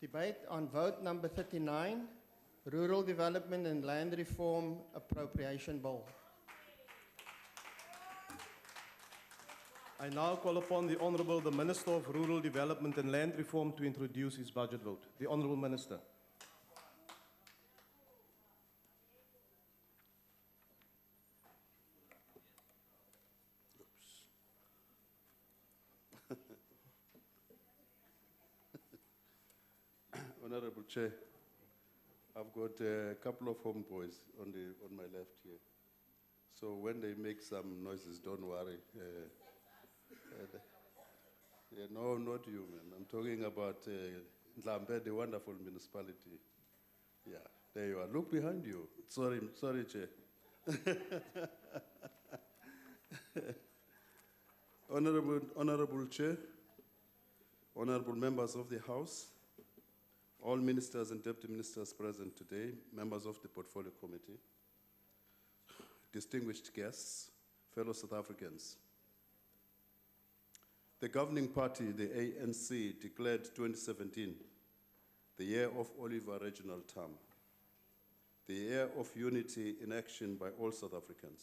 Debate on vote number 39, Rural Development and Land Reform Appropriation Bill. I now call upon the Honourable the Minister of Rural Development and Land Reform to introduce his budget vote. The Honourable Minister. Honorable Chair, I've got a couple of homeboys on, the, on my left here. So when they make some noises, don't worry. Uh, uh, yeah, no, not you, man. I'm talking about uh, Ndlambe, the wonderful municipality. Yeah, there you are. Look behind you. Sorry, sorry, Chair. Honorable, Honorable Chair, Honorable members of the House, all ministers and deputy ministers present today, members of the Portfolio Committee, distinguished guests, fellow South Africans. The governing party, the ANC, declared 2017 the year of Oliver Reginald Tambo, the year of unity in action by all South Africans.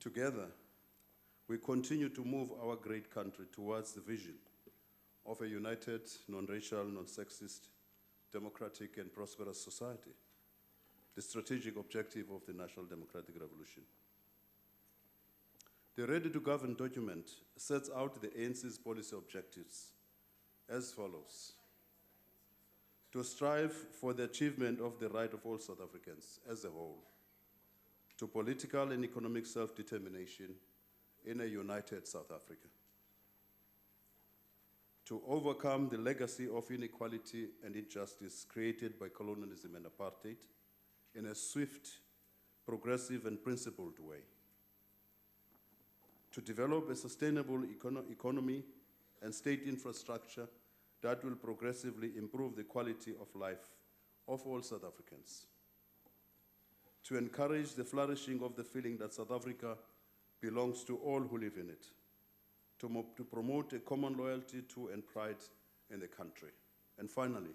Together, we continue to move our great country towards the vision of a united, non-racial, non-sexist, democratic and prosperous society, the strategic objective of the National Democratic Revolution. The Ready to Govern document sets out the ANC's policy objectives as follows. To strive for the achievement of the right of all South Africans as a whole to political and economic self-determination in a united South Africa to overcome the legacy of inequality and injustice created by colonialism and apartheid in a swift, progressive, and principled way. To develop a sustainable econo- economy and state infrastructure that will progressively improve the quality of life of all South Africans. To encourage the flourishing of the feeling that South Africa belongs to all who live in it to, to promote a common loyalty to and pride in the country. And finally,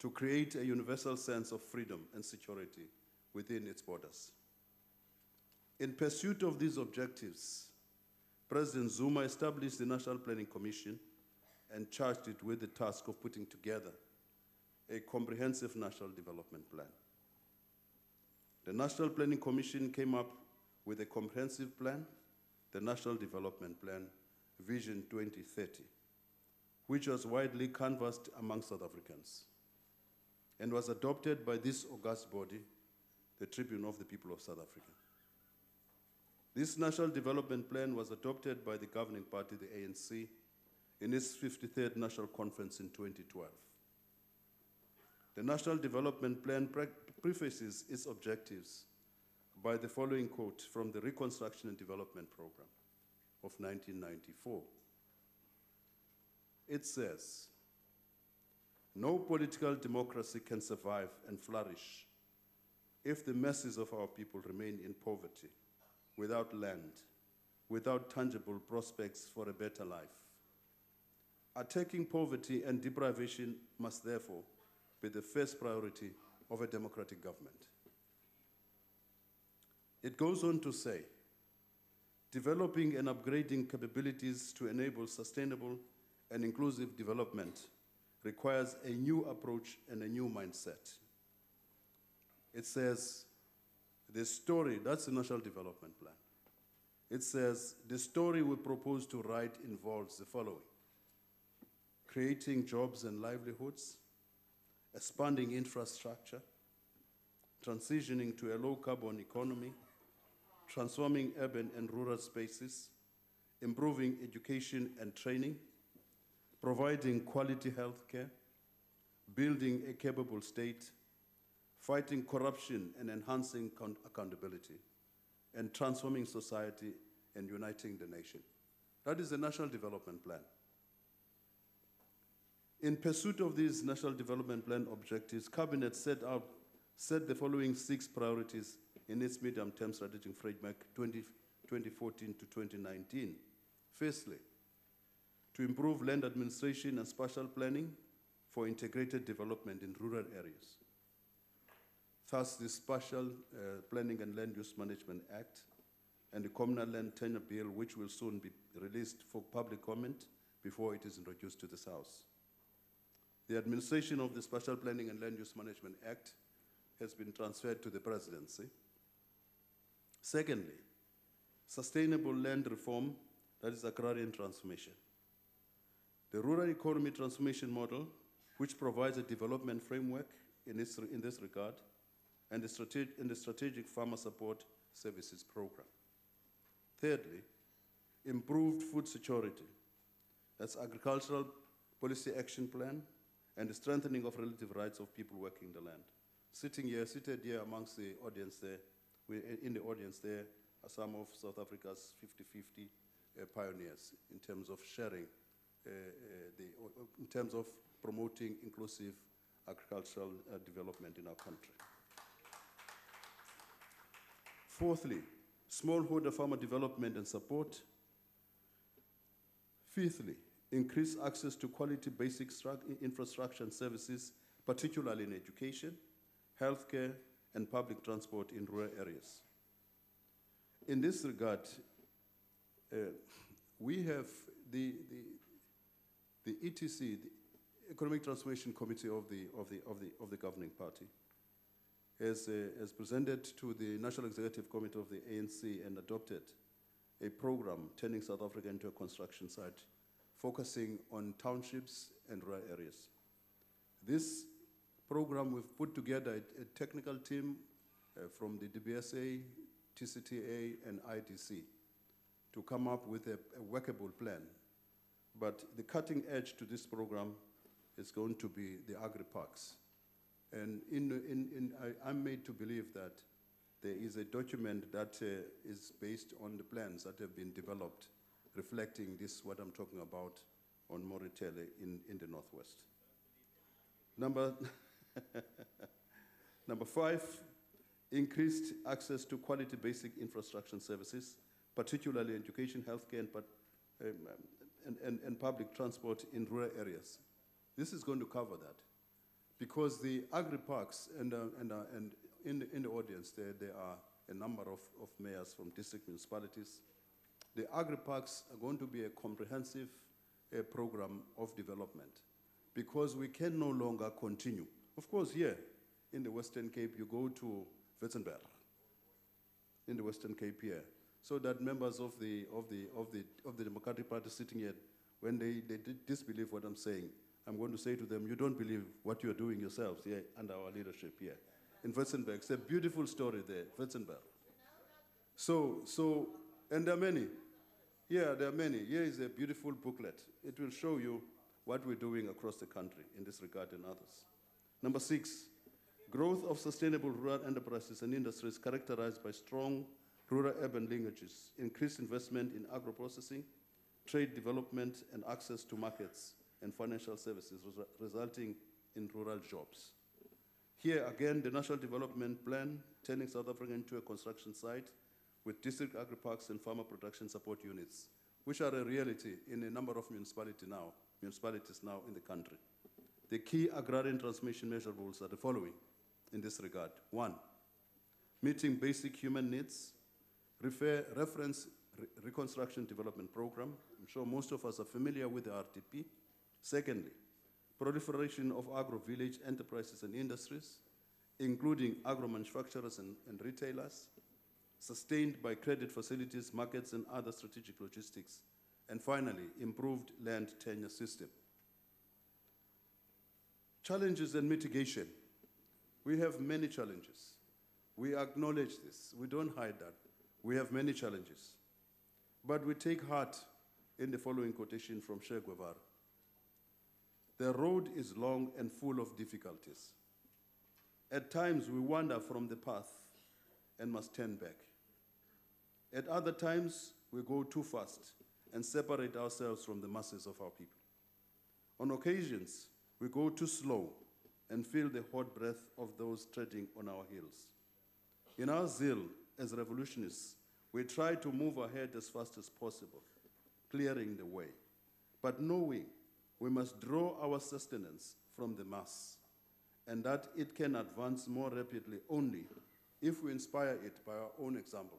to create a universal sense of freedom and security within its borders. In pursuit of these objectives, President Zuma established the National Planning Commission and charged it with the task of putting together a comprehensive national development plan. The National Planning Commission came up with a comprehensive plan the National Development Plan Vision 2030, which was widely canvassed among South Africans and was adopted by this august body, the Tribune of the People of South Africa. This National Development Plan was adopted by the governing party, the ANC, in its 53rd National Conference in 2012. The National Development Plan prefaces its objectives by the following quote from the Reconstruction and Development Program of 1994. It says, No political democracy can survive and flourish if the masses of our people remain in poverty, without land, without tangible prospects for a better life. Attacking poverty and deprivation must therefore be the first priority of a democratic government. It goes on to say, developing and upgrading capabilities to enable sustainable and inclusive development requires a new approach and a new mindset. It says, the story, that's the National Development Plan. It says, the story we propose to write involves the following creating jobs and livelihoods, expanding infrastructure, transitioning to a low carbon economy, transforming urban and rural spaces, improving education and training, providing quality health care, building a capable state, fighting corruption and enhancing accountability, and transforming society and uniting the nation. That is the National Development Plan. In pursuit of these National Development Plan objectives, Cabinet set out set the following six priorities in its medium-term strategic framework 20, 2014 to 2019. Firstly, to improve land administration and spatial planning for integrated development in rural areas. Thus, the Spatial uh, Planning and Land Use Management Act and the Communal Land Tenure Bill, which will soon be released for public comment before it is introduced to this House. The administration of the Spatial Planning and Land Use Management Act has been transferred to the presidency. Secondly, sustainable land reform, that is agrarian transformation. The rural economy transformation model, which provides a development framework in this, in this regard, and the, strate- and the strategic farmer support services program. Thirdly, improved food security. That's agricultural policy action plan and the strengthening of relative rights of people working the land. Sitting here, seated here amongst the audience there, in the audience there are some of South Africa's 50-50 uh, pioneers in terms of sharing, uh, uh, the, in terms of promoting inclusive agricultural uh, development in our country. Fourthly, smallholder farmer development and support. Fifthly, increase access to quality basic infrastructure and services, particularly in education, healthcare, and public transport in rural areas. In this regard, uh, we have the, the, the ETC, the Economic Transformation Committee of the, of the, of the, of the governing party, has, uh, has presented to the National Executive Committee of the ANC and adopted a program turning South Africa into a construction site, focusing on townships and rural areas. This program, we've put together a, a technical team uh, from the DBSA, TCTA, and ITC to come up with a, a workable plan. But the cutting edge to this program is going to be the agri-parks. And in, in, in, I, I'm made to believe that there is a document that uh, is based on the plans that have been developed reflecting this, what I'm talking about on Moretele in, in the Northwest. Number, number five, increased access to quality basic infrastructure services, particularly education, healthcare, and, um, and, and, and public transport in rural areas. This is going to cover that because the agri parks and, uh, and, uh, and in, the, in the audience there, there are a number of, of mayors from district municipalities. The agri parks are going to be a comprehensive uh, program of development because we can no longer continue. Of course, here in the Western Cape, you go to Witzenberg, in the Western Cape here, so that members of the, of the, of the, of the Democratic Party sitting here, when they, they disbelieve what I'm saying, I'm going to say to them, you don't believe what you're doing yourselves here under our leadership here. In Witzenberg, it's a beautiful story there, Witzenberg. So, so, and there are many. Yeah, there are many. Here is a beautiful booklet. It will show you what we're doing across the country in this regard and others. Number six, growth of sustainable rural enterprises and industries characterized by strong rural-urban linkages, increased investment in agro-processing, trade development, and access to markets and financial services, resu- resulting in rural jobs. Here again, the National Development Plan, turning South Africa into a construction site with district agri-parks and farmer production support units, which are a reality in a number of municipality now, municipalities now in the country. The key agrarian transformation measurables are the following in this regard. One, meeting basic human needs, refer, reference re- reconstruction development program. I'm sure most of us are familiar with the RDP. Secondly, proliferation of agro-village enterprises and industries, including agro-manufacturers and, and retailers, sustained by credit facilities, markets, and other strategic logistics. And finally, improved land tenure system. Challenges and mitigation. We have many challenges. We acknowledge this. We don't hide that. We have many challenges. But we take heart in the following quotation from Che Guevara. The road is long and full of difficulties. At times we wander from the path and must turn back. At other times we go too fast and separate ourselves from the masses of our people. On occasions we go too slow and feel the hot breath of those treading on our heels. In our zeal as revolutionists, we try to move ahead as fast as possible, clearing the way, but knowing We must draw our sustenance from the mass, and that it can advance more rapidly only if we inspire it by our own example.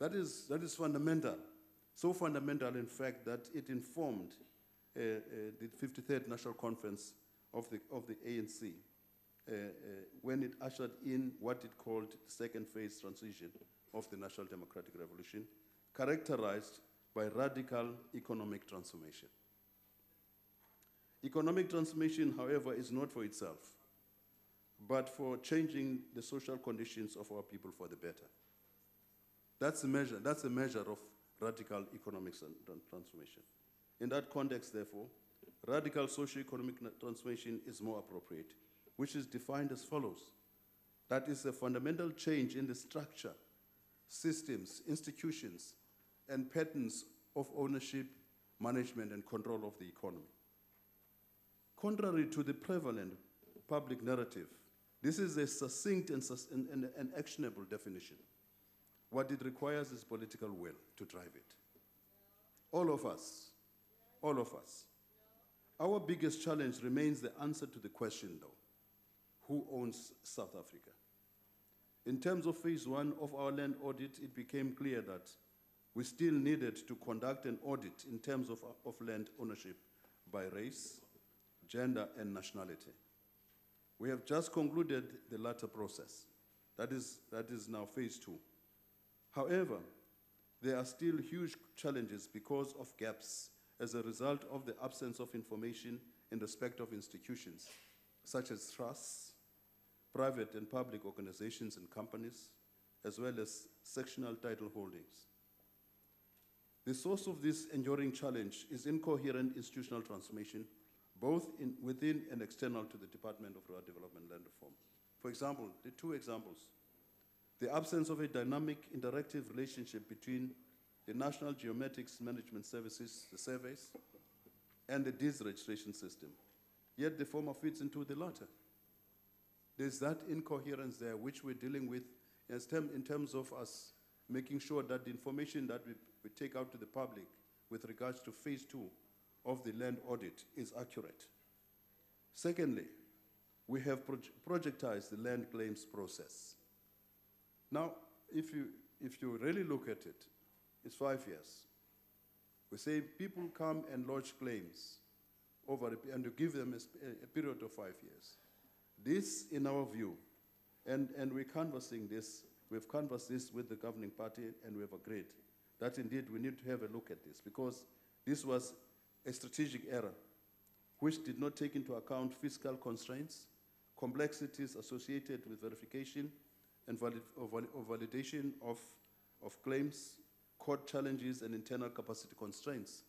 That is, that is fundamental. So fundamental, in fact, that it informed the 53rd National Conference of the, of the ANC uh, uh, when it ushered in what it called the second phase transition of the National Democratic Revolution, characterized by radical economic transformation. Economic transformation, however, is not for itself, but for changing the social conditions of our people for the better. That's a measure, that's a measure of radical economic transformation. In that context, therefore, radical socio-economic transformation is more appropriate, which is defined as follows. That is a fundamental change in the structure, systems, institutions, and patterns of ownership, management, and control of the economy. Contrary to the prevalent public narrative, this is a succinct and, and, and, actionable definition. What it requires is political will to drive it. All of us, all of us. Our biggest challenge remains the answer to the question, though who owns South Africa? In terms of phase one of our land audit, it became clear that we still needed to conduct an audit in terms of, of land ownership by race, gender, and nationality. We have just concluded the latter process. That is, that is now phase two. However, there are still huge challenges because of gaps as a result of the absence of information in respect of institutions, such as trusts, private and public organizations and companies, as well as sectional title holdings. The source of this enduring challenge is incoherent institutional transformation, both in, within and external to the Department of Rural Development and Land Reform. For example, the two examples the absence of a dynamic interactive relationship between the National Geomatics Management Services, the surveys, and the deeds registration system. Yet the former fits into the latter. There's that incoherence there which we're dealing with as term, in terms of us making sure that the information that we, we take out to the public with regards to phase two of the land audit is accurate. Secondly, we have proj- projectized the land claims process. Now, if you, if you really look at it, it's five years. We say people come and lodge claims over, a, and you give them a, a period of five years. This, in our view, and, and we're canvassing this, we've canvassed this with the governing party and we've agreed that indeed we need to have a look at this because this was a strategic error which did not take into account fiscal constraints, complexities associated with verification and validation of, of claims, court challenges, and internal capacity constraints.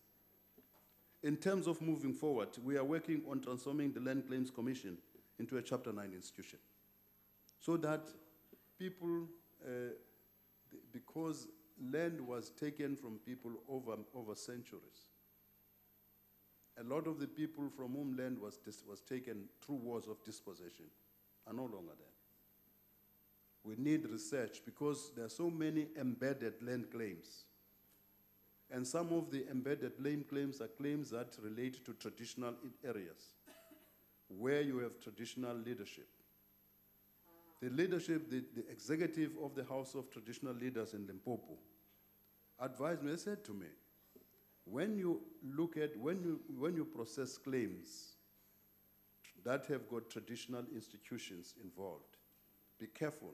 In terms of moving forward, we are working on transforming the Land Claims Commission into a Chapter 9 institution so that people, uh, because land was taken from people over, over centuries, a lot of the people from whom land was, was taken through wars of dispossession are no longer there. We need research because there are so many embedded land claims. And some of the embedded land claims are claims that relate to traditional areas where you have traditional leadership. The leadership, the, the executive of the House of Traditional Leaders in Limpopo advised me, they said to me, when you look at, when you, when you process claims that have got traditional institutions involved, be careful.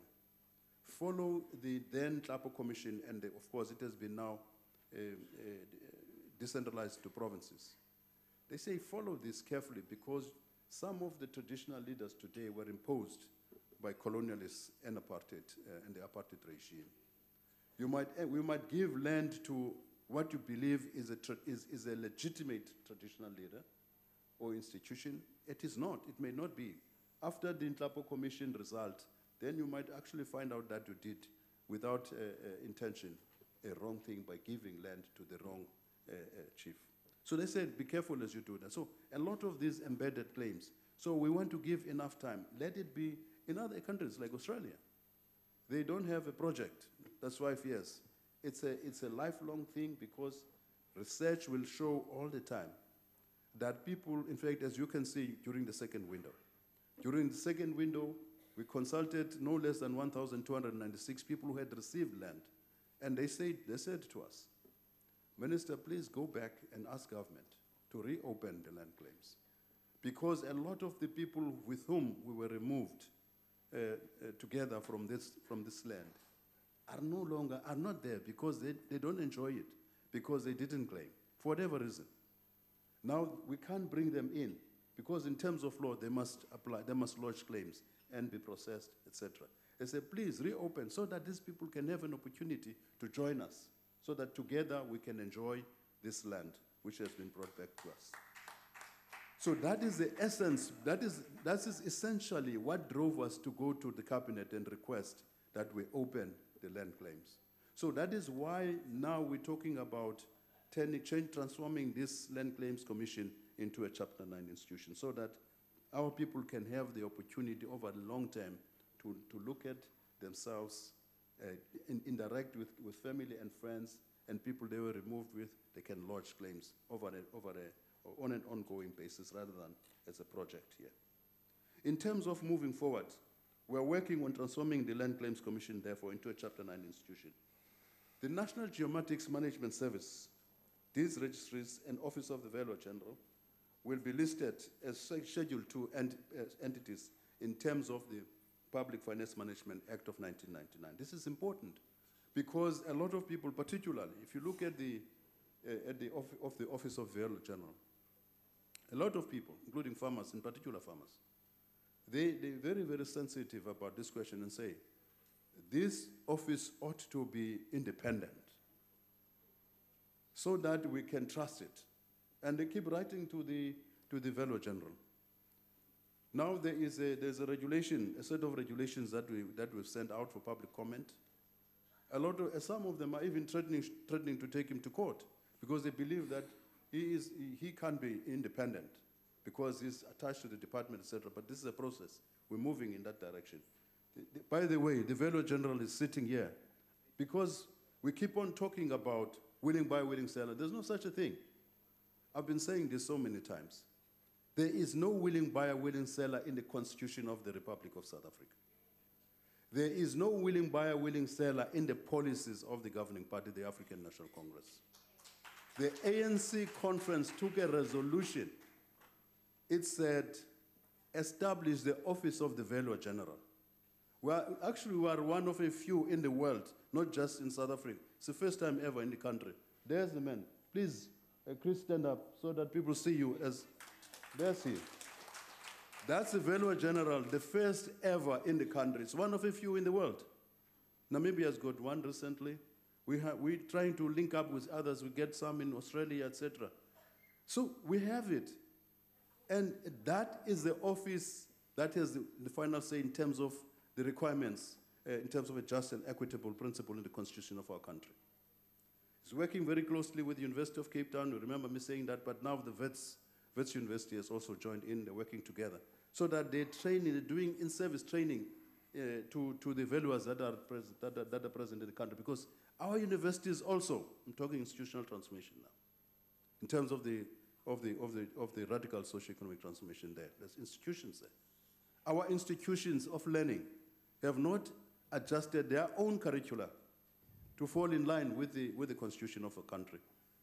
Follow the then Nhlapo Commission, and the, of course it has been now uh, uh, decentralized to provinces. They say follow this carefully because some of the traditional leaders today were imposed by colonialists and apartheid uh, and the apartheid regime. You might, we might give land to what you believe is a, is, is a legitimate traditional leader or institution. It is not. It may not be. After the Nhlapo Commission result, then you might actually find out that you did, without uh, uh, intention, a wrong thing by giving land to the wrong uh, chief. So they said, be careful as you do that. So a lot of these embedded claims. So we want to give enough time. Let it be in other countries like Australia. They don't have a project. That's five years. It's a, it's a lifelong thing because research will show all the time that people, in fact, as you can see during the second window, during the second window, we consulted no less than 1,296 people who had received land. And they said, they said to us, Minister, please go back and ask government to reopen the land claims. Because a lot of the people with whom we were removed uh, uh, together from this, from this land are no longer, are not there because they, they don't enjoy it, because they didn't claim, for whatever reason. Now, we can't bring them in because in terms of law, they must apply, they must lodge claims and be processed, etc. They say, please reopen so that these people can have an opportunity to join us, so that together we can enjoy this land which has been brought back to us. So that is the essence, that is, that is essentially what drove us to go to the cabinet and request that we open the land claims. So that is why now we're talking about turning, transforming this land claims commission into a chapter 9 institution so that our people can have the opportunity over the long term to, to look at themselves, uh, in, interact with, with family and friends and people they were removed with, they can lodge claims over, a, over a, on an ongoing basis rather than as a project here. In terms of moving forward, we're working on transforming the Land Claims Commission, therefore, into a Chapter 9 institution. The National Geomatics Management Service, these registries and Office of the Valuer General will be listed as Schedule 2 ent- entities in terms of the Public Finance Management Act of 1999. This is important because a lot of people, particularly if you look at the, uh, at the of, of the Office of Valuer General, a lot of people, including farmers, in particular farmers, they, they're very, very sensitive about this question and say, this office ought to be independent so that we can trust it. And they keep writing to the, to the Valuer General. Now there is a, there's a regulation, a set of regulations that, we, that we've sent out for public comment. A lot of, some of them are even threatening, threatening to take him to court because they believe that he, is, he, can't be independent because he's attached to the department, etc. But this is a process. We're moving in that direction. By the way, the Valuer General is sitting here because we keep on talking about willing buyer, willing seller. There's no such a thing. I've been saying this so many times. There is no willing buyer, willing seller in the Constitution of the Republic of South Africa. There is no willing buyer, willing seller in the policies of the governing party, the African National Congress. The ANC conference took a resolution. It said, establish the office of the Valuer General. We are, actually, we are one of a few in the world, not just in South Africa. It's the first time ever in the country. There's the man. Please, uh, Chris, stand up so that people see you as. There's he. That's the Valuer General, the first ever in the country. It's one of a few in the world. Namibia's got one recently. We have, we're trying to link up with others. We get some in Australia, etc. So we have it. And that is the office that has the, the final say in terms of the requirements, uh, in terms of a just and equitable principle in the constitution of our country. It's working very closely with the University of Cape Town. You remember me saying that, but now the Wits, Wits University has also joined in. They're working together so that they're training, they're doing in-service training uh, to, to the valuers that are, pres- that, are, that are present in the country. Because our universities also, I'm talking institutional transformation now, in terms of the, of the, of the, of the radical socio-economic transformation there. There's institutions there. Our institutions of learning have not adjusted their own curricula to fall in line with the, with the constitution of a country.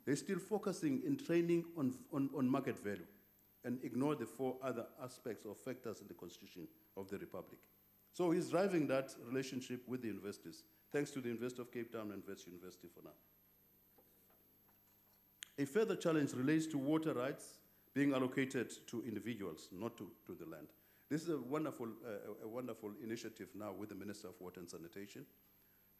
They're still focusing in training on, on, on market value and ignore the four other aspects or factors in the constitution of the republic. So he's driving that relationship with the investors, thanks to the University of Cape Town and Wits University for now. A further challenge relates to water rights being allocated to individuals, not to, to the land. This is a wonderful, uh, a wonderful initiative now with the Minister of Water and Sanitation.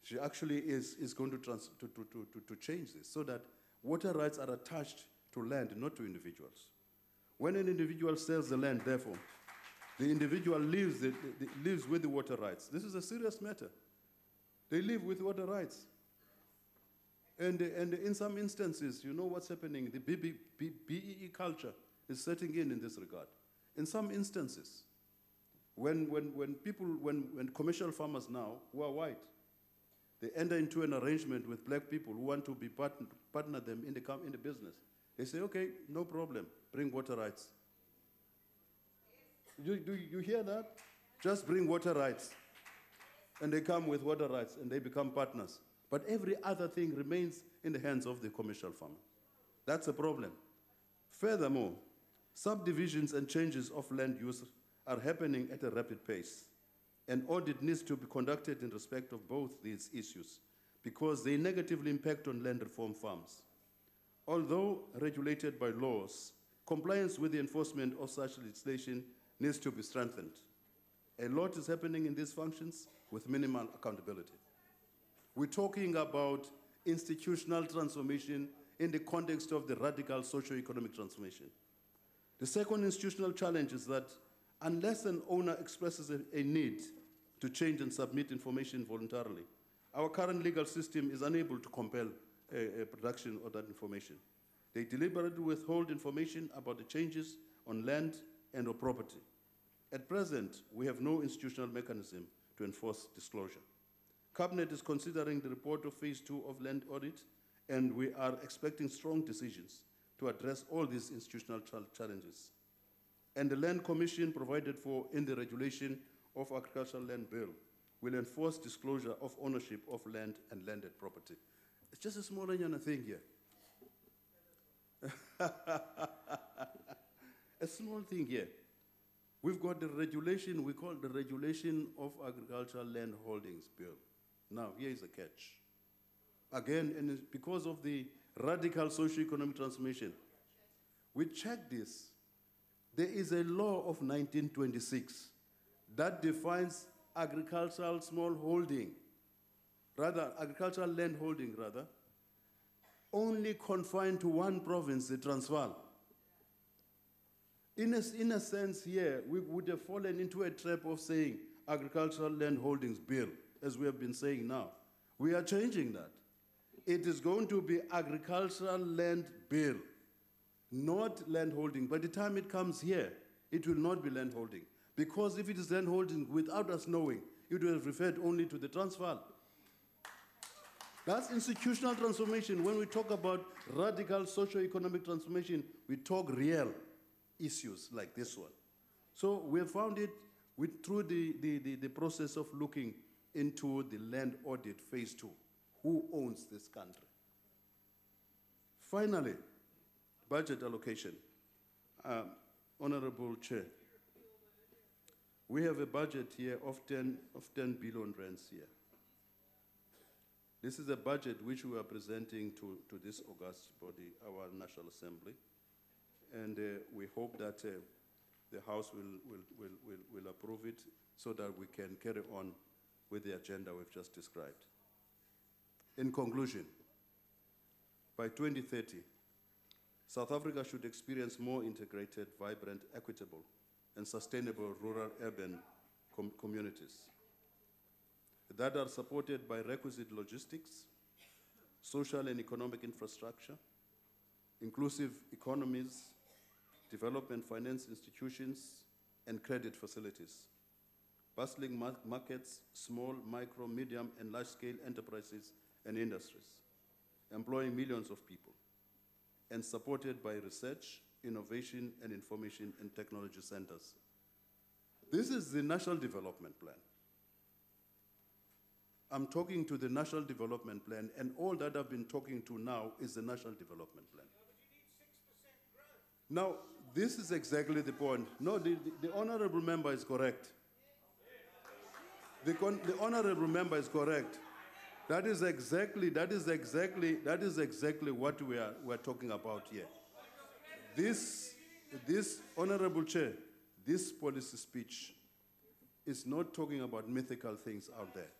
She actually is, is going to, trans, to, to, to, to, change this so that water rights are attached to land, not to individuals. When an individual sells the land, therefore, the individual lives, the, the, lives with the water rights. This is a serious matter. They live with water rights. And, and in some instances, you know what's happening? The BEE culture is setting in in this regard. In some instances, when, when, when people, when, when commercial farmers now, who are white, they enter into an arrangement with black people who want to be partner, partner them in the, in the business. They say, okay, no problem, bring water rights. Do, do you hear that? Just bring water rights. And they come with water rights and they become partners. But every other thing remains in the hands of the commercial farmer. That's a problem. Furthermore, subdivisions and changes of land use are happening at a rapid pace. An audit needs to be conducted in respect of both these issues because they negatively impact on land reform farms. Although regulated by laws, compliance with the enforcement of such legislation needs to be strengthened. A lot is happening in these functions with minimal accountability. We're talking about institutional transformation in the context of the radical socio-economic transformation. The second institutional challenge is that unless an owner expresses a, a need to change and submit information voluntarily, our current legal system is unable to compel a, a production of that information. They deliberately withhold information about the changes on land and or property. At present, we have no institutional mechanism to enforce disclosure. Cabinet is considering the report of phase two of land audit, and we are expecting strong decisions to address all these institutional chal- challenges. And the Land Commission provided for in the regulation of agricultural land bill will enforce disclosure of ownership of land and landed property. It's just a small thing here. a small thing here. We've got the regulation, we call the Regulation of Agricultural Land Holdings Bill. Now, here is the catch. Again, and because of the radical socio-economic transformation, we check this. There is a law of 1926 that defines agricultural small holding, rather, agricultural land holding, rather, only confined to one province, the Transvaal. In a, in a sense, here, we would have fallen into a trap of saying agricultural land holdings bill, as we have been saying now. We are changing that. It is going to be agricultural land bill, not land holding. By the time it comes here, it will not be land holding. Because if it is land holding without us knowing, it will have referred only to the Transvaal. That's institutional transformation. When we talk about radical socio-economic transformation, we talk real issues like this one. So we have found it with, through the, the, the, the process of looking into the land audit phase two. Who owns this country? Finally, budget allocation. Um, Honorable Chair, we have a budget here of 10, of 10 billion rands here. This is a budget which we are presenting to, to this august body, our National Assembly. And uh, we hope that uh, the House will, will, will, will, will approve it so that we can carry on with the agenda we've just described. In conclusion, by 2030, South Africa should experience more integrated, vibrant, equitable, and sustainable rural urban com- communities. That are supported by requisite logistics, social and economic infrastructure, inclusive economies, development finance institutions, and credit facilities, bustling mar- markets, small, micro, medium, and large scale enterprises and industries, employing millions of people, and supported by research, innovation, and information and technology centers. This is the National Development Plan. I'm talking to the National Development Plan, and all that I've been talking to now is the National Development Plan. Now, this is exactly the point. No, the, the, the honorable member is correct. The, the honorable member is correct. That is exactly, that is exactly, that is exactly what we are, we are talking about here. This, this honorable chair, this policy speech is not talking about mythical things out there.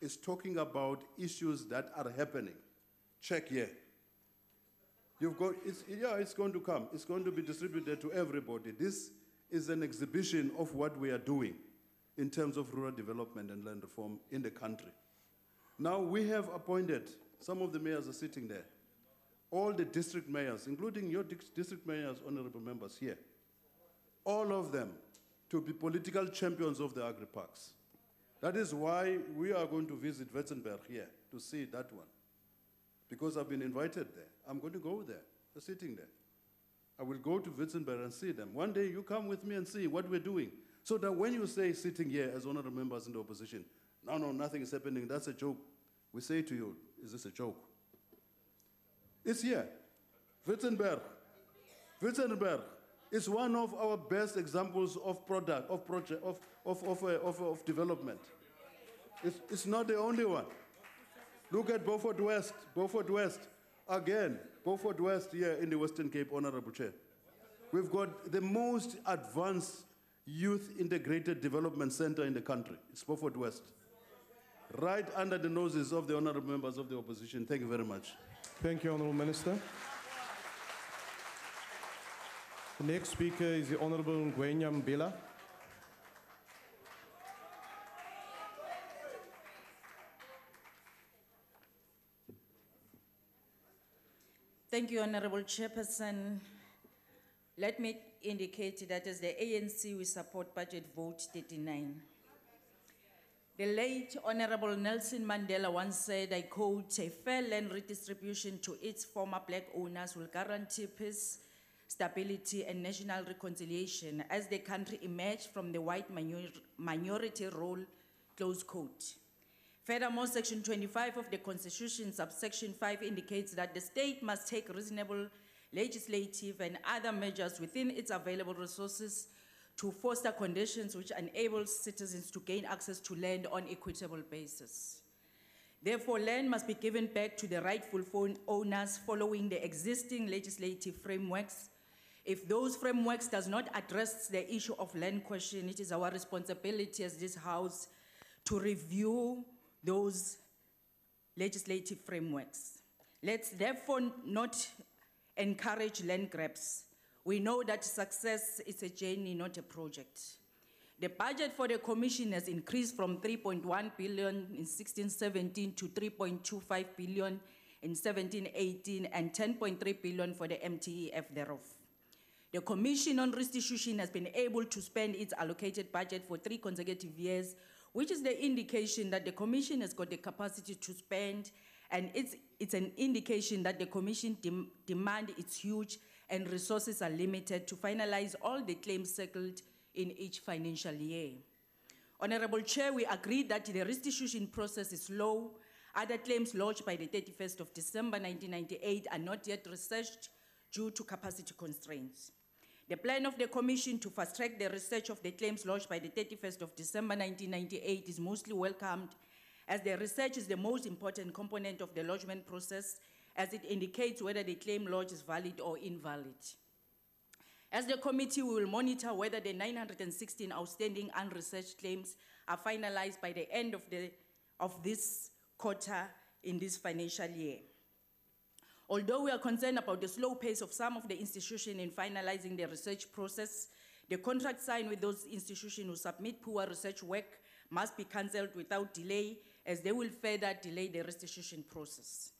It's talking about issues that are happening. Check here. You've got, it's, yeah, it's going to come. It's going to be distributed to everybody. This is an exhibition of what we are doing in terms of rural development and land reform in the country. Now we have appointed, some of the mayors are sitting there, all the district mayors, including your district mayors, honorable members here, all of them to be political champions of the agri parks. That is why we are going to visit Witzenberg here to see that one. Because I've been invited there. I'm going to go there. They're sitting there. I will go to Witzenberg and see them. One day you come with me and see what we're doing. So that when you say sitting here as honorable members in the opposition, no, no, nothing is happening, that's a joke. We say to you, is this a joke? It's here. Witzenberg. Witzenberg is one of our best examples of product, of project, of, of, of, uh, of, of development. It's, it's not the only one. Look at Beaufort West, Beaufort West. Again, Beaufort West here in the Western Cape, Honorable Chair. We've got the most advanced youth integrated development center in the country. It's Beaufort West. Right under the noses of the honorable members of the opposition. Thank you very much. Thank you, Honourable Minister. The next speaker is the Honourable Ngwenya Mbila. Thank you, Honorable Chairperson. Let me indicate that as the ANC, we support budget vote 39. The late Honorable Nelson Mandela once said, I quote, "A fair land redistribution to its former black owners will guarantee peace, stability, and national reconciliation as the country emerged from the white minor- minority rule." Close quote. Furthermore, section twenty-five of the constitution subsection five indicates that the state must take reasonable legislative and other measures within its available resources to foster conditions which enable citizens to gain access to land on equitable basis. Therefore, land must be given back to the rightful owners following the existing legislative frameworks. If those frameworks does not address the issue of land question, it is our responsibility as this house to review those legislative frameworks. Let's therefore not encourage land grabs. We know that success is a journey, not a project. The budget for the commission has increased from 3.1 billion in 1617 to 3.25 billion in 1718 and 10.3 billion for the MTEF thereof. The Commission on Restitution has been able to spend its allocated budget for three consecutive years, which is the indication that the Commission has got the capacity to spend, and it's, it's an indication that the Commission dem- demand is huge and resources are limited to finalize all the claims settled in each financial year. Honorable Chair, we agree that the restitution process is slow. Other claims lodged by the 31st of December 1998 are not yet researched due to capacity constraints. The plan of the Commission to fast track the research of the claims lodged by the 31st of December 1998 is mostly welcomed, as the research is the most important component of the lodgement process, as it indicates whether the claim lodged is valid or invalid. As the committee, we will monitor whether the 916 outstanding unresearched claims are finalized by the end of, the, of this quarter in this financial year. Although we are concerned about the slow pace of some of the institutions in finalizing the research process, the contract signed with those institutions who submit poor research work must be cancelled without delay, as they will further delay the restitution process.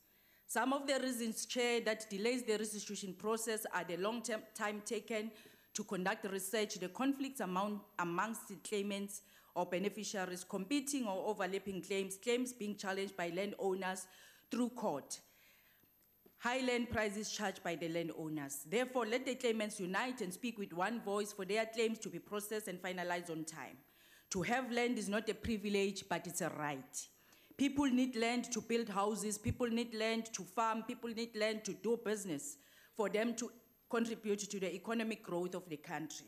Some of the reasons, Chair, that delays the restitution process are the long-term time taken to conduct research, the conflicts among, amongst the claimants or beneficiaries, competing or overlapping claims, claims being challenged by landowners through court, high land prices charged by the landowners. Therefore, let the claimants unite and speak with one voice for their claims to be processed and finalized on time. To have land is not a privilege, but it's a right. People need land to build houses, people need land to farm, people need land to do business for them to contribute to the economic growth of the country.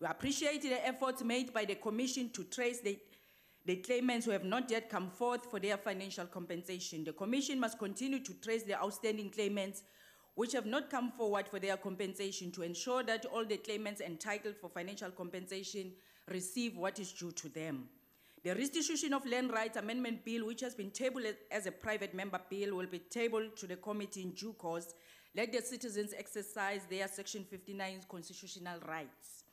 We appreciate the efforts made by the Commission to trace the, the claimants who have not yet come forth for their financial compensation. The Commission must continue to trace the outstanding claimants which have not come forward for their compensation to ensure that all the claimants entitled for financial compensation receive what is due to them. The Restitution of Land Rights Amendment Bill, which has been tabled as a private member bill, will be tabled to the committee in due course. Let the citizens exercise their Section 59 constitutional rights.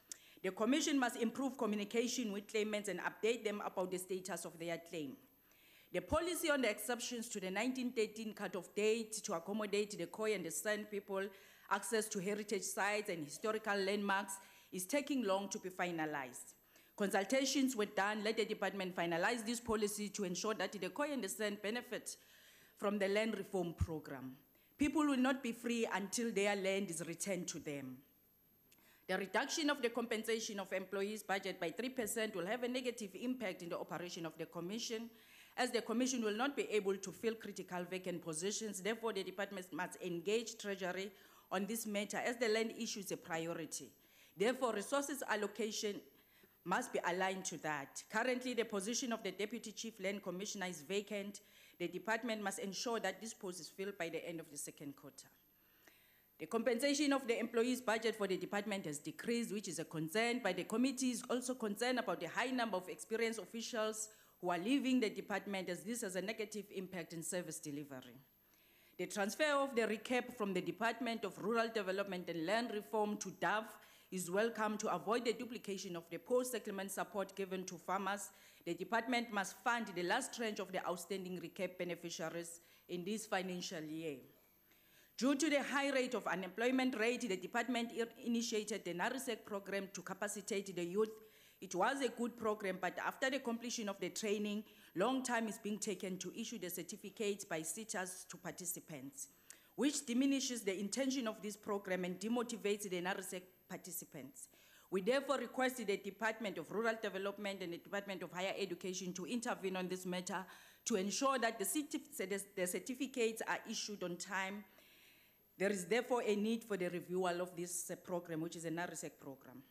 The Commission must improve communication with claimants and update them about the status of their claim. The policy on the exceptions to the 1913 cut-off date to accommodate the Khoi and the San people access to heritage sites and historical landmarks is taking long to be finalized. Consultations were done, let the department finalize this policy to ensure that the Khoi and the San benefit from the land reform program. People will not be free until their land is returned to them. The reduction of the compensation of employees' budget by 3% will have a negative impact in the operation of the commission, as the commission will not be able to fill critical vacant positions. Therefore, the department must engage treasury on this matter as the land issue is a priority. Therefore, resources allocation must be aligned to that. Currently, the position of the deputy chief land commissioner is vacant. The department must ensure that this post is filled by the end of the second quarter. The compensation of the employees' budget for the department has decreased, which is a concern, but the committee is also concerned about the high number of experienced officials who are leaving the department as this has a negative impact in service delivery. The transfer of the recap from the Department of Rural Development and Land Reform to DAF is welcome to avoid the duplication of the post-settlement support given to farmers. The department must fund the last tranche of the outstanding recap beneficiaries in this financial year. Due to the high rate of unemployment rate, the department initiated the NARYSEC program to capacitate the youth. It was a good program, but after the completion of the training, long time is being taken to issue the certificates by sitters to participants, which diminishes the intention of this program and demotivates the NARYSEC participants. We therefore requested the Department of Rural Development and the Department of Higher Education to intervene on this matter to ensure that the the certificates are issued on time there is therefore a need for the reviewal of this uh, program, which is a NARYSEC program.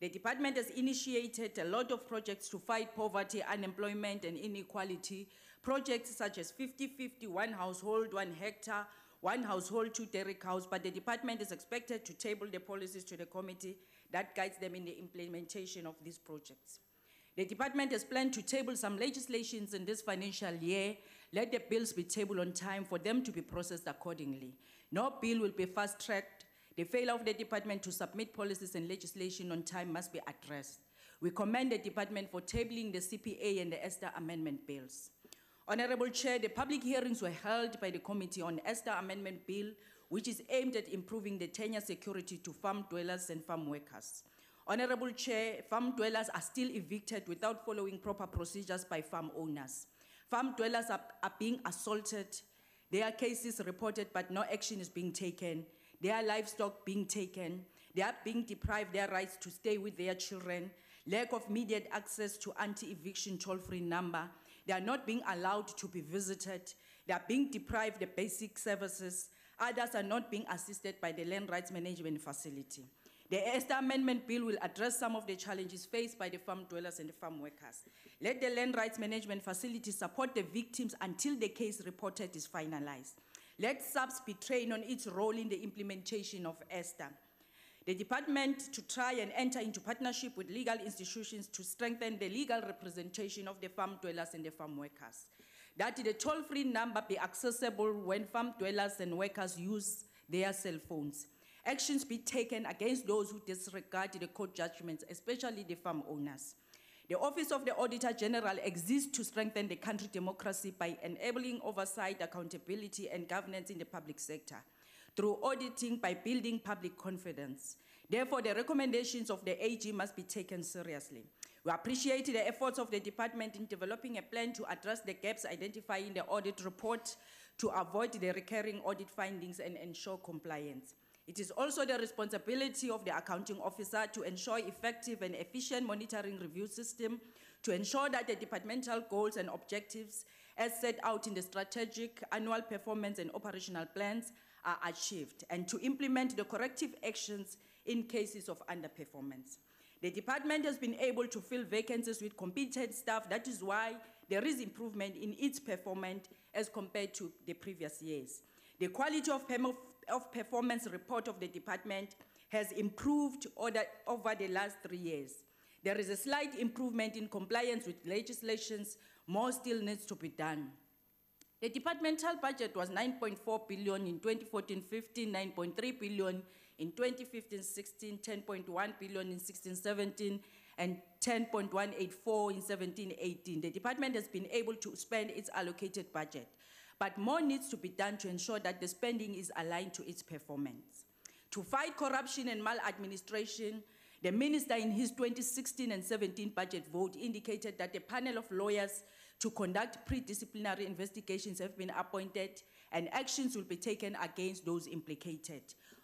The department has initiated a lot of projects to fight poverty, unemployment, and inequality. Projects such as 50-50, one household, one hectare, one household, two dairy cows, but the department is expected to table the policies to the committee that guides them in the implementation of these projects. The department has planned to table some legislations in this financial year. Let the bills be tabled on time for them to be processed accordingly. No bill will be fast-tracked. The failure of the department to submit policies and legislation on time must be addressed. We commend the department for tabling the CPA and the ESTA amendment bills. Honorable Chair, the public hearings were held by the Committee on ESTA Amendment Bill, which is aimed at improving the tenure security to farm dwellers and farm workers. Honorable Chair, farm dwellers are still evicted without following proper procedures by farm owners. Farm dwellers are, are being assaulted. There are cases reported, but no action is being taken. There are livestock being taken. They are being deprived their rights to stay with their children. Lack of immediate access to anti-eviction toll-free number. They are not being allowed to be visited. They are being deprived the basic services. Others are not being assisted by the Land Rights Management Facility. The ESTA Amendment Bill will address some of the challenges faced by the farm dwellers and the farm workers. Let the Land Rights Management Facility support the victims until the case reported is finalized. Let SAPS be trained on its role in the implementation of ESTA. The department to try and enter into partnership with legal institutions to strengthen the legal representation of the farm dwellers and the farm workers. That the toll-free number be accessible when farm dwellers and workers use their cell phones. Actions be taken against those who disregard the court judgments, especially the farm owners. The Office of the Auditor General exists to strengthen the country democracy by enabling oversight, accountability, and governance in the public sector through auditing by building public confidence. Therefore, the recommendations of the AG must be taken seriously. We appreciate the efforts of the department in developing a plan to address the gaps identified in the audit report to avoid the recurring audit findings and ensure compliance. It is also the responsibility of the accounting officer to ensure effective and efficient monitoring review system to ensure that the departmental goals and objectives as set out in the strategic annual performance and operational plans are achieved and to implement the corrective actions in cases of underperformance. The department has been able to fill vacancies with competent staff. That is why there is improvement in its performance as compared to the previous years. The quality of, of performance report of the department has improved over the last three years. There is a slight improvement in compliance with legislations. More still needs to be done. The departmental budget was 9.4 billion in 2014-15, 9.3 billion in 2015-16, 10.1 billion in 16-17, and 10.184 in 17-18. The department has been able to spend its allocated budget, but more needs to be done to ensure that the spending is aligned to its performance. To fight corruption and maladministration, the minister in his 2016 and 17 budget vote indicated that a panel of lawyers to conduct pre-disciplinary investigations have been appointed and actions will be taken against those implicated.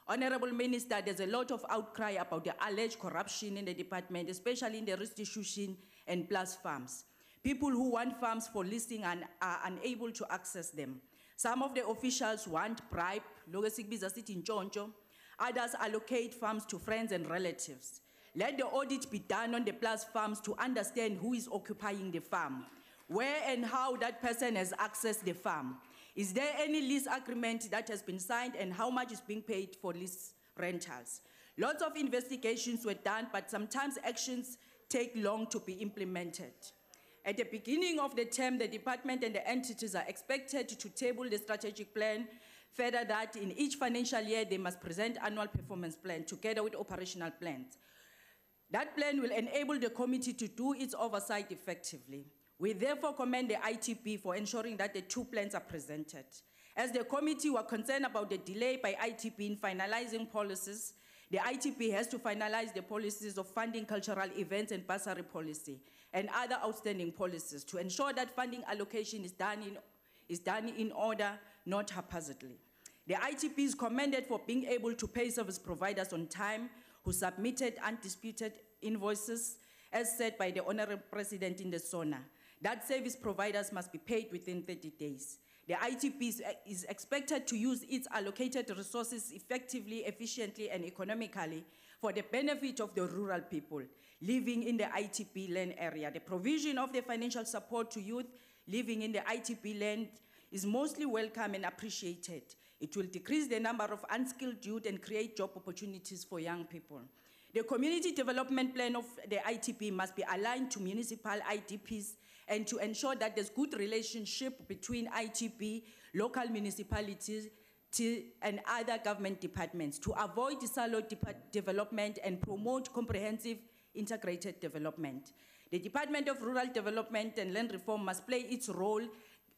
Honorable Minister, there's a lot of outcry about the alleged corruption in the department, especially in the restitution and PLAS farms. People who want farms for listing and are unable to access them. Some of the officials want bribe, lokhu esikubiza in intshontsho. Others allocate farms to friends and relatives. Let the audit be done on the PLAS farms to understand who is occupying the farm, where and how that person has accessed the farm. Is there any lease agreement that has been signed and how much is being paid for lease rentals? Lots of investigations were done, but sometimes actions take long to be implemented. At the beginning of the term, the department and the entities are expected to table the strategic plan. Further that in each financial year, they must present annual performance plan together with operational plans. That plan will enable the committee to do its oversight effectively. We therefore commend the ITB for ensuring that the two plans are presented. As the committee were concerned about the delay by ITB in finalizing policies, the ITB has to finalize the policies of funding cultural events and bursary policy and other outstanding policies to ensure that funding allocation is done in, is done in order, not haphazardly. The ITB is commended for being able to pay service providers on time who submitted undisputed invoices as said by the Honorable President in the SONA. That service providers must be paid within 30 days. The ITB is, eh, is expected to use its allocated resources effectively, efficiently, and economically for the benefit of the rural people living in the ITB land area. The provision of the financial support to youth living in the ITB land is mostly welcome and appreciated. It will decrease the number of unskilled youth and create job opportunities for young people. The community development plan of the ITB must be aligned to municipal IDPs and to ensure that there's good relationship between ITB, local municipalities, and other government departments to avoid depart- development and promote comprehensive integrated development. The Department of Rural Development and Land Reform must play its role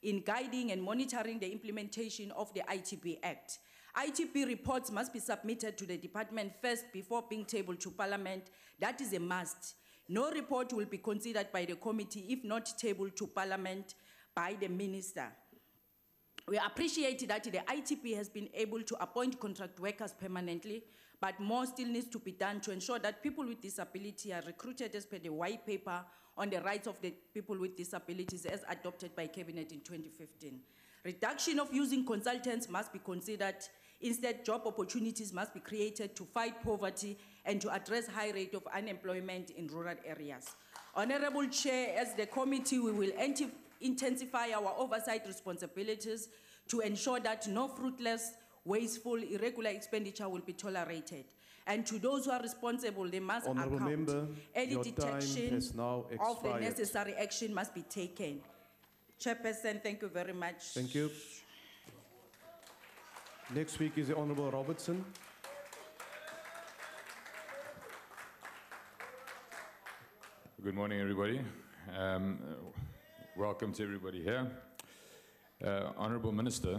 in guiding and monitoring the implementation of the ITB Act. ITB reports must be submitted to the department first before being tabled to parliament. That is a must. No report will be considered by the committee if not tabled to parliament by the minister. We appreciate that the ITB has been able to appoint contract workers permanently, but more still needs to be done to ensure that people with disability are recruited as per the white paper on the rights of the people with disabilities as adopted by Cabinet in 2015. Reduction of using consultants must be considered. Instead, job opportunities must be created to fight poverty and to address high rate of unemployment in rural areas. Honorable Chair, as the committee, we will intensify our oversight responsibilities to ensure that no fruitless, wasteful, irregular expenditure will be tolerated. And to those who are responsible, they must Honourable account. member, Early your time detection has now of the necessary action must be taken. Chairperson, thank you very much. Thank you. Next week is the Honourable Robertson. Good morning, everybody. Um, welcome to everybody here. Uh, Honourable Minister,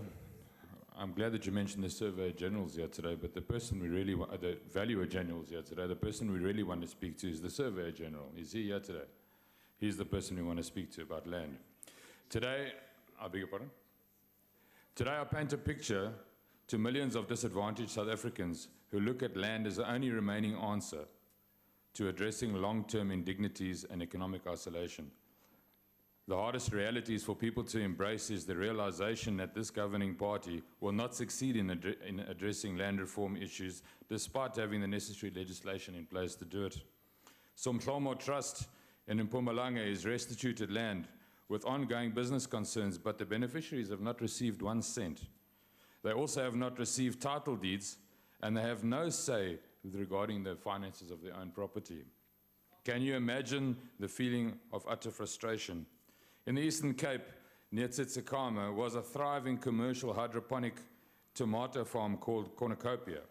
I'm glad that you mentioned the Surveyor Generals here today, but the person we really want, the Valuer Generals here today, the person we really want to speak to is the Surveyor General. Is he here today? He's the person we want to speak to about land. Today, I beg your pardon? Today, I paint a picture to millions of disadvantaged South Africans who look at land as the only remaining answer to addressing long term indignities and economic isolation. The hardest reality for people to embrace is the realization that this governing party will not succeed in, addre- in addressing land reform issues despite having the necessary legislation in place to do it. Somhlomo Trust in Mpumalanga is restituted land with ongoing business concerns, but the beneficiaries have not received one cent. They also have not received title deeds, and they have no say regarding the finances of their own property. Can you imagine the feeling of utter frustration? In the Eastern Cape, near Tsitsikamma, was a thriving commercial hydroponic tomato farm called Cornucopia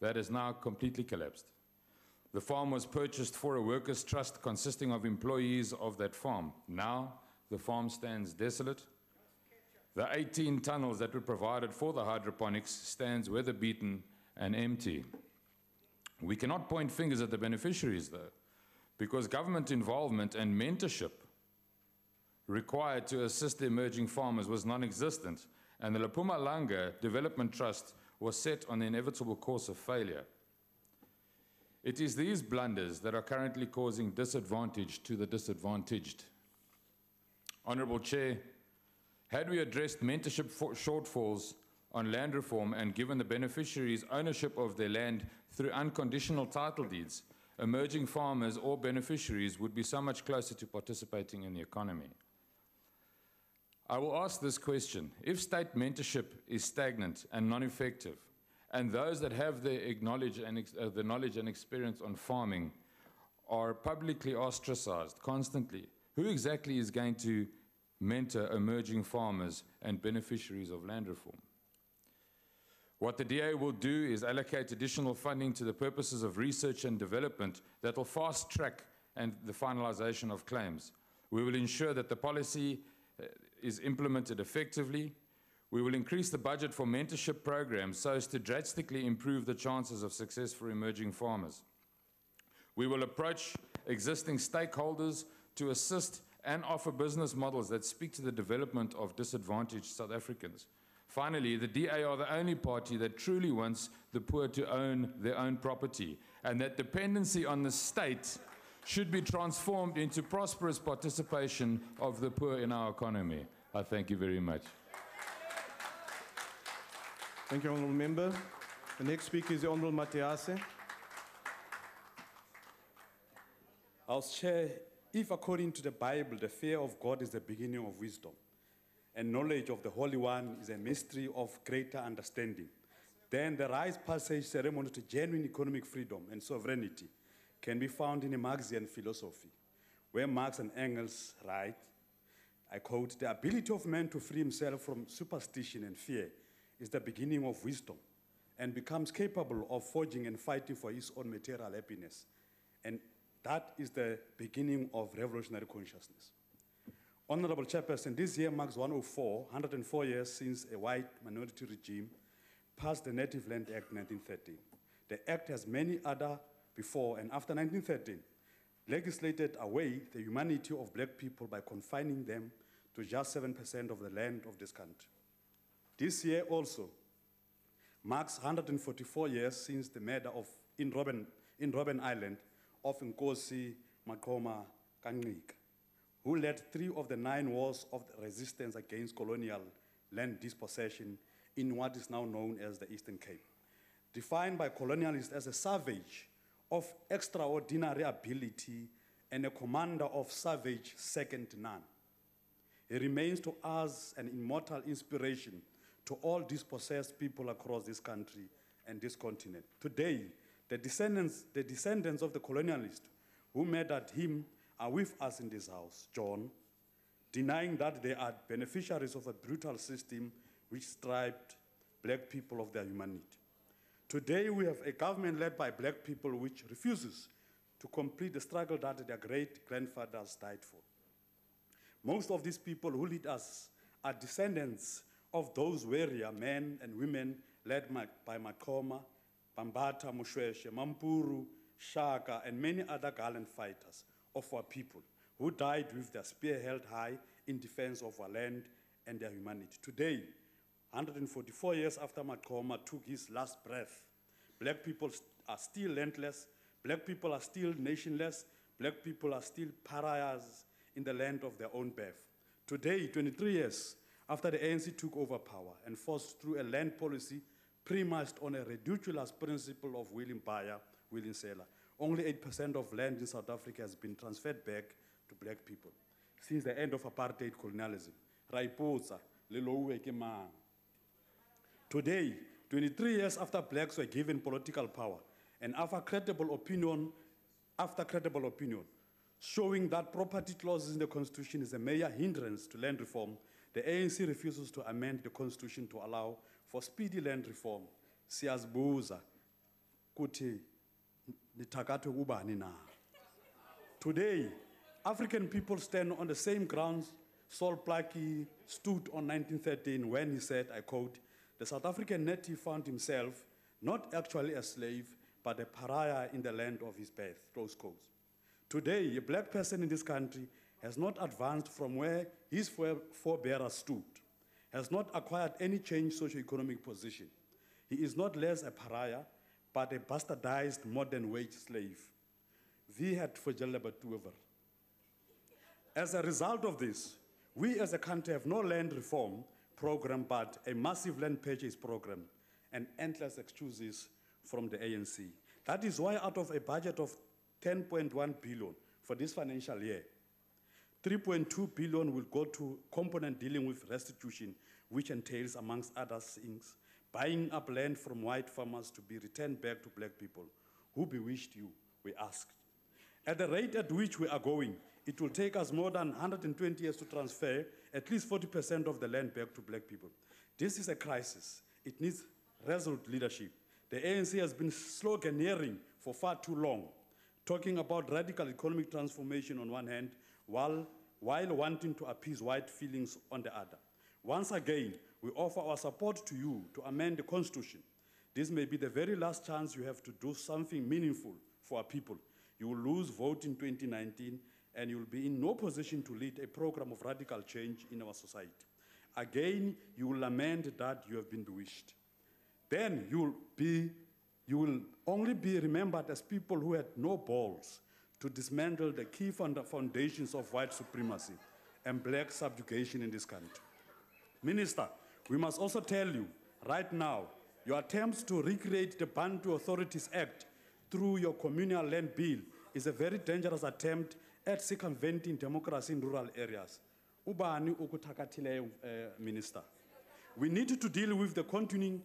that has now completely collapsed. The farm was purchased for a workers' trust consisting of employees of that farm. Now, the farm stands desolate. The 18 tunnels that were provided for the hydroponics stands weather beaten and empty. We cannot point fingers at the beneficiaries, though, because government involvement and mentorship required to assist the emerging farmers was non existent, and the Lapumalanga Development Trust was set on the inevitable course of failure. It is these blunders that are currently causing disadvantage to the disadvantaged. Honourable Chair, had we addressed mentorship shortfalls on land reform and given the beneficiaries ownership of their land through unconditional title deeds, emerging farmers or beneficiaries would be so much closer to participating in the economy. I will ask this question If state mentorship is stagnant and non effective, and those that have the, acknowledge and uh, the knowledge and experience on farming are publicly ostracized constantly, who exactly is going to mentor emerging farmers and beneficiaries of land reform? What the DA will do is allocate additional funding to the purposes of research and development that will fast track and the finalization of claims. We will ensure that the policy uh, is implemented effectively. We will increase the budget for mentorship programs so as to drastically improve the chances of success for emerging farmers. We will approach existing stakeholders to assist and offer business models that speak to the development of disadvantaged South Africans. Finally, the DA are the only party that truly wants the poor to own their own property, and that dependency on the state should be transformed into prosperous participation of the poor in our economy. I thank you very much. Thank you, Honourable Member. The next speaker is the Honourable Matiase. House Chair, if according to the Bible, the fear of God is the beginning of wisdom, and knowledge of the Holy One is a mystery of greater understanding, then the Rise Passage ceremony to genuine economic freedom and sovereignty can be found in a Marxian philosophy, where Marx and Engels write, I quote, the ability of man to free himself from superstition and fear is the beginning of wisdom and becomes capable of forging and fighting for his own material happiness. And that is the beginning of revolutionary consciousness. Honorable Chairperson, this year marks 104, 104 years since a white minority regime passed the Native Land Act 1913. The act has many other before and after 1913 legislated away the humanity of black people by confining them to just 7% of the land of this country. This year also marks 144 years since the murder of, in Robben, in Robben Island of Nkosi Makoma Kancika, who led three of the nine wars of resistance against colonial land dispossession in what is now known as the Eastern Cape. Defined by colonialists as a savage of extraordinary ability and a commander of savage second none. He remains to us an immortal inspiration to all dispossessed people across this country and this continent. Today, the descendants, the descendants of the colonialists who murdered him are with us in this house, John, denying that they are beneficiaries of a brutal system which stripped black people of their humanity. Today, we have a government led by black people which refuses to complete the struggle that their great grandfathers died for. Most of these people who lead us are descendants of those warrior men and women led by, Makoma, Bambata, Moshoeshoe, Mampuru, Shaka, and many other gallant fighters of our people who died with their spear held high in defense of our land and their humanity. Today, 144 years after Makoma took his last breath, black people are still landless, black people are still nationless, black people are still pariahs in the land of their own birth. Today, 23 years after the ANC took over power and forced through a land policy premised on a ridiculous principle of willing buyer, willing seller, only 8% of land in South Africa has been transferred back to black people since the end of apartheid colonialism. Today, 23 years after blacks were given political power, and after credible opinion, after credible opinion, showing that property clauses in the constitution is a major hindrance to land reform, the ANC refuses to amend the constitution to allow for speedy land reform. Siyazibuza kuti nithakathwe kubani na? Today, African people stand on the same grounds Sol Plaatje stood on 1913 when he said, I quote, the South African native found himself not actually a slave, but a pariah in the land of his birth, close quotes. Today, a black person in this country has not advanced from where his fore- forebearers stood, has not acquired any changed socio-economic position. He is not less a pariah, but a bastardized modern wage slave. Wie het voor julle betover. As a result of this, we as a country have no land reform program, but a massive land purchase program and endless excuses from the ANC. That is why out of a budget of 10.1 billion for this financial year, 3.2 billion will go to component dealing with restitution, which entails, amongst other things, buying up land from white farmers to be returned back to black people. Who bewitched you? We asked. At the rate at which we are going, it will take us more than 120 years to transfer at least 40% of the land back to black people. This is a crisis. It needs resolute leadership. The ANC has been sloganeering for far too long, talking about radical economic transformation on one hand, while, while wanting to appease white feelings on the other. Once again, we offer our support to you to amend the Constitution. This may be the very last chance you have to do something meaningful for our people. You will lose vote in 2019, and you will be in no position to lead a program of radical change in our society. Again, you will lament that you have been bewitched. Then you will, be, you will only be remembered as people who had no balls to dismantle the key foundations of white supremacy and black subjugation in this country. Minister, we must also tell you right now your attempts to recreate the Bantu Authorities Act through your communal land bill is a very dangerous attempt at circumventing democracy in rural areas. Ubani ukuthakathileyo, eh, Minister. We need to deal with the continuing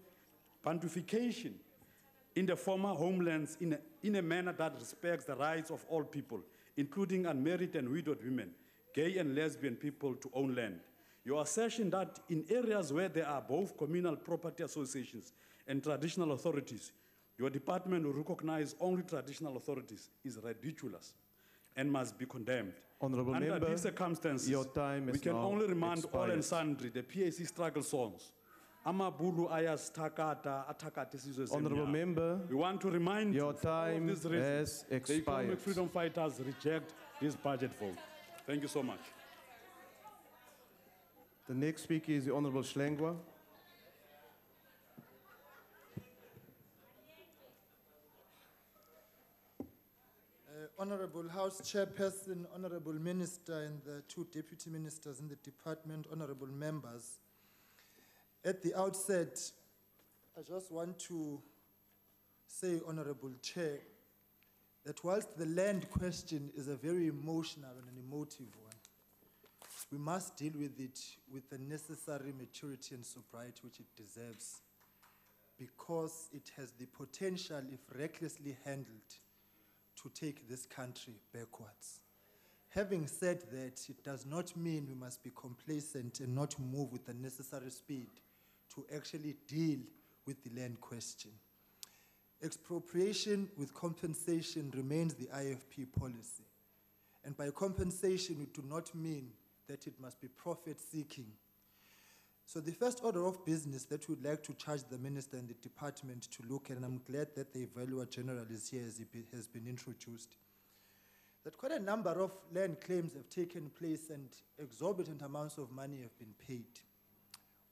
Bantufication in the former homelands in a, in a manner that respects the rights of all people, including unmarried and widowed women, gay and lesbian people to own land. Your assertion that in areas where there are both communal property associations and traditional authorities, your department will recognize only traditional authorities is ridiculous and must be condemned. Honourable Under member, these circumstances, your time we can only remind all and sundry the PAC struggle songs. Amabulu ayasitakata atakate isizwe Honourable semnyama. member, We want to remind your you, all of time has the economic freedom fighters reject this budget vote. Thank you so much. The next speaker is the Honourable Hlengwa. Uh, Honorable House Chairperson, Honorable Minister, and the two Deputy Ministers in the Department, Honorable Members. At the outset, I just want to say, Honorable Chair, that whilst the land question is a very emotional and an emotive one, we must deal with it with the necessary maturity and sobriety which it deserves because it has the potential, if recklessly handled, to take this country backwards. Having said that, it does not mean we must be complacent and not move with the necessary speed to actually deal with the land question. Expropriation with compensation remains the IFP policy. And by compensation, we do not mean that it must be profit seeking. So, the first order of business that we'd like to charge the minister and the department to look at, and I'm glad that the Evaluator General is here as he be- has been introduced, that quite a number of land claims have taken place and exorbitant amounts of money have been paid.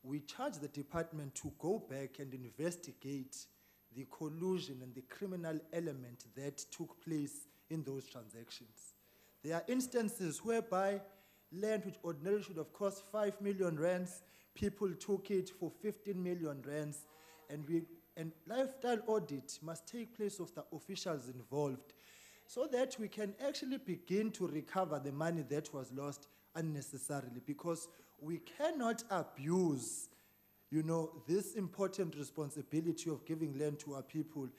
We charge the department to go back and investigate the collusion and the criminal element that took place in those transactions. There are instances whereby land which ordinarily should have cost 5 million rands, people took it for 15 million rands, and, we, and lifestyle audit must take place of the officials involved so that we can actually begin to recover the money that was lost unnecessarily. Because we cannot abuse you know this important responsibility of giving land to our people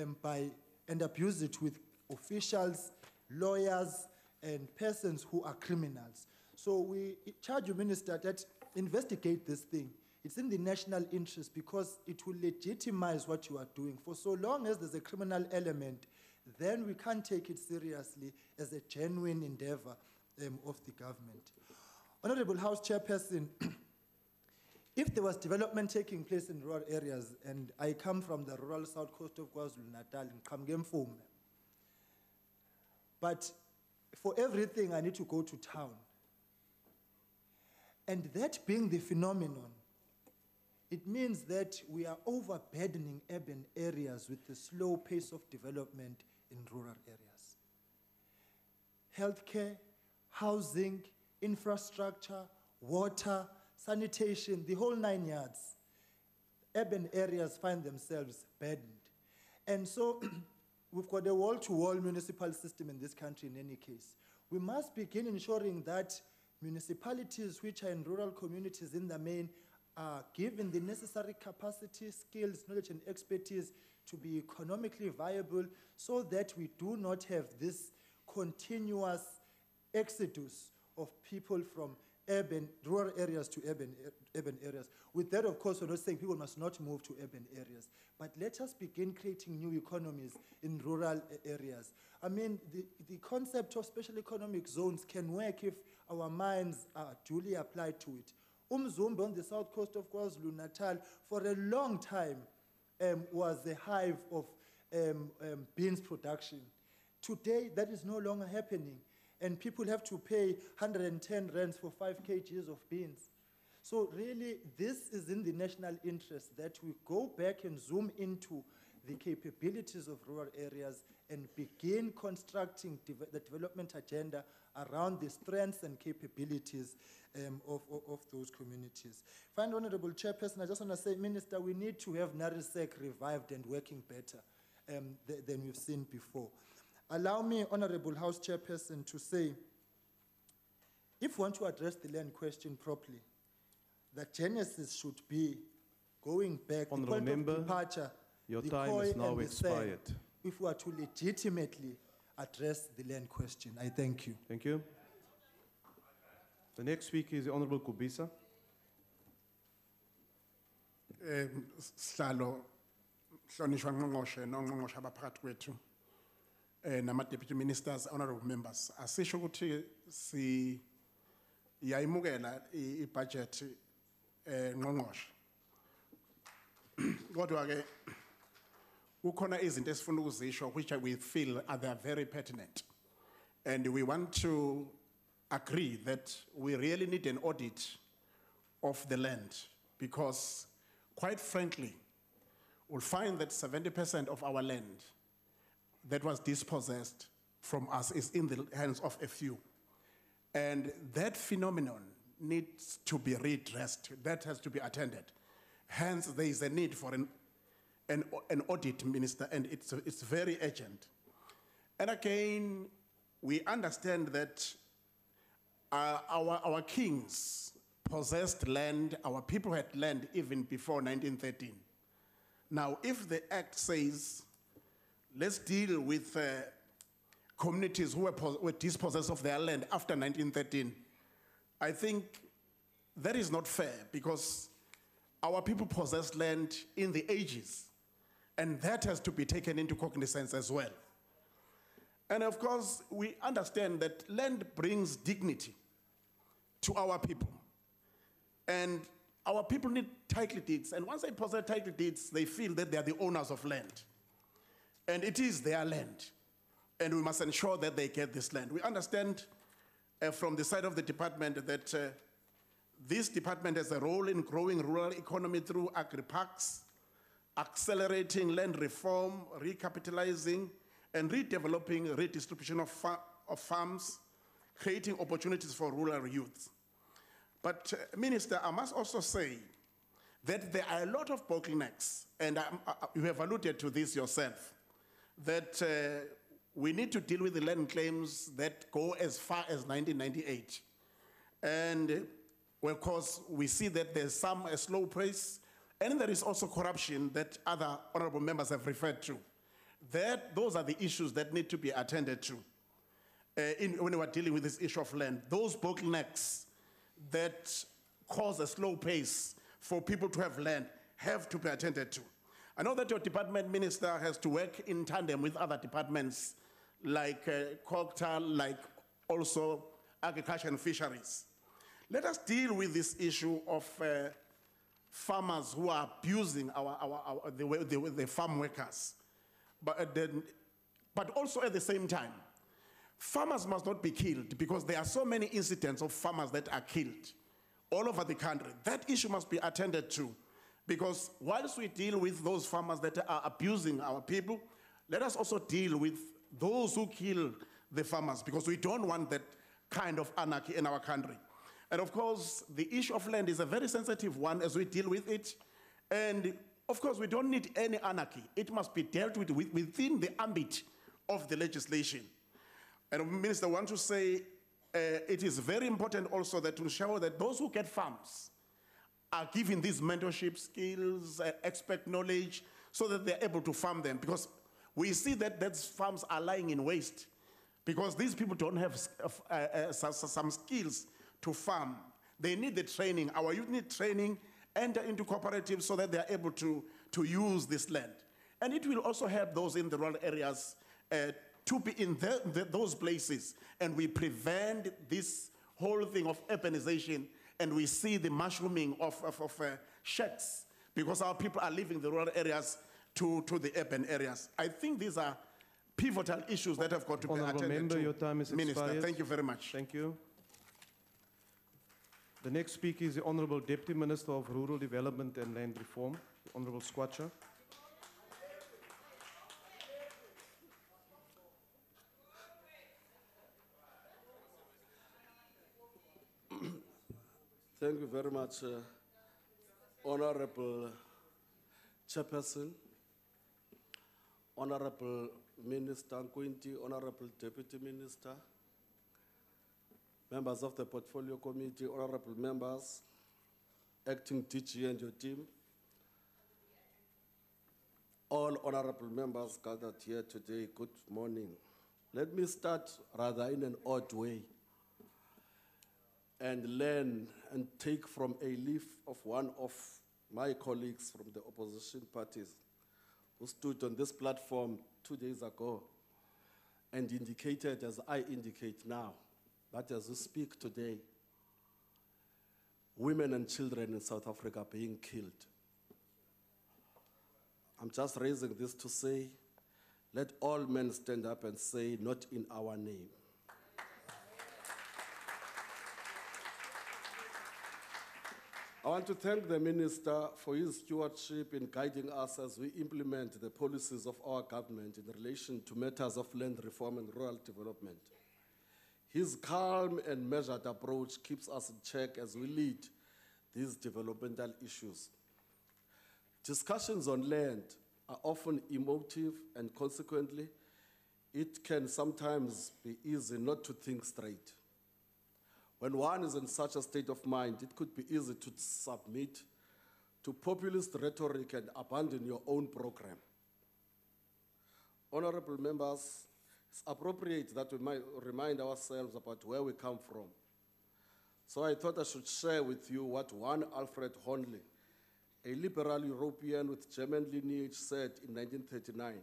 um, by and abuse it with officials lawyers and persons who are criminals. So we charge you minister that investigate this thing. It's in the national interest because it will legitimize what you are doing. For so long as there's a criminal element then we can't take it seriously as a genuine endeavor um, of the government. Honorable House Chairperson, if there was development taking place in rural areas, and I come from the rural south coast of KwaZulu Natal in Kamgemfume, but for everything I need to go to town. And that being the phenomenon, It means that we are overburdening urban areas with the slow pace of development in rural areas. Healthcare, housing, infrastructure, water, sanitation, the whole nine yards. Urban areas find themselves burdened. And so we've got a wall to wall municipal system in this country in any case. We must begin ensuring that municipalities which are in rural communities in the main are given the necessary capacity, skills, knowledge, and expertise to be economically viable so that we do not have this continuous exodus of people from urban, rural areas to urban, urban areas. With that, of course, we're not saying people must not move to urban areas, but let us begin creating new economies in rural areas. I mean, the, the concept of special economic zones can work if our minds are duly applied to it. Umzumbe on the south coast of KwaZulu Natal for a long time um, was the hive of um, um, beans production. Today, that is no longer happening, and people have to pay 110 rands for 5 kgs of beans. So, really, this is in the national interest that we go back and zoom into the capabilities of rural areas and begin constructing deve- the development agenda around the strengths and capabilities um, of, of, of those communities. Fine, Honorable Chairperson, I just want to say, Minister, we need to have NARYSEC revived and working better um, th- than we've seen before. Allow me, Honorable House Chairperson, to say, if we want to address the land question properly, the genesis should be going back, the Honourable point Member, of departure, your the time is now and the expired. If we are to legitimately address the land question, I thank you. Thank you. The next speaker is the Honorable Khubisa. Eh sihlalo hlonishwa ngqongqoshe nongqongqoshe abaphakathi kwethu eh nama deputy ministers honorable members. Asisho ukuthi si yayimukela i budget eh ngqongqoshe. Kodwa ke kukhona izinto esifuna ukuzisho which we feel are very pertinent. And we want to agree that we really need an audit of the land because, quite frankly, we'll find that 70% of our land that was dispossessed from us is in the hands of a few. And that phenomenon needs to be redressed, that has to be attended. Hence, there is a need for an, an, an audit, Minister, and it's, it's very urgent. And again, we understand that uh, our, our kings possessed land, our people had land even before 1913. Now, if the act says, let's deal with uh, communities who were, were dispossessed of their land after 1913, I think that is not fair because our people possessed land in the ages, and that has to be taken into cognizance as well. And of course, we understand that land brings dignity to our people. And our people need title deeds. And once they possess title deeds, they feel that they are the owners of land. And it is their land. And we must ensure that they get this land. We understand uh, from the side of the department that uh, this department has a role in growing rural economy through agri-parks, accelerating land reform, recapitalizing, and redeveloping redistribution of, fa- of farms, creating opportunities for rural youth. But, uh, Minister, I must also say that there are a lot of bottlenecks, and um, uh, you have alluded to this yourself, that uh, we need to deal with the land claims that go as far as 1998. And, well, of course, we see that there's some a slow pace, and there is also corruption that other honorable members have referred to. That, those are the issues that need to be attended to uh, in, when we are dealing with this issue of land. Those bottlenecks that cause a slow pace for people to have land have to be attended to. I know that your department minister has to work in tandem with other departments like uh, COGTA, like also agriculture and fisheries. Let us deal with this issue of uh, farmers who are abusing our, our, our, the, the, the farm workers. But, uh, then, but also at the same time, farmers must not be killed because there are so many incidents of farmers that are killed all over the country. That issue must be attended to. Because whilst we deal with those farmers that are abusing our people, let us also deal with those who kill the farmers because we don't want that kind of anarchy in our country. And of course, the issue of land is a very sensitive one as we deal with it. And of course, we don't need any anarchy. It must be dealt with, with within the ambit of the legislation. And Minister, I want to say uh, it is very important also that to ensure that those who get farms are given these mentorship skills, uh, expert knowledge, so that they're able to farm them. Because we see that those farms are lying in waste because these people don't have uh, uh, some, some skills to farm. They need the training. Our youth need training, enter into cooperatives so that they're able to, to use this land. And it will also help those in the rural areas uh, to be in the, the- those places. And we prevent this whole thing of urbanization and we see the mushrooming of, of, of uh, shacks because our people are leaving the rural areas to, to the urban areas. I think these are pivotal issues that have got to be Honourable attended member, to. your time is Minister, expired. thank you very much. Thank you. The next speaker is the Honourable Deputy Minister of Rural Development and Land Reform, the Honourable Skwatsha. Thank you very much, uh, Honorable Chairperson, Honorable Minister Nkwinti, Honorable Deputy Minister, members of the Portfolio Committee, Honorable members, Acting DG and your team, all honorable members gathered here today, good morning. Let me start rather in an odd way and learn and take from a leaf of one of my colleagues from the opposition parties who stood on this platform two days ago and indicated, as I indicate now, that as we speak today, women and children in South Africa are being killed. I'm just raising this to say, let all men stand up and say, not in our name. I want to thank the Minister for his stewardship in guiding us as we implement the policies of our government in relation to matters of land reform and rural development. His calm and measured approach keeps us in check as we lead these developmental issues. Discussions on land are often emotive, and consequently, it can sometimes be easy not to think straight. When one is in such a state of mind, it could be easy to submit to populist rhetoric and abandon your own program. Honorable members, it's appropriate that we might remind ourselves about where we come from. So I thought I should share with you what one Alfred Hoernlé, a liberal European with German lineage, said in 1939,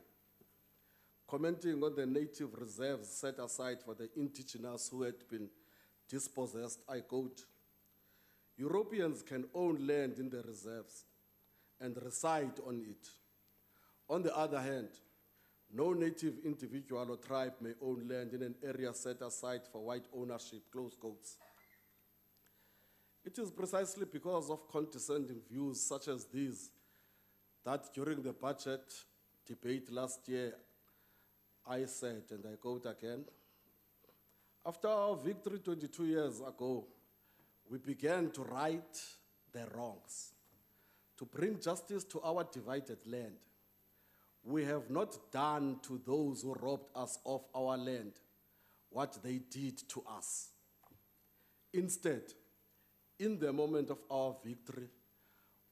commenting on the native reserves set aside for the indigenous who had been dispossessed, I quote, Europeans can own land in the reserves and reside on it. On the other hand, no native individual or tribe may own land in an area set aside for white ownership, close quotes. It is precisely because of condescending views such as these that during the budget debate last year, I said, and I quote again, after our victory 22 years ago, we began to right the wrongs, to bring justice to our divided land. We have not done to those who robbed us of our land what they did to us. Instead, in the moment of our victory,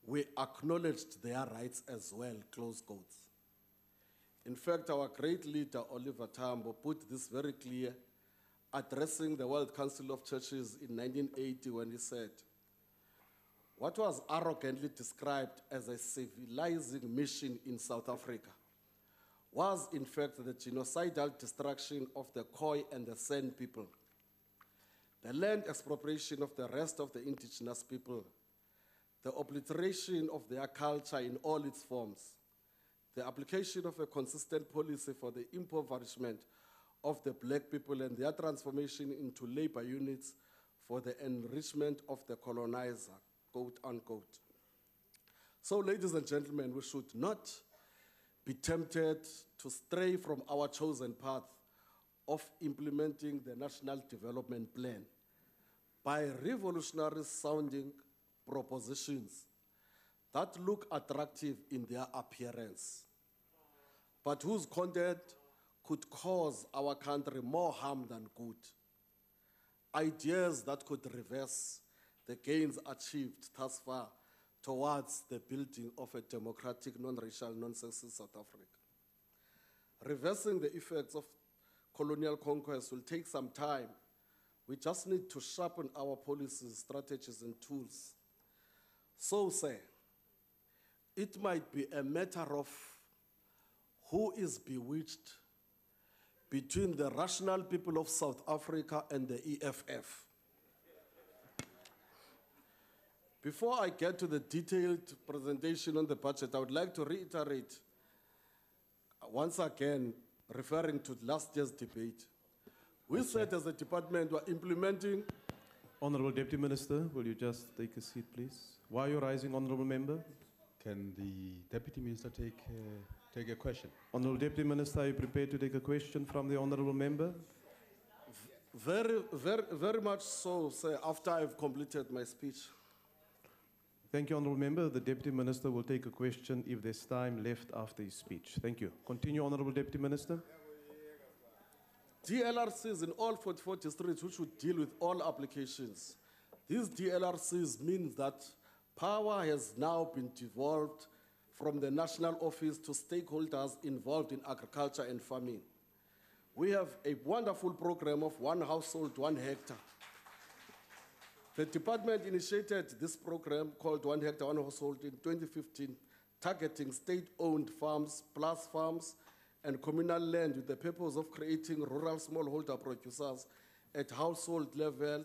we acknowledged their rights as well, close quotes. In fact, our great leader, Oliver Tambo, put this very clear, addressing the World Council of Churches in 1980 when he said, What was arrogantly described as a civilizing mission in South Africa was, in fact, the genocidal destruction of the Khoi and the San people, the land expropriation of the rest of the indigenous people, the obliteration of their culture in all its forms, the application of a consistent policy for the impoverishment of the black people and their transformation into labor units for the enrichment of the colonizer, quote unquote. So, ladies and gentlemen, we should not be tempted to stray from our chosen path of implementing the National Development Plan by revolutionary sounding propositions that look attractive in their appearance, but whose content could cause our country more harm than good. Ideas that could reverse the gains achieved thus far towards the building of a democratic, non racial, non sexist South Africa. Reversing the effects of colonial conquest will take some time. We just need to sharpen our policies, strategies, and tools. So, say, it might be a matter of who is bewitched between the rational people of South Africa and the EFF. Before I get to the detailed presentation on the budget, I would like to reiterate once again, referring to last year's debate. We said as a department we're implementing Honorable Deputy Minister, will you just take a seat, please? Why are you rising, Honorable Member? Can the Deputy Minister take, uh, take a question? Honorable Deputy Minister, are you prepared to take a question from the Honorable Member? very, very, very much so, sir, after I've completed my speech. Thank you, Honorable Member. The Deputy Minister will take a question if there's time left after his speech. Thank you. Continue, Honorable Deputy Minister. DLRCs in all 44 districts which would deal with all applications. These DLRCs means that power has now been devolved from the national office to stakeholders involved in agriculture and farming. We have a wonderful program of one household, one hectare. The department initiated this program called One Hectare, One Household in 2015, targeting state-owned farms, PLAS farms, and communal land with the purpose of creating rural smallholder producers at household level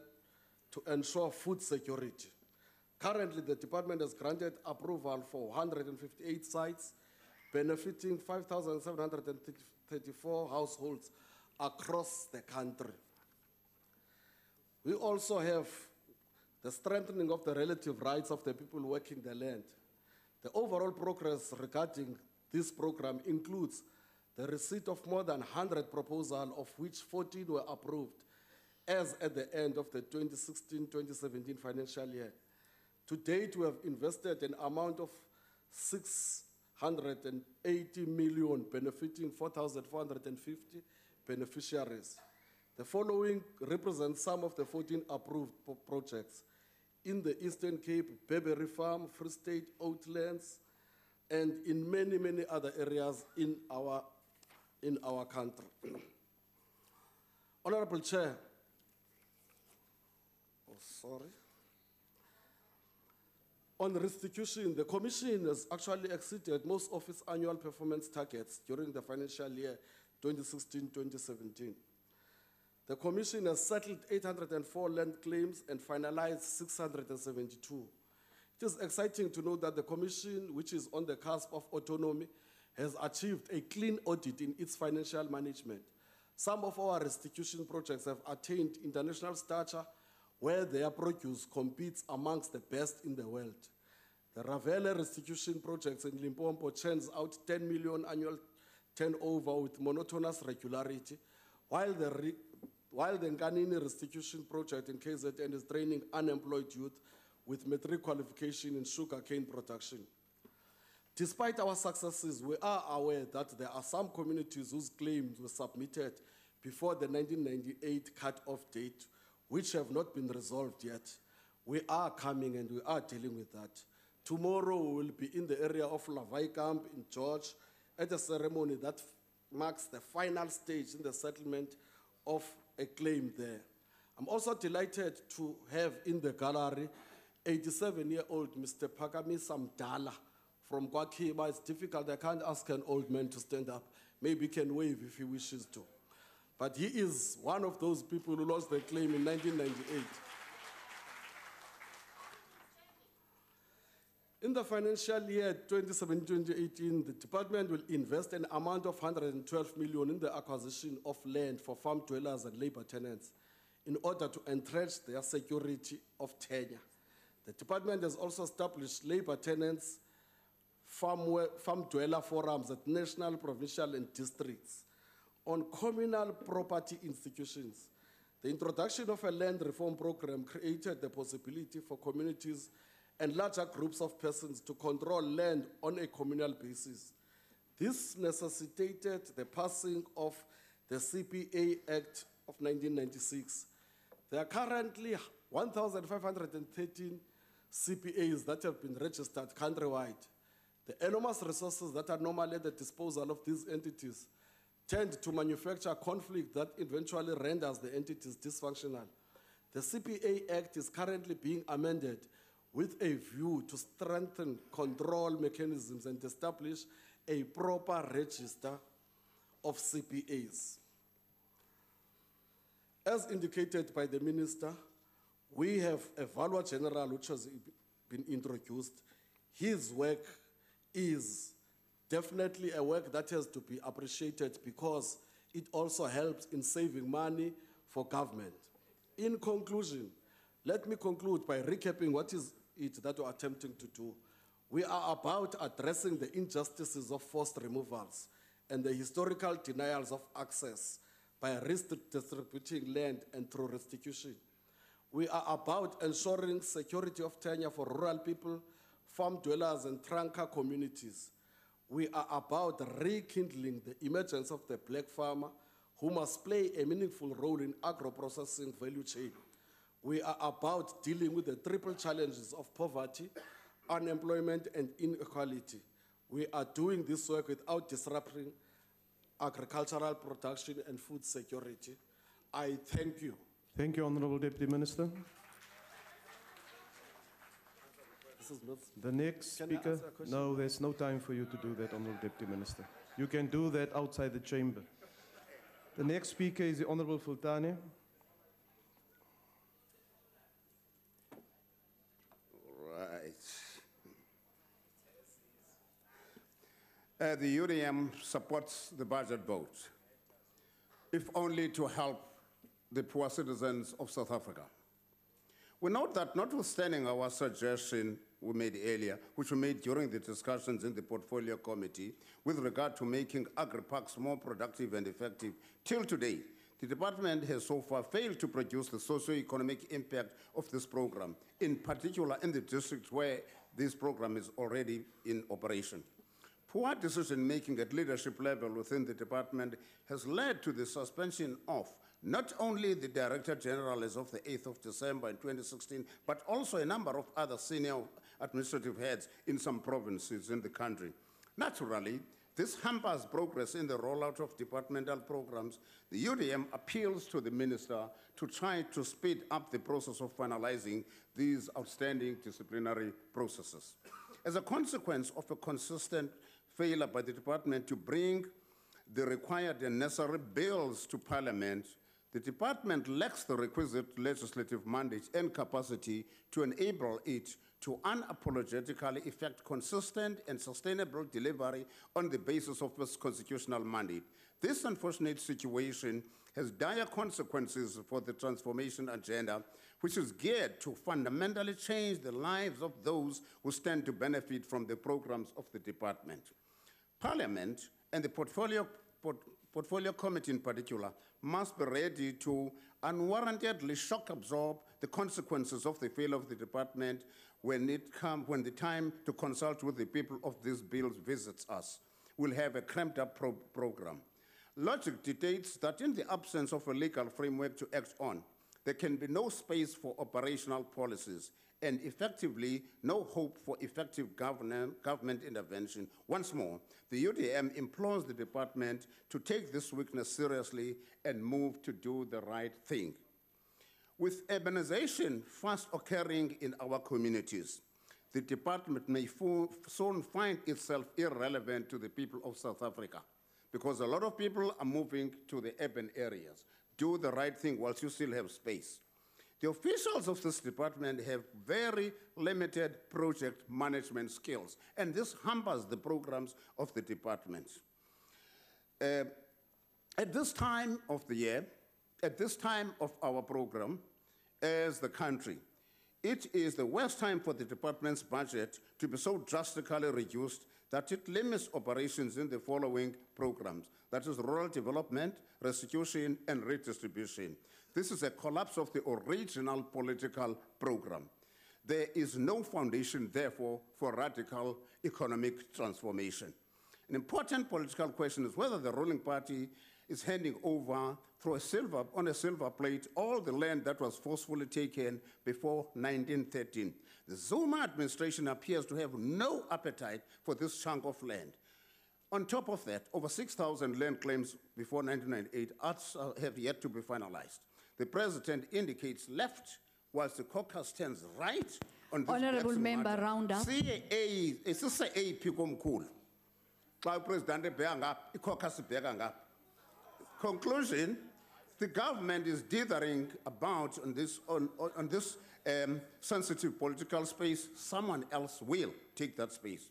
to ensure food security. Currently, the department has granted approval for 158 sites, benefiting 5,734 households across the country. We also have the strengthening of the relative rights of the people working the land. The overall progress regarding this program includes the receipt of more than 100 proposals, of which 14 were approved, as at the end of the 2016-2017 financial year. To date, we have invested an amount of 680 million, benefiting 4,450 beneficiaries. The following represent some of the 14 approved projects. In the Eastern Cape, Beberry Farm, Free State, Oatlands, and in many, many other areas in our, in our country. Honorable Chair, oh, sorry. On restitution, the Commission has actually exceeded most of its annual performance targets during the financial year 2016-2017. The Commission has settled 804 land claims and finalized 672. It is exciting to know that the Commission, which is on the cusp of autonomy, has achieved a clean audit in its financial management. Some of our restitution projects have attained international stature where their produce competes amongst the best in the world. The Ravele restitution projects in Limpopo churns out 10 million annual turnover with monotonous regularity, while the, re- while the Nganini restitution project in KZN is training unemployed youth with matric qualification in sugarcane production. Despite our successes, we are aware that there are some communities whose claims were submitted before the 1998 cut-off date, which have not been resolved yet. We are coming and we are dealing with that. Tomorrow we will be in the area of Lawaaikamp in George at a ceremony that marks the final stage in the settlement of a claim there. I'm also delighted to have in the gallery 87-year-old Mr. Pakami Samdala from Kwakiba. It's difficult, I can't ask an old man to stand up. Maybe he can wave if he wishes to. But he is one of those people who lost their claim in 1998. In the financial year 2017-2018, the department will invest an amount of 112 million in the acquisition of land for farm dwellers and labor tenants in order to entrench their security of tenure. The department has also established labor tenants farm, farm dweller forums at national, provincial, and districts on communal property institutions. The introduction of a land reform program created the possibility for communities and larger groups of persons to control land on a communal basis. This necessitated the passing of the CPA Act of 1996. There are currently 1,513 CPAs that have been registered countrywide. The enormous resources that are normally at the disposal of these entities tend to manufacture conflict that eventually renders the entities dysfunctional. The CPA Act is currently being amended with a view to strengthen control mechanisms and establish a proper register of CPAs. As indicated by the minister, we have a Valuer General which has been introduced. His work is definitely a work that has to be appreciated because it also helps in saving money for government. In conclusion, let me conclude by recapping what is it that we're attempting to do. We are about addressing the injustices of forced removals and the historical denials of access by redistributing land and through restitution. We are about ensuring security of tenure for rural people, farm dwellers, and trunker communities. We are about rekindling the emergence of the black farmer who must play a meaningful role in agro-processing value chain. We are about dealing with the triple challenges of poverty, unemployment, and inequality. We are doing this work without disrupting agricultural production and food security. I thank you. Thank you, Honorable Deputy Minister. This is not The next speaker, ask a question? no, there's no time for you to do that, Honorable Deputy Minister. You can do that outside the chamber. The next speaker is the Honorable Filtane. Right. Uh, the UDM supports the budget vote, if only to help the poor citizens of South Africa. We note that notwithstanding our suggestion we made earlier, which we made during the discussions in the portfolio committee with regard to making agri-parks more productive and effective, till today, the department has so far failed to produce the socio-economic impact of this program, in particular in the districts where this program is already in operation. Poor decision-making at leadership level within the department has led to the suspension of not only the Director General as of the 8th of December in 2016, but also a number of other senior administrative heads in some provinces in the country. Naturally, this hampers progress in the rollout of departmental programs. The UDM appeals to the minister to try to speed up the process of finalizing these outstanding disciplinary processes. As a consequence of a consistent failure by the department to bring the required and necessary bills to parliament, the department lacks the requisite legislative mandate and capacity to enable it to unapologetically effect consistent and sustainable delivery on the basis of its constitutional mandate. This unfortunate situation has dire consequences for the transformation agenda, which is geared to fundamentally change the lives of those who stand to benefit from the programs of the department. Parliament and the portfolio, port- portfolio committee in particular must be ready to unwarrantedly shock absorb the consequences of the failure of the department when it come, when the time to consult with the people of these bills visits us. We'll have a cramped up pro- program. Logic dictates that in the absence of a legal framework to act on, there can be no space for operational policies and effectively no hope for effective government intervention. Once more, the UDM implores the department to take this weakness seriously and move to do the right thing. With urbanization fast occurring in our communities, the department may soon find itself irrelevant to the people of South Africa because a lot of people are moving to the urban areas. Do the right thing whilst you still have space. The officials of this department have very limited project management skills, and this hampers the programs of the department. Uh, at this time of the year, at this time of our program, as the country It is the worst time for the department's budget to be so drastically reduced that it limits operations in the following programs. That is rural development, restitution, and redistribution. This is a collapse of the original political program. There is no foundation, therefore, for radical economic transformation. An important political question is whether the ruling party is handing over through a silver, on a silver plate all the land that was forcefully taken before 1913. The Zuma administration appears to have no appetite for this chunk of land. On top of that, over 6,000 land claims before 1998 are- have yet to be finalized. The president indicates left, whilst the caucus stands right on this Honourable member, matter. round up. Siye A- isise eyiphi komkhulu xa upresident ebheka ngapha icaucus ibheka ngapha conclusion the government is dithering about on this, on, on, on this um, sensitive political space someone else will take that space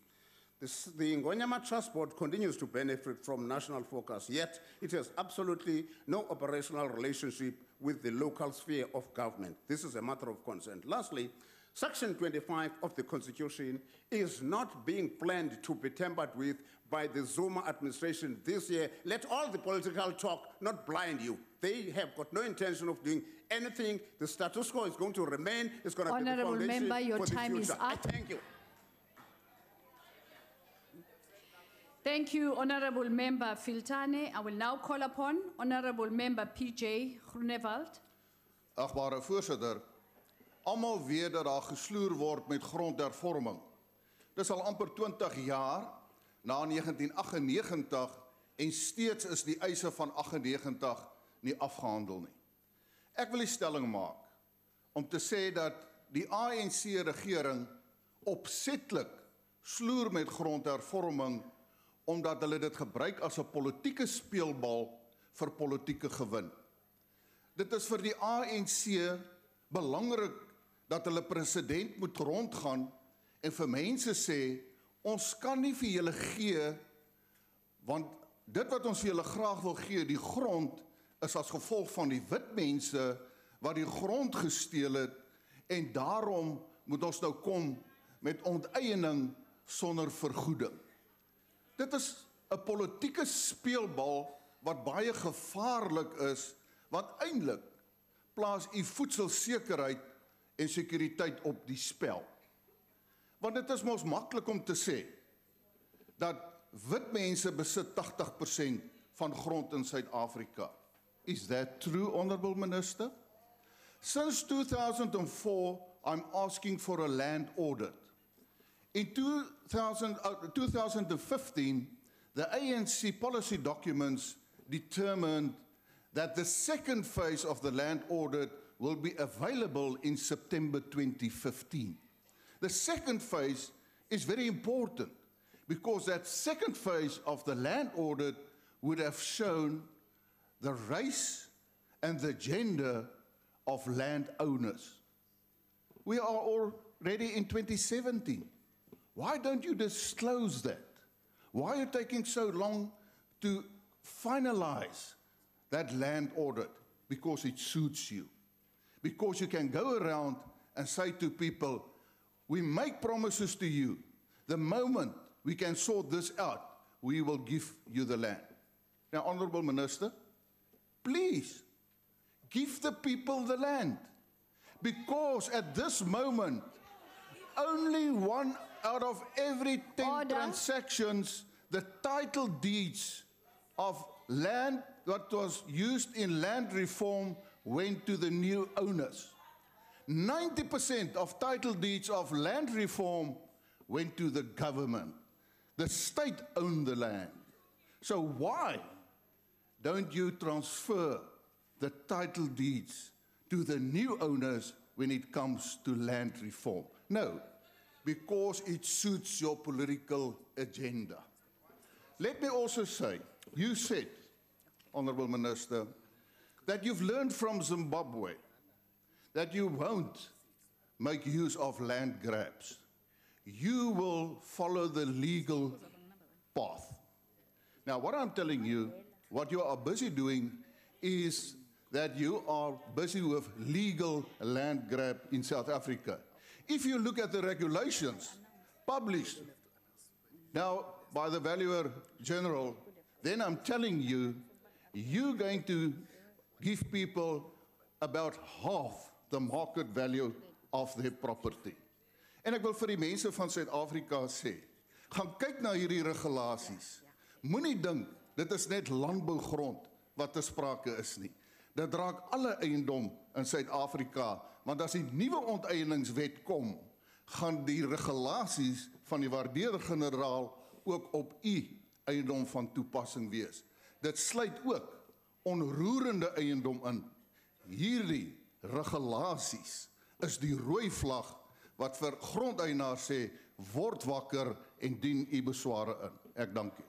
this, the Ngonyama Trust Board continues to benefit from national focus, yet it has absolutely no operational relationship with the local sphere of government. This is a matter of concern. Lastly, Section 25 of the Constitution is not being planned to be tampered with by the Zuma administration this year. Let all the political talk not blind you. They have got no intention of doing anything. The status quo is going to remain. It's going to be the foundation member, your for the time is future. I up. thank you. Thank you, Honourable Member Filtane. I will now call upon Honourable Member PJ Groenewald. Agbare voorsitter, almal weet dat daar gesloer word met grondhervorming. Dis al amper 20 jaar na 1998 en steeds is die eise van 98 nie afgehandel nie. Ek wil die stelling maak om te sê dat die ANC regering opsetlik sloer met grondhervorming omdat hulle dit gebruik as 'n politieke speelbal vir politieke gewin. Dit is vir die ANC belangrik dat hulle president moet rondgaan en vir mense sê ons kan nie vir julle gee want dit wat ons vir julle graag wil gee, die grond is as gevolg van die wit mense wat die grond gesteel het en daarom moet ons nou kom met onteiening sonder vergoeding. Dit is 'n politieke speelbal wat baie gevaarlik is want eintlik plaas u voedselsekerheid en sekuriteit op die spel. Want dit is mos maklik om te sê dat wit mense besit 80% van grond in Suid-Afrika. Is that true honorable minister? Since 2004 I'm asking for a land audit. In 2000, uh, 2015, the ANC policy documents determined that the second phase of the land audit will be available in September 2015. The second phase is very important because that second phase of the land audit would have shown the race and the gender of landowners. We are already in 2017. Why don't you disclose that? Why are you taking so long to finalize that land audit? Because it suits you. Because you can go around and say to people, we make promises to you. The moment we can sort this out, we will give you the land. Now, Honorable Minister, please give the people the land. Because at this moment, only one out of every 10 Order. transactions, the title deeds of land that was used in land reform went to the new owners. 90% of title deeds of land reform went to the government. The state owned the land. So why don't you transfer the title deeds to the new owners when it comes to land reform? No, because it suits your political agenda. Let me also say, you said, Honorable Minister, that you've learned from Zimbabwe that you won't make use of land grabs. You will follow the legal path. Now, what I'm telling you, what you are busy doing is that you are busy with legal land grab in South Africa. If you look at the regulations published now by the Valuer General, then I'm telling you, you're going to give people about half the market value of their property. En ek wil vir die mense van Suid-Afrika sê, gaan kyk na hierdie regulasies. Moenie dink dit is net landbougrond wat te sprake is nie. Dit raak alle eiendom in Suid-Afrika, want as die nuwe onteieningswet kom, gaan die regulasies van die waardeerder-generaal ook op u eiendom van toepassing wees. Dit sluit ook onroerende eiendom in. Hierdie regulasies is die rooi vlag wat vir grondeienaars sê word wakker en dien u besware in. Ek dank u.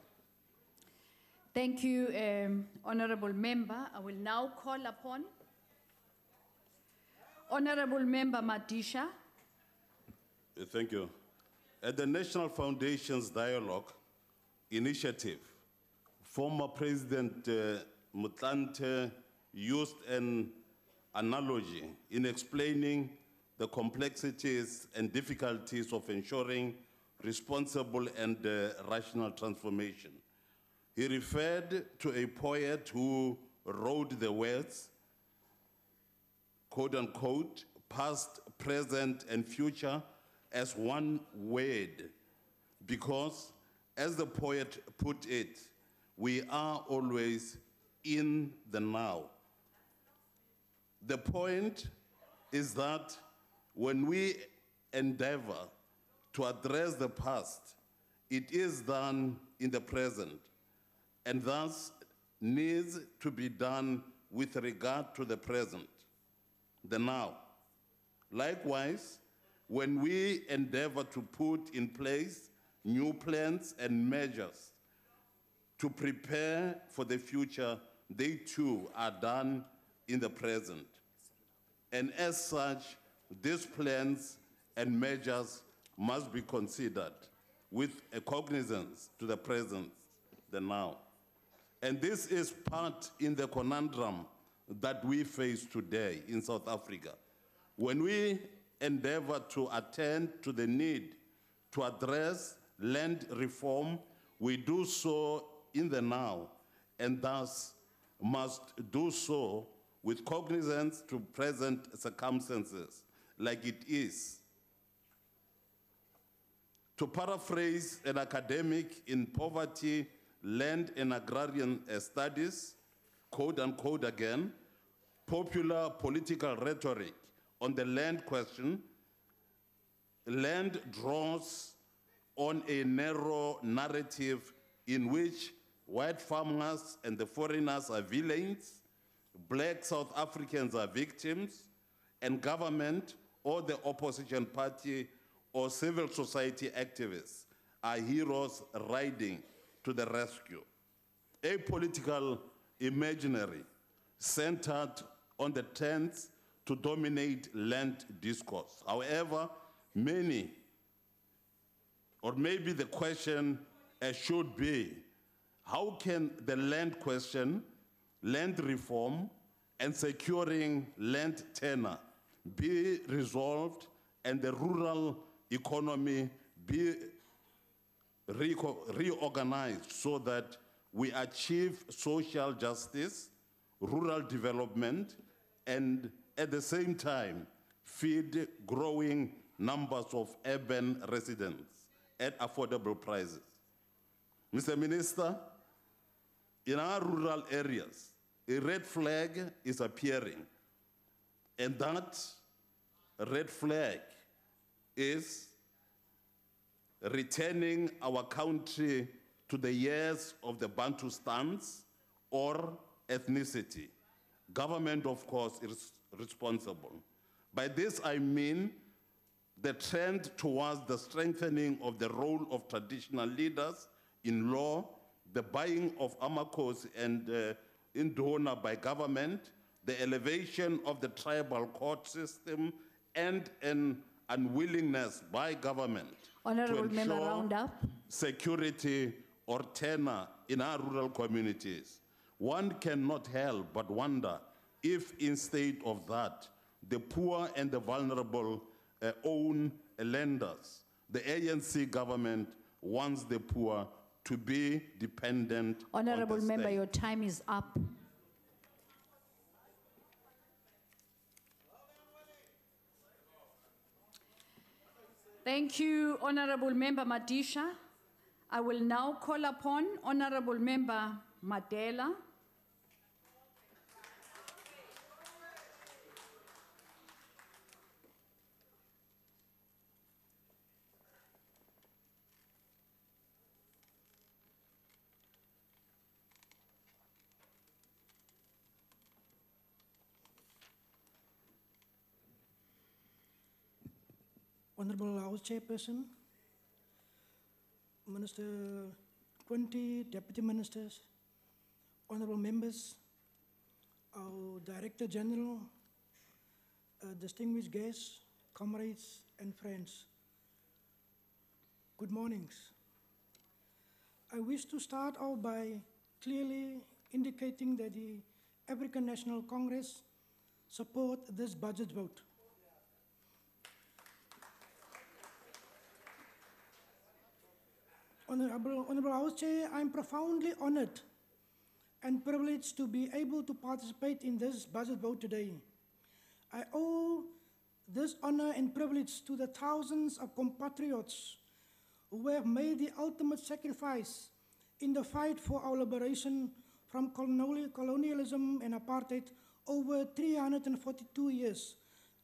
Thank you, um, Honorable Member. I will now call upon Honorable Member Madisha. Uh, Thank you. At the National Foundation's Dialogue Initiative, former President uh, Motlanthe used an analogy in explaining the complexities and difficulties of ensuring responsible and uh, rational transformation. He referred to a poet who wrote the words, quote unquote, past, present, and future as one word, because, as the poet put it, we are always in the now. The point is that when we endeavor to address the past, it is done in the present, and thus needs to be done with regard to the present, the now. Likewise, when we endeavor to put in place new plans and measures to prepare for the future, they too are done in the present. And as such, these plans and measures must be considered with a cognizance to the present, the now. And this is part in the conundrum that we face today in South Africa. When we endeavor to attend to the need to address land reform, we do so in the now, and thus must do so with cognizance to present circumstances, like it is. To paraphrase an academic in poverty, land and agrarian studies, quote unquote again, popular political rhetoric on the land question, land draws on a narrow narrative in which white farmers and the foreigners are villains, black South Africans are victims, and government or the opposition party or civil society activists are heroes riding to the rescue. A political imaginary centered on the trends to dominate land discourse. However, many, or maybe the question uh, should be how can the land question, land reform, and securing land tenure be resolved and the rural economy be reco- reorganized so that we achieve social justice, rural development, and at the same time feed growing numbers of urban residents at affordable prices. Mr. Minister, in our rural areas, a red flag is appearing, and that red flag is returning our country to the years of the Bantustans or ethnicity. Government, of course, is responsible. By this, I mean the trend towards the strengthening of the role of traditional leaders in law, the buying of amakos and uh, indona by government, the elevation of the tribal court system, and an unwillingness by government Honorable to Member, ensure round up. security or tenure in our rural communities. One cannot help but wonder if instead of that, the poor and the vulnerable uh, own lenders. The ANC government wants the poor to be dependent on the Honorable member, state. your time is up. Thank you, Honorable Member Madisha. I will now call upon Honorable Member Madela. Honorable House Chairperson, Minister Nkwinti, Deputy Ministers, Honorable Members, our Director General, uh, distinguished guests, comrades, and friends. Good mornings. I wish to start off by clearly indicating that the African National Congress support this budget vote. Honorable, Honorable House Chair, I'm profoundly honored and privileged to be able to participate in this budget vote today. I owe this honor and privilege to the thousands of compatriots who have made the ultimate sacrifice in the fight for our liberation from colonialism and apartheid over 342 years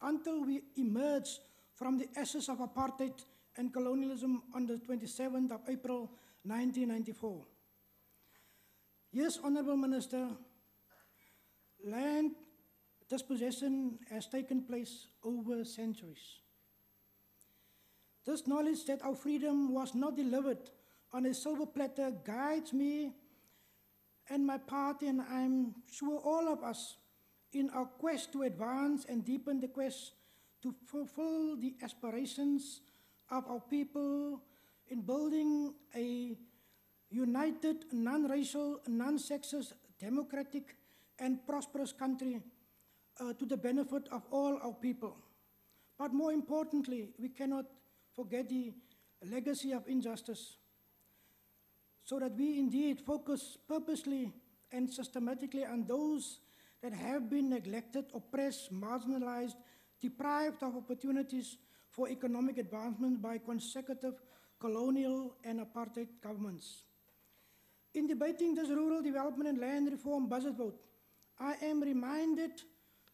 until we emerge from the ashes of apartheid and colonialism on the 27th of April 1994. Yes, Honorable Minister, land dispossession has taken place over centuries. This knowledge that our freedom was not delivered on a silver platter guides me and my party, and I'm sure all of us, in our quest to advance and deepen the quest to fulfill the aspirations of our people in building a united, non racial, non sexist, democratic, and prosperous country uh, to the benefit of all our people. But more importantly, we cannot forget the legacy of injustice, so that we indeed focus purposely and systematically on those that have been neglected, oppressed, marginalized, deprived of opportunities for economic advancement by consecutive colonial and apartheid governments. In debating this rural development and land reform budget vote, I am reminded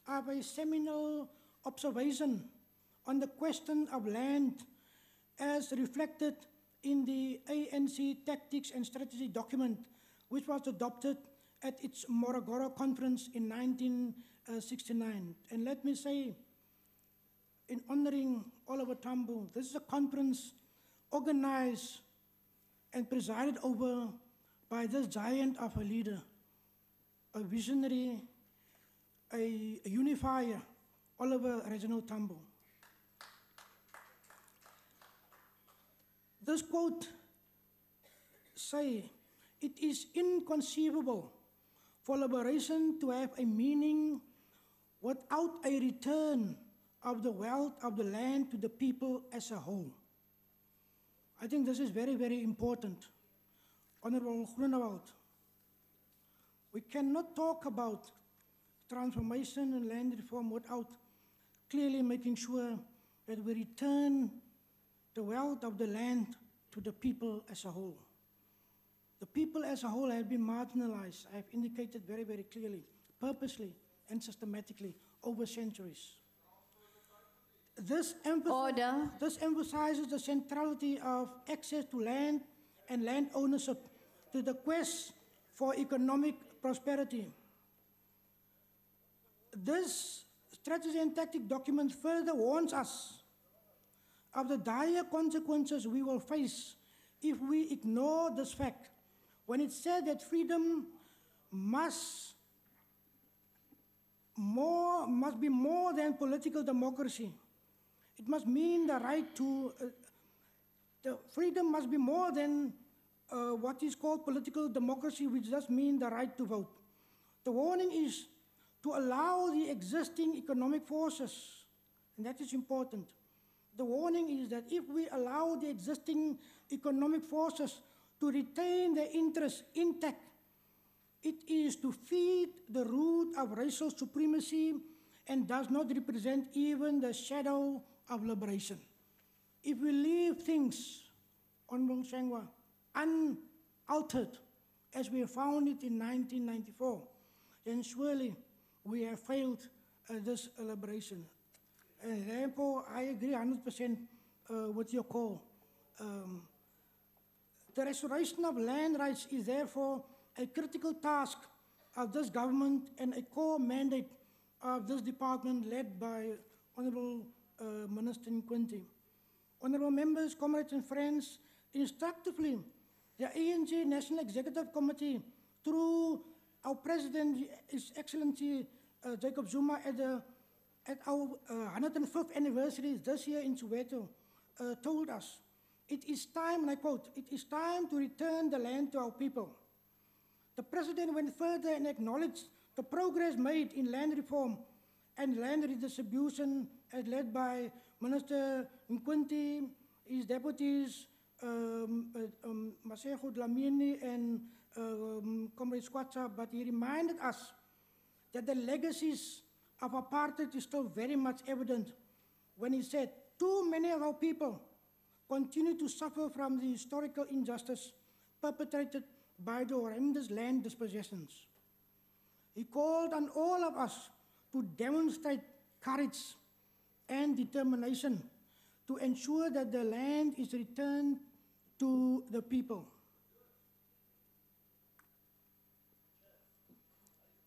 of a seminal observation on the question of land as reflected in the ANC Tactics and Strategy document, which was adopted at its Morogoro conference in 1969. And let me say, in honoring Oliver Tambo, this is a conference organized and presided over by this giant of a leader, a visionary, a, unifier, Oliver Reginald Tambo. This quote say, it is inconceivable for liberation to have a meaning without a return of the wealth of the land to the people as a whole. I think this is very, very important. Honorable Groenewald, we cannot talk about transformation and land reform without clearly making sure that we return the wealth of the land to the people as a whole. The people as a whole have been marginalized, I have indicated very, very clearly, purposely and systematically over centuries. This, emphasi- this emphasizes the centrality of access to land and land ownership to the quest for economic prosperity. This strategy and tactic document further warns us of the dire consequences we will face if we ignore this fact when it said that freedom must more must be more than political democracy it must mean the right to uh, the freedom must be more than uh, what is called political democracy which does mean the right to vote the warning is to allow the existing economic forces, and that is important. The warning is that if we allow the existing economic forces to retain their interests intact, it is to feed the root of racial supremacy and does not represent even the shadow of liberation. If we leave things on Mongshengwa unaltered as we found it in 1994, then surely we have failed uh, this uh, liberation. And therefore, I agree 100% uh, with your call. Um, the restoration of land rights is therefore a critical task of this government and a core mandate of this department led by Honorable uh, Minister Nkwinti. Honorable members, comrades and friends, instructively, the ANC National Executive Committee, through our President, His Excellency uh, Jacob Zuma, at, the, at our uh, 105th anniversary this year in Soweto, uh, told us, it is time, and I quote, it is time to return the land to our people. The President went further and acknowledged the progress made in land reform and land redistribution as led by Minister Nkwinti, his deputies, um, uh, um, Mashego-Dlamini and um, Comrade Skwatsha, but he reminded us that the legacies of apartheid is still very much evident when he said, too many of our people continue to suffer from the historical injustice perpetrated by the horrendous land dispossessions. He called on all of us to demonstrate courage and determination to ensure that the land is returned to the people.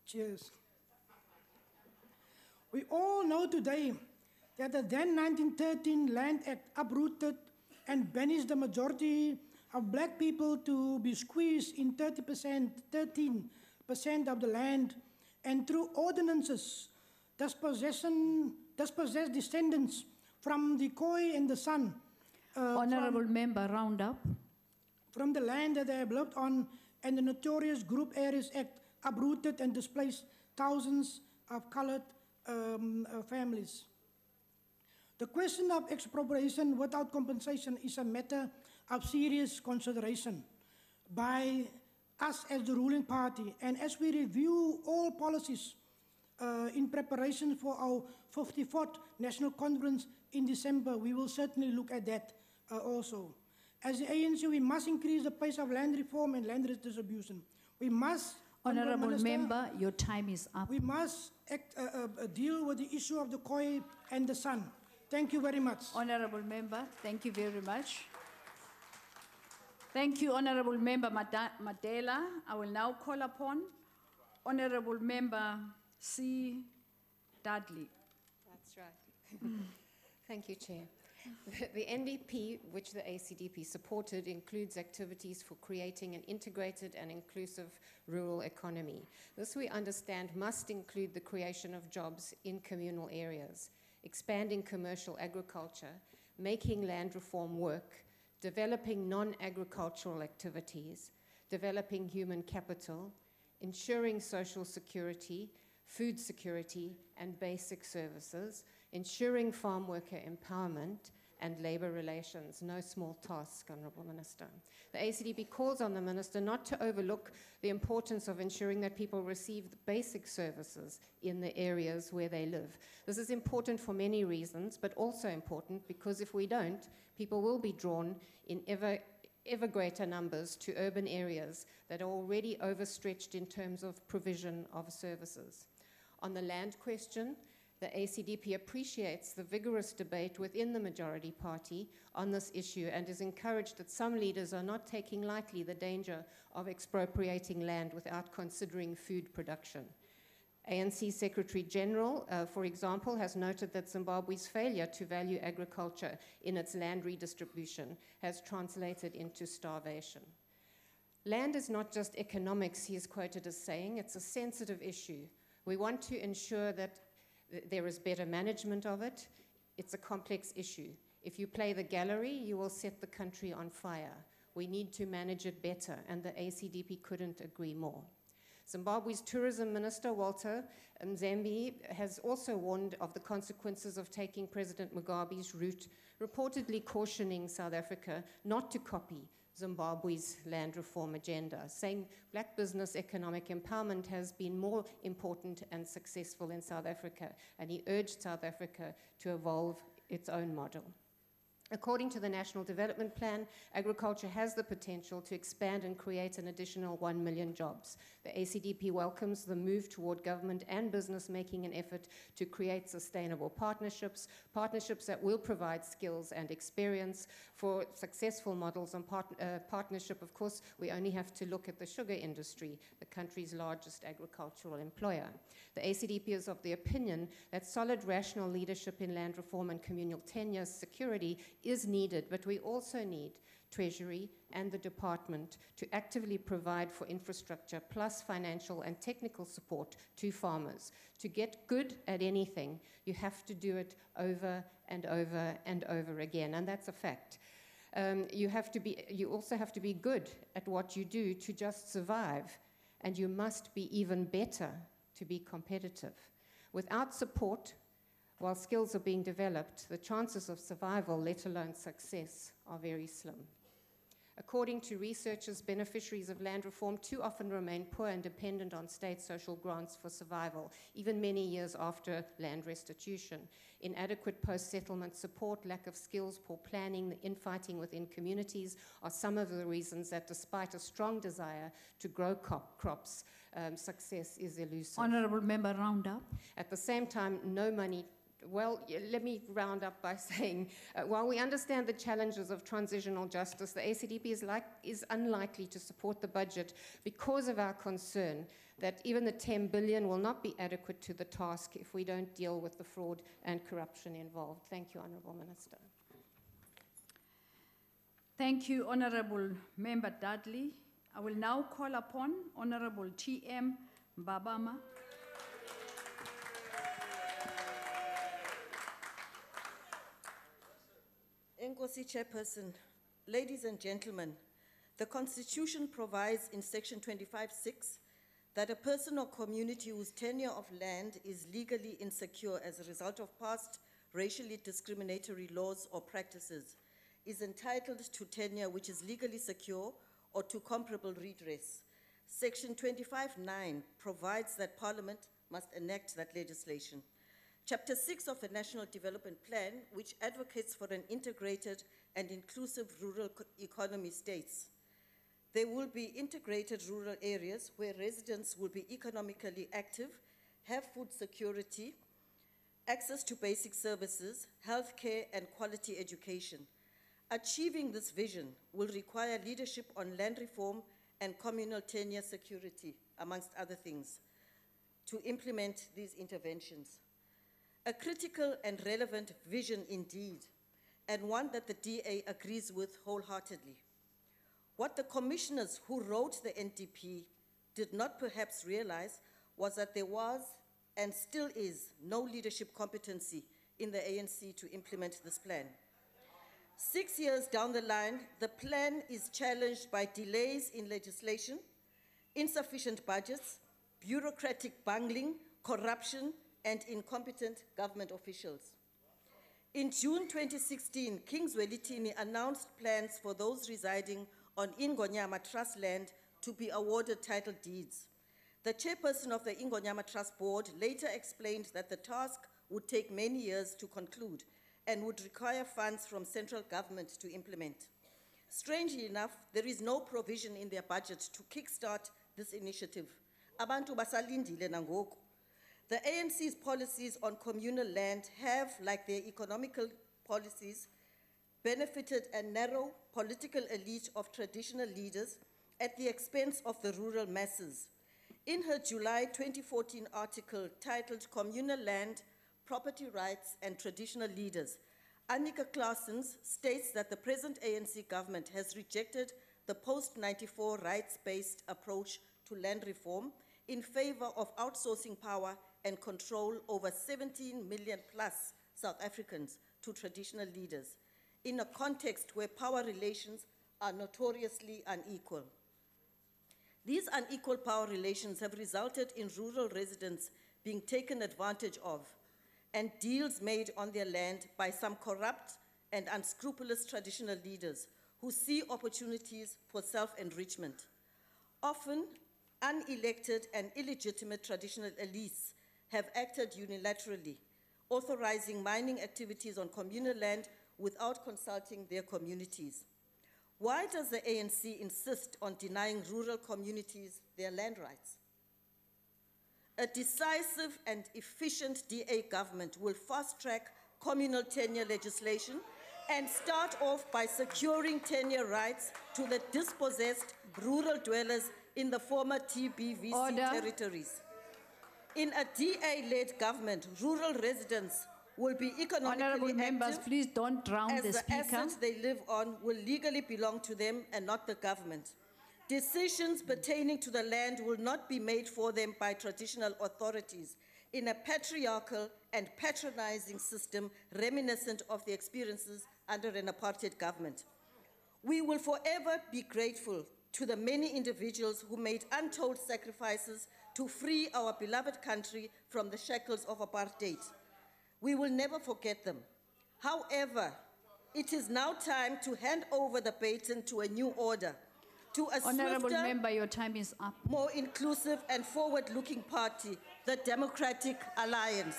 Cheers. We all know today that the then 1913 Land Act uprooted and banished the majority of black people to be squeezed in 30%, 13% of the land, and through ordinances, dispossession, dispossessed descendants from the Khoi and the San. uh, Honorable from- member, round up. from the land that they have lived on, and the notorious Group Areas Act uprooted and displaced thousands of colored um, uh, families. The question of expropriation without compensation is a matter of serious consideration by us as the ruling party. And as we review all policies uh, in preparation for our 54th National Conference in December, we will certainly look at that uh, also. As the ANC, we must increase the pace of land reform and land redistribution. We must, Honorable Minister, member, your time is up. we must act, uh, uh, uh, deal with the issue of the Khoi and the San. Thank you very much. Honorable member, thank you very much. Thank you, Honorable Member Madela. I will now call upon Honorable Member C. Dudley. That's right. Thank you, Chair. The- NDP, which the ACDP supported, includes activities for creating an integrated and inclusive rural economy. This, we understand, must include the creation of jobs in communal areas, expanding commercial agriculture, making land reform work, developing non agricultural activities, developing human capital, ensuring social security, food security, and basic services, ensuring farm worker empowerment and labour relations. No small task, Honourable Minister. The ACDP calls on the Minister not to overlook the importance of ensuring that people receive the basic services in the areas where they live. This is important for many reasons, but also important because if we don't, people will be drawn in ever ever greater numbers to urban areas that are already overstretched in terms of provision of services. On the land question, the ACDP appreciates the vigorous debate within the majority party on this issue and is encouraged that some leaders are not taking lightly the danger of expropriating land without considering food production. ANC Secretary General, uh, for example, has noted that Zimbabwe's failure to value agriculture in its land redistribution has translated into starvation. Land is not just economics, he is quoted as saying, it's a sensitive issue. We want to ensure that th- there is better management of it. It's a complex issue. If you play the gallery, you will set the country on fire. We need to manage it better, and the ACDP couldn't agree more. Zimbabwe's tourism minister, Walter Mzembi, has also warned of the consequences of taking President Mugabe's route, reportedly cautioning South Africa not to copy Zimbabwe's land reform agenda, saying black business economic empowerment has been more important and successful in South Africa, and he urged South Africa to evolve its own model. According to the National Development Plan, agriculture has the potential to expand and create an additional 1 million jobs. The ACDP welcomes the move toward government and business making an effort to create sustainable partnerships, partnerships that will provide skills and experience for successful models and part, uh, partnership. Of course, we only have to look at the sugar industry, the country's largest agricultural employer. The ACDP is of the opinion that solid, rational leadership in land reform and communal tenure security is needed, but we also need Treasury and the Department to actively provide for infrastructure plus financial and technical support to farmers. To get good at anything, you have to do it over and over and over again, and that's a fact. Um, you, have to be, you also have to be good at what you do to just survive, and you must be even better to be competitive. Without support, while skills are being developed, the chances of survival, let alone success, are very slim. According to researchers, beneficiaries of land reform too often remain poor and dependent on state social grants for survival, even many years after land restitution. Inadequate post settlement support, lack of skills, poor planning, the infighting within communities are some of the reasons that, despite a strong desire to grow crop, crops, um, success is elusive. Honorable Member Roundup. At the same time, no money well, let me round up by saying, uh, while we understand the challenges of transitional justice, the ACDP is, like, is unlikely to support the budget because of our concern that even the 10 billion will not be adequate to the task if we don't deal with the fraud and corruption involved. Thank you, Honourable Minister. Thank you, Honorable Member Dudley. I will now call upon Honorable T.M. Mbabama. Enkosi Chairperson, ladies and gentlemen, the Constitution provides in Section 25.6 that a person or community whose tenure of land is legally insecure as a result of past racially discriminatory laws or practices is entitled to tenure which is legally secure or to comparable redress. Section 25.9 provides that Parliament must enact that legislation. Chapter 6 of the National Development Plan, which advocates for an integrated and inclusive rural economy, states there will be integrated rural areas where residents will be economically active, have food security, access to basic services, healthcare, and quality education. Achieving this vision will require leadership on land reform and communal tenure security, amongst other things, to implement these interventions. A critical and relevant vision indeed, and one that the DA agrees with wholeheartedly. What the commissioners who wrote the NDP did not perhaps realize was that there was and still is no leadership competency in the ANC to implement this plan. Six years down the line, the plan is challenged by delays in legislation, insufficient budgets, bureaucratic bungling, corruption, and incompetent government officials. In June 2016, King Zwelithini announced plans for those residing on Ingonyama Trust land to be awarded title deeds. The chairperson of the Ingonyama Trust Board later explained that the task would take many years to conclude and would require funds from central government to implement. Strangely enough, there is no provision in their budget to kickstart this initiative. Abantu basalindile nangoku. The ANC's policies on communal land have, like their economical policies, benefited a narrow political elite of traditional leaders at the expense of the rural masses. In her July 2014 article titled Communal Land, Property Rights and Traditional Leaders, Aninka Claassens states that the present ANC government has rejected the post 94 rights based approach to land reform in favor of outsourcing power and control over 17 million plus South Africans to traditional leaders in a context where power relations are notoriously unequal. These unequal power relations have resulted in rural residents being taken advantage of and deals made on their land by some corrupt and unscrupulous traditional leaders who see opportunities for self-enrichment. Often, unelected and illegitimate traditional elites have acted unilaterally, authorizing mining activities on communal land without consulting their communities. Why does the ANC insist on denying rural communities their land rights? A decisive and efficient DA government will fast track communal tenure legislation and start off by securing tenure rights to the dispossessed rural dwellers in the former TBVC Order. territories. In a DA-led government, rural residents will be economically Honorable members, please don't drown as the the assets they live on will legally belong to them and not the government. Decisions pertaining to the land will not be made for them by traditional authorities in a patriarchal and patronizing system reminiscent of the experiences under an apartheid government. We will forever be grateful to the many individuals who made untold sacrifices to free our beloved country from the shackles of apartheid. We will never forget them. However, it is now time to hand over the baton to a new order, to a Honorable swifter, member, your time is up. more inclusive and forward-looking party, the Democratic Alliance.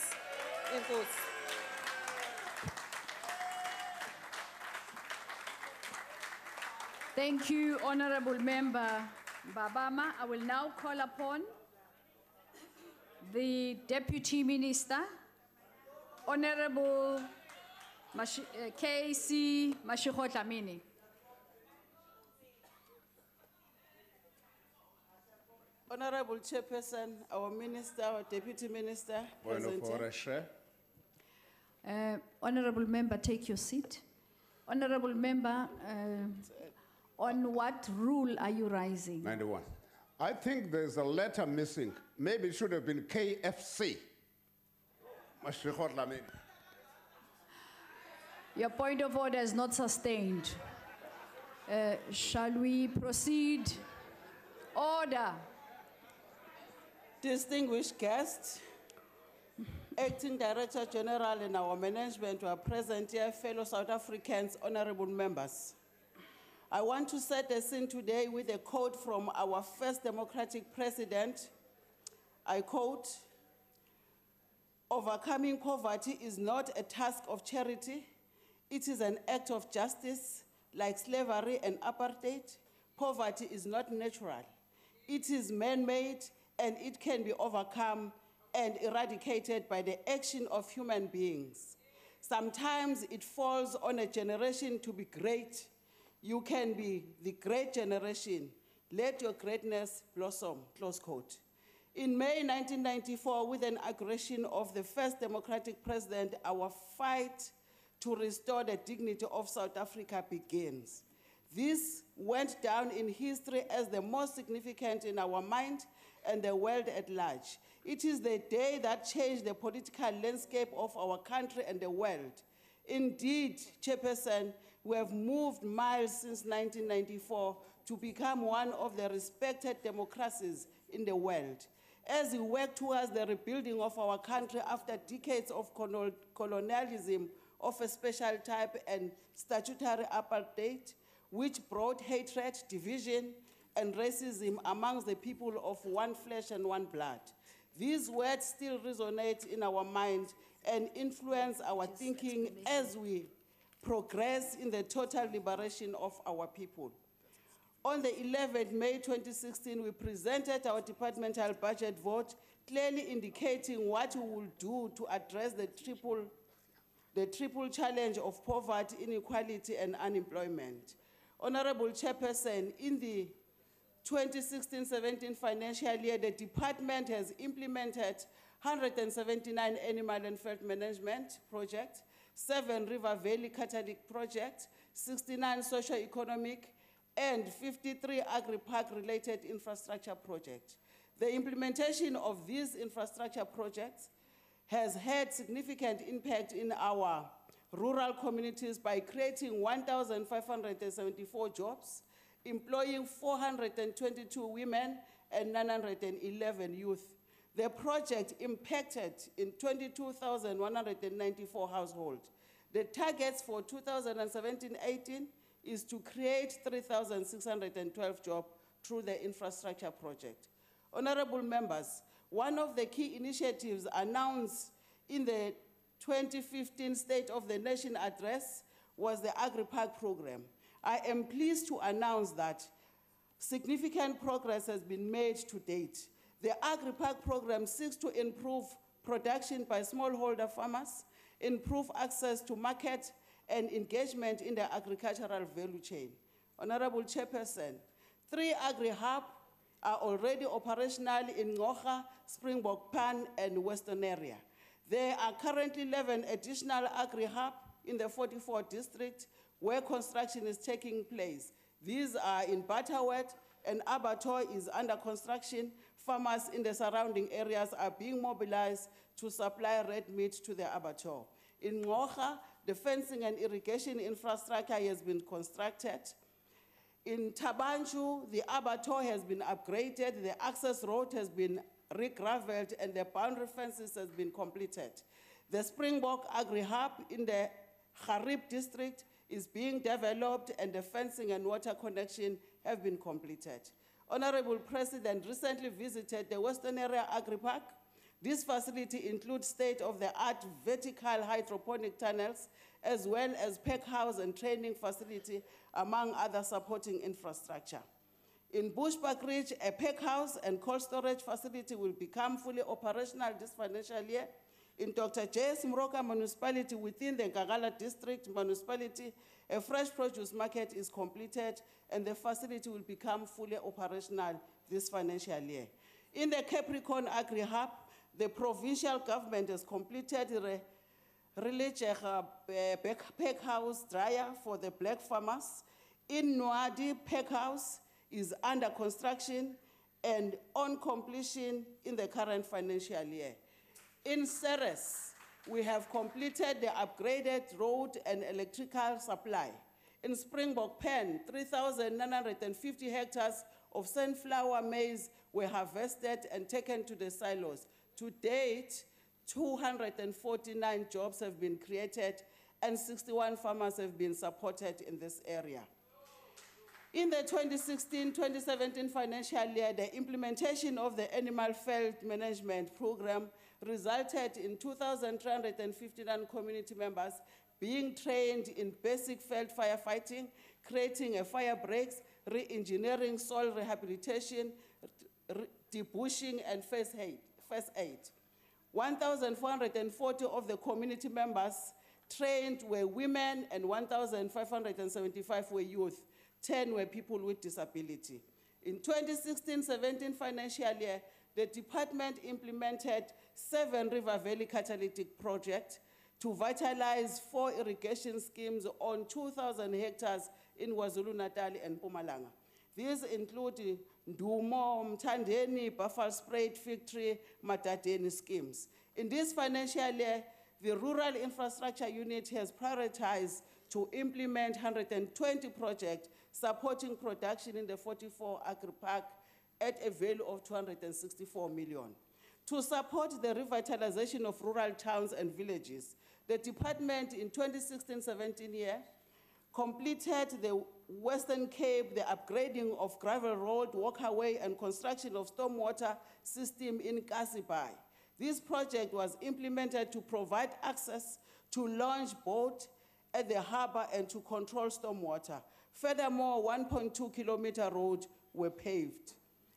Thank you, Honorable Member Mbabama. I will now call upon the Deputy Minister, Honorable Mashi- uh, KC Mashego-Dlamini. Honorable Chairperson, our Minister, our Deputy Minister, Point of present order. Chair. Uh, Honorable Member, take your seat. Honorable Member, uh, on what rule are you rising? 91. I think there's a letter missing. Maybe it should have been KFC. Your point of order is not sustained. Uh, Shall we proceed? Order. Distinguished guests, Acting Director General and our management who are present here, fellow South Africans, honorable members. I want to set the scene today with a quote from our first democratic president. I quote, Overcoming poverty is not a task of charity, it is an act of justice. Like slavery and apartheid, poverty is not natural. It is man made and it can be overcome and eradicated by the action of human beings. Sometimes it falls on a generation to be great. You can be the great generation. Let your greatness blossom. Close quote. In May 1994, with an aggression of the first democratic president, our fight to restore the dignity of South Africa begins. This went down in history as the most significant in our mind and the world at large. It is the day that changed the political landscape of our country and the world. Indeed, Chairperson, we have moved miles since 1994 to become one of the respected democracies in the world. As we work towards the rebuilding of our country after decades of colonialism of a special type and statutory apartheid, which brought hatred, division, and racism amongst the people of one flesh and one blood. These words still resonate in our minds and influence our thinking as we progress in the total liberation of our people. On the 11th May 2016, we presented our departmental budget vote, clearly indicating what we will do to address the triple, the triple challenge of poverty, inequality, and unemployment. Honorable Chairperson, in the 2016-17 financial year, the department has implemented 179 animal and field management projects, seven River Valley Catalytic Project, 69 socio-economic, and 53 agri-park related infrastructure projects. The implementation of these infrastructure projects has had significant impact in our rural communities by creating 1,574 jobs, employing 422 women and 911 youth. The project impacted in 22,194 households. The targets for 2017-18 is to create 3,612 jobs through the infrastructure project. Honorable members, one of the key initiatives announced in the 2015 State of the Nation address was the Agri-Park program. I am pleased to announce that significant progress has been made to date. The Agri-Park program seeks to improve production by smallholder farmers, improve access to market, and engagement in the agricultural value chain. Honorable Chairperson, three agri-hub are already operational in Ncora, Springbok Pan, and Westonaria. There are currently 11 additional agri-hub in the 44 district where construction is taking place. These are in Butterworth, and abattoir is under construction. Farmers in the surrounding areas are being mobilized to supply red meat to the abattoir. In Ncora, the fencing and irrigation infrastructure has been constructed. In Thaba Nchu, the abattoir has been upgraded, the access road has been re-gravelled, and the boundary fences has been completed. The Springbok Agri-Hub in the Harib district is being developed, and the fencing and water connection have been completed. Honorable President recently visited the Westonaria Agri-Park. This facility includes state-of-the-art vertical hydroponic tunnels, as well as pack house and training facility, among other supporting infrastructure. In Bushbuckridge, a pack house and cold storage facility will become fully operational this financial year. In Dr. J.S. Moroka municipality within the Nkangala district municipality, a fresh produce market is completed and the facility will become fully operational this financial year. In the Capricorn Agri Hub, the provincial government has completed the religious uh, pack house dryer for the black farmers. In Nwadi, pack house is under construction and on completion in the current financial year. In Ceres, we have completed the upgraded road and electrical supply. In Springbok Pan, 3,950 hectares of sunflower maize were harvested and taken to the silos. To date, 249 jobs have been created and 61 farmers have been supported in this area. In the 2016-2017 financial year, the implementation of the Animal Field Management Program resulted in 2,359 community members being trained in basic field firefighting, creating a fire breaks, re-engineering soil rehabilitation, re- debushing, and first aid. First aid. 1,440 of the community members trained were women and 1,575 were youth. 10 were people with disability. In 2016-17 financial year, the department implemented seven River Valley catalytic Project to vitalize four irrigation schemes on 2,000 hectares in KwaZulu-Natal and Mpumalanga. These include Ndumo, Mtandeni, Buffalo Sprayed Fig Tree, Matadeni schemes. In this financial year, the Rural Infrastructure Unit has prioritized to implement 120 projects supporting production in the 44 agri-park at a value of 264 million. To support the revitalization of rural towns and villages, the department in 2016-17 year completed the Western Cape, the upgrading of gravel road, walkway, and construction of stormwater system in Kassiesbaai. This project was implemented to provide access to launch boat at the harbor and to control stormwater. Furthermore, 1.2 kilometer road were paved.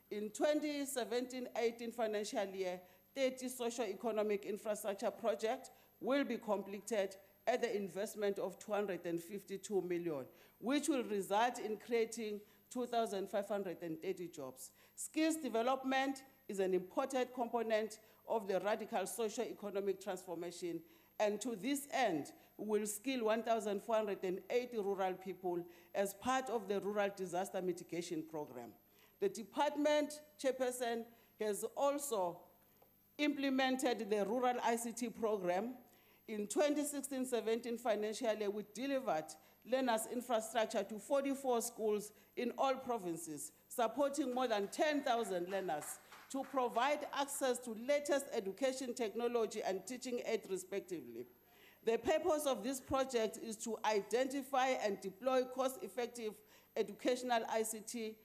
In 2017-18 financial year, 30 socio-economic infrastructure projects will be completed at the investment of 252 million, which will result in creating 2,530 jobs. Skills development is an important component of the radical socio-economic transformation, and to this end, we will skill 1,480 rural people as part of the Rural Disaster Mitigation Program. The department chairperson has also implemented the Rural ICT program. In 2016-17 financial year, we delivered learners infrastructure to 44 schools in all provinces, supporting more than 10,000 learners to provide access to latest education technology and teaching aid respectively. The purpose of this project is to identify and deploy cost-effective educational ICT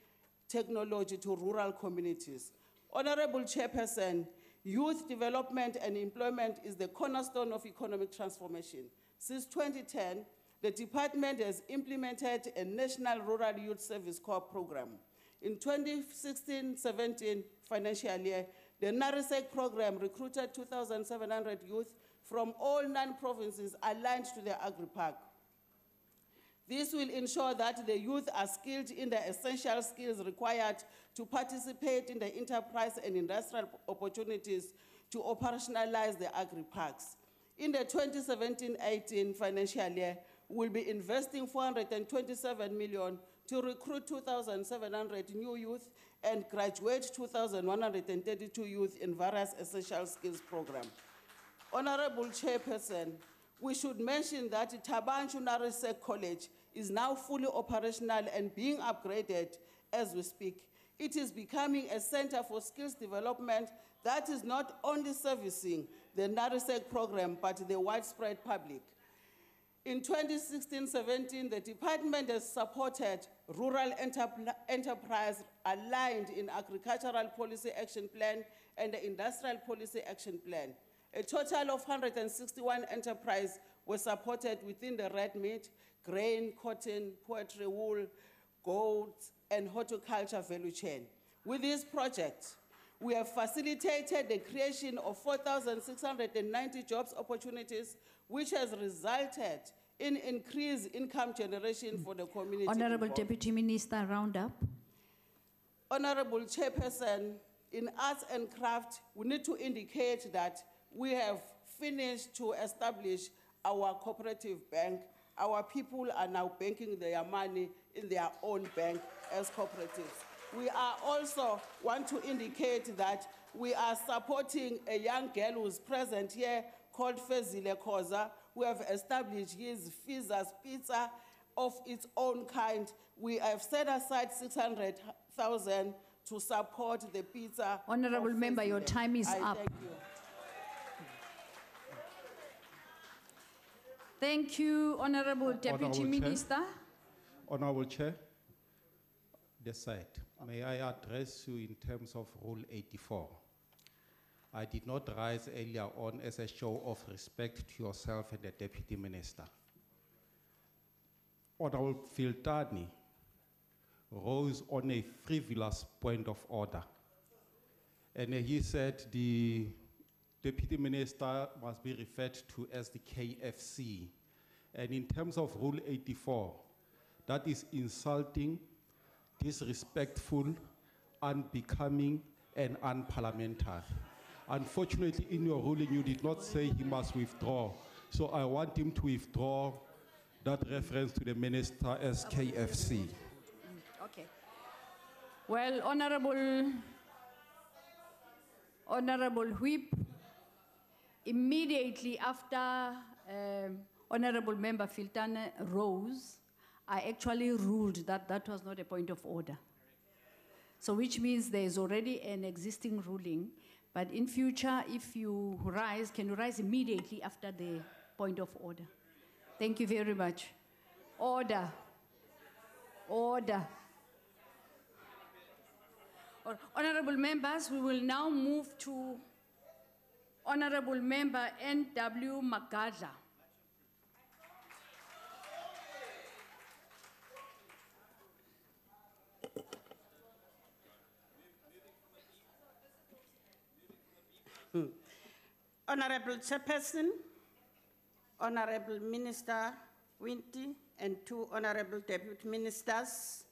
technology to rural communities. Honorable Chairperson, youth development and employment is the cornerstone of economic transformation. Since 2010, the department has implemented a national rural youth service corps program. In 2016-17 financial year, the NARYSEC program recruited 2,700 youth from all nine provinces aligned to the agri-park. This will ensure that the youth are skilled in the essential skills required to participate in the enterprise and industrial opportunities to operationalize the agri-parks. In the 2017-18 financial year, we'll be investing 427 million to recruit 2,700 new youth and graduate 2,132 youth in various essential skills programs. Honorable Chairperson, we should mention that Tabanchu NARYSEC College is now fully operational and being upgraded as we speak. It is becoming a center for skills development that is not only servicing the NARYSEC program, but the widespread public. In 2016-17, the department has supported rural enterpri- enterprise aligned in agricultural policy action plan and the industrial policy action plan. A total of 161 enterprise were supported within the red meat, grain, cotton, poultry, wool, gold, and horticulture value chain. With this project, we have facilitated the creation of 4,690 jobs opportunities, which has resulted in increased income generation for the community. Honorable involved. Deputy Minister, round up. Honorable Chairperson, in arts and craft, we need to indicate that we have finished to establish our cooperative bank. Our people are now banking their money in their own bank as cooperatives. We are also want to indicate that we are supporting a young girl who's present here called Fezile Koza, who have established his Fiza's Pizza of its own kind. We have set aside 600,000 to support the pizza. Honorable member, your time is I up. Thank you. Honorable Deputy Honorable Chair. Minister. Honorable Chair, this side, may I address you in terms of Rule 84? I did not rise earlier on as a show of respect to yourself and the Deputy Minister. Honorable Filtane rose on a frivolous point of order. And he said the Deputy Minister must be referred to as the KFC. And in terms of Rule 84, that is insulting, disrespectful, unbecoming, and unparliamentary. Unfortunately, in your ruling, you did not say he must withdraw. So I want him to withdraw that reference to the minister as KFC. Okay. Well, Honorable, Honorable Whip, immediately after um, Honorable Member Filtane rose, I actually ruled that that was not a point of order. So which means there is already an existing ruling, but in future, if you rise, can you rise immediately after the point of order? Thank you very much. Order. Order. Hon- Honorable members, we will now move to Honorable Member N.W. Magadla. Honorable Chairperson, Honorable Minister Nkwinti, and two Honorable Deputy Ministers,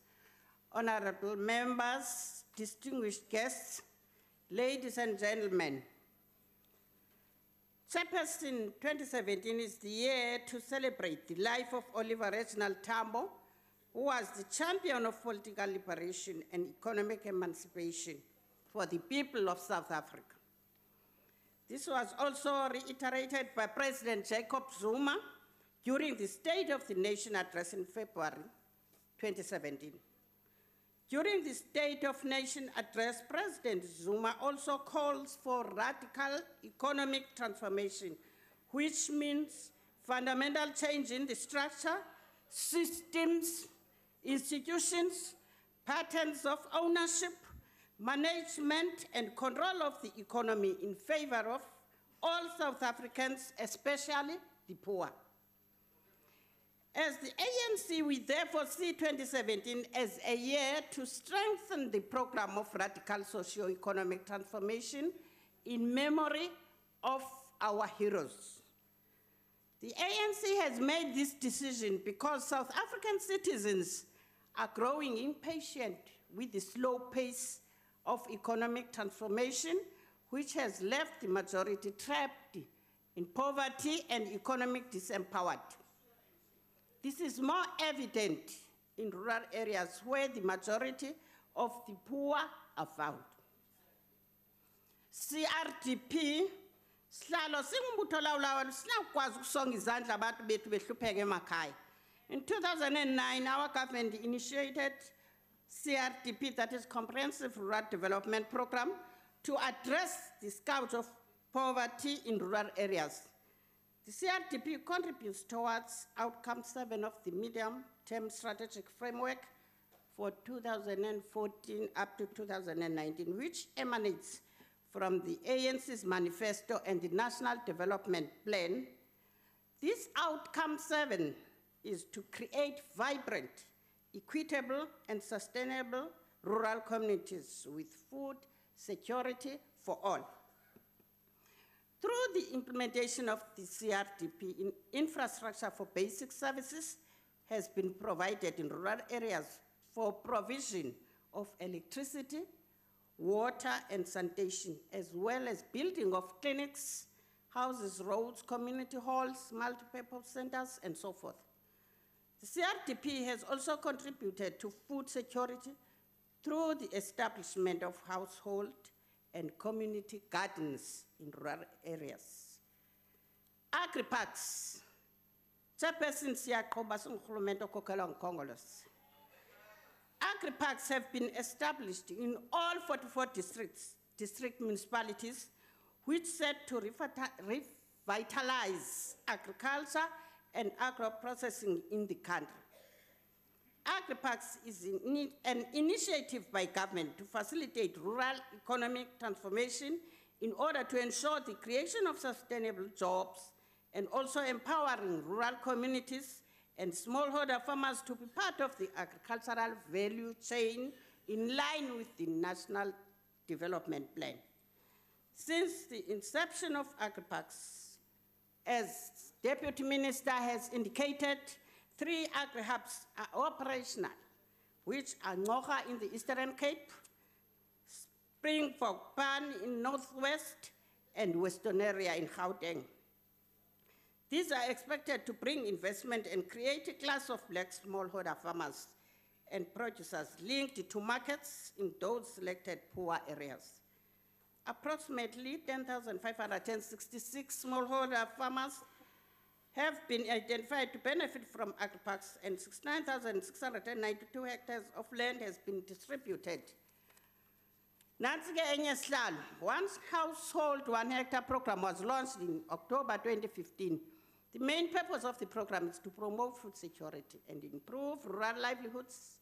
Honorable Members, distinguished guests, ladies and gentlemen. Chairperson, 2017 is the year to celebrate the life of Oliver Reginald Tambo, who was the champion of political liberation and economic emancipation for the people of South Africa. This was also reiterated by President Jacob Zuma during the State of the Nation address in February 2017. During the State of Nation address, President Zuma also calls for radical economic transformation, which means fundamental change in the structure, systems, institutions, patterns of ownership, management, and control of the economy in favor of all South Africans, especially the poor. As the ANC, we therefore see 2017 as a year to strengthen the program of radical socio-economic transformation in memory of our heroes. The ANC has made this decision because South African citizens are growing impatient with the slow pace of economic transformation, which has left the majority trapped in poverty and economic disempowered. This is more evident in rural areas where the majority of the poor are found. CRDP. In 2009 our government initiated CRDP that is Comprehensive Rural Development Program to address the scourge of poverty in rural areas. The CRDP contributes towards outcome seven of the medium-term strategic framework for 2014 up to 2019, which emanates from the ANC's manifesto and the National Development Plan. This outcome seven is to create vibrant, equitable, and sustainable rural communities with food security for all. Through the implementation of the CRDP, in- infrastructure for basic services has been provided in rural areas for provision of electricity, water, and sanitation, as well as building of clinics, houses, roads, community halls, multipurpose centers, and so forth. The CRDP has also contributed to food security through the establishment of household and community gardens in rural areas. Agri-parks, chairperson siyaqhuba singurhulumente okhokhelwa ngukhongolose. Agri-parks have been established in all 44 districts, district municipalities, which set to revitalize agriculture and agro-processing in the country. Agriparks is in- an initiative by government to facilitate rural economic transformation in order to ensure the creation of sustainable jobs and also empowering rural communities and smallholder farmers to be part of the agricultural value chain in line with the National Development Plan. Since the inception of Agriparks, as Deputy Minister has indicated, three agri-hubs are operational, which are Ncora in the Eastern Cape, Springbok Pan in Northwest, and Westonaria in Gauteng. These are expected to bring investment and create a class of black smallholder farmers and producers linked to markets in those selected poor areas. Approximately 10,566 smallholder farmers have been identified to benefit from agriparks and 69,692 hectares of land has been distributed. Nansi ke enye once household one hectare program was launched in October 2015. The main purpose of the program is to promote food security and improve rural livelihoods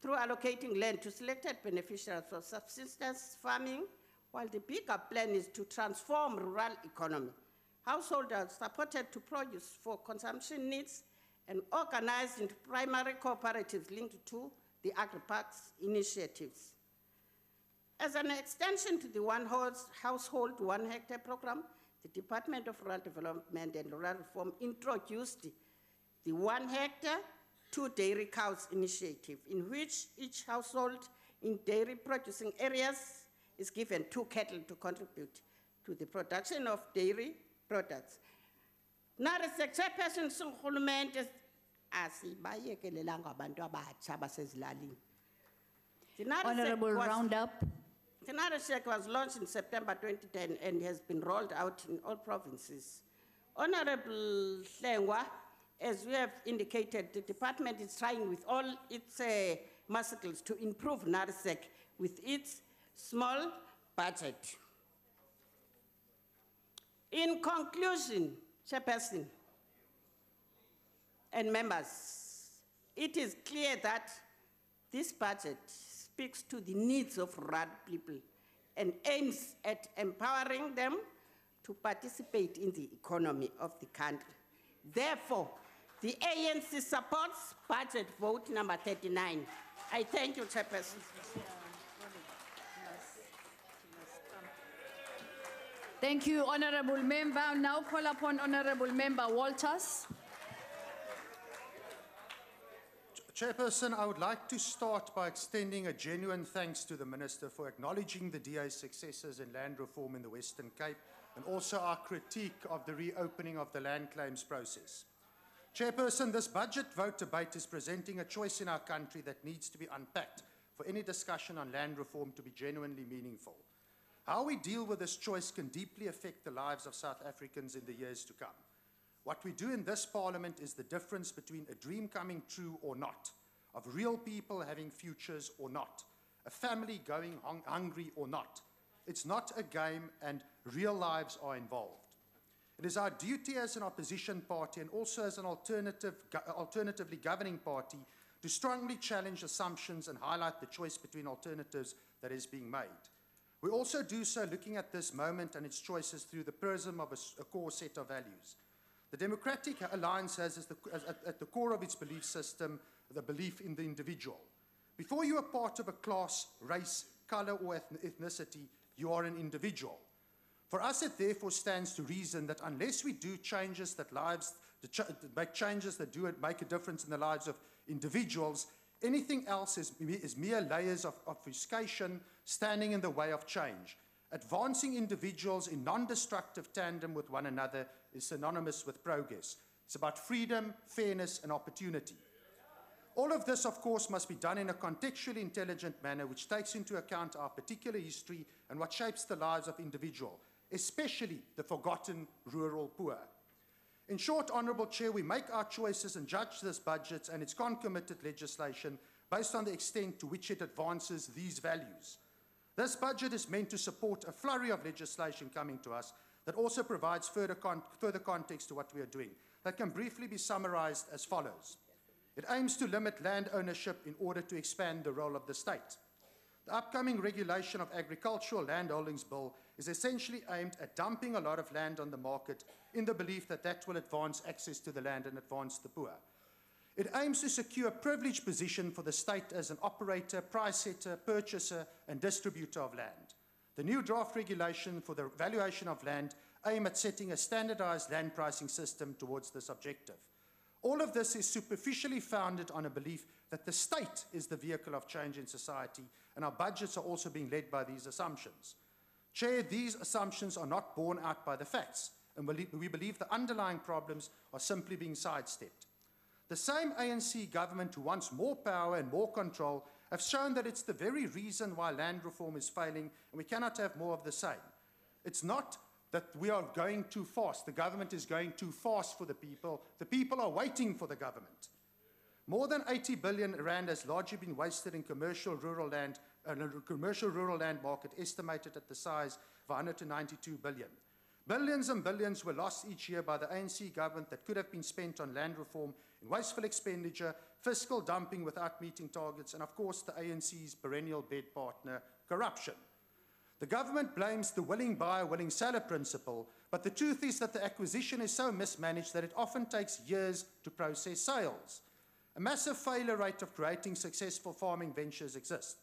through allocating land to selected beneficiaries for subsistence farming, while the bigger plan is to transform rural economy. Households are supported to produce for consumption needs and organized into primary cooperatives linked to the agri-parks initiatives. As an extension to the one household one hectare program, the Department of Rural Development and Rural Reform introduced the one hectare, two dairy cows initiative, in which each household in dairy producing areas is given two cattle to contribute to the production of dairy products. Nare chairperson singurhulumente asibayekelelanga abantu abatsha basezilalini. Honorable was- Roundup. the NARYSEC was launched in September 2010 and has been rolled out in all provinces. Honorable Hlengwa As we have indicated, the department is trying with all its uh, muscles to improve NARYSEC with its small budget. In conclusion, Chairperson and members, it is clear that this budget speaks to the needs of rural people and aims at empowering them to participate in the economy of the country. Therefore, the ANC supports budget vote number 39. I thank you, Chairperson. Thank you, Honorable Member. I'll Now call upon Honorable Member Walters. Chairperson, I would like to start by extending a genuine thanks to the Minister for acknowledging the DA's successes in land reform in the Western Cape and also our critique of the reopening of the land claims process. Chairperson, this budget vote debate is presenting a choice in our country that needs to be unpacked for any discussion on land reform to be genuinely meaningful. How we deal with this choice can deeply affect the lives of South Africans in the years to come. What we do in this parliament is the difference between a dream coming true or not, of real people having futures or not, a family going hung- hungry or not. It's not a game, and real lives are involved. It is our duty as an opposition party and also as an alternative, go- alternatively governing party to strongly challenge assumptions and highlight the choice between alternatives that is being made. We also do so looking at this moment and its choices through the prism of a core set of values. The Democratic Alliance has as the, as, at, at the core of its belief system the belief in the individual. Before you are part of a class, race, color, or ethn- ethnicity, you are an individual. For us, it therefore stands to reason that unless we do changes that lives, ch- make changes that do make a difference in the lives of individuals, anything else is, is mere layers of obfuscation standing in the way of change. Advancing individuals in non destructive tandem with one another is synonymous with progress. It's about freedom, fairness, and opportunity. All of this, of course, must be done in a contextually intelligent manner which takes into account our particular history and what shapes the lives of individuals, especially the forgotten rural poor. In short, Honourable Chair, we make our choices and judge this budget and its concomitant legislation based on the extent to which it advances these values. This budget is meant to support a flurry of legislation coming to us that also provides further, con- further context to what we are doing. That can briefly be summarized as follows. It aims to limit land ownership in order to expand the role of the state. The upcoming regulation of agricultural land holdings bill is essentially aimed at dumping a lot of land on the market in the belief that that will advance access to the land and advance the poor. It aims to secure a privileged position for the state as an operator, price setter, purchaser, and distributor of land. The new draft regulation for the valuation of land aim at setting a standardized land pricing system towards this objective. All of this is superficially founded on a belief that the state is the vehicle of change in society, and our budgets are also being led by these assumptions. Chair, these assumptions are not borne out by the facts, and we believe the underlying problems are simply being sidestepped. The same ANC government who wants more power and more control have shown that it's the very reason why land reform is failing and we cannot have more of the same. It's not that we are going too fast. The government is going too fast for the people. The people are waiting for the government. More than 80 billion rand has largely been wasted in commercial rural land, the commercial rural land market estimated at the size of 192 billion. Billions and billions were lost each year by the ANC government that could have been spent on land reform in wasteful expenditure, fiscal dumping without meeting targets, and of course the ANC's perennial bed partner, corruption. The government blames the willing buyer, willing seller principle, but the truth is that the acquisition is so mismanaged that it often takes years to process sales. A massive failure rate of creating successful farming ventures exists.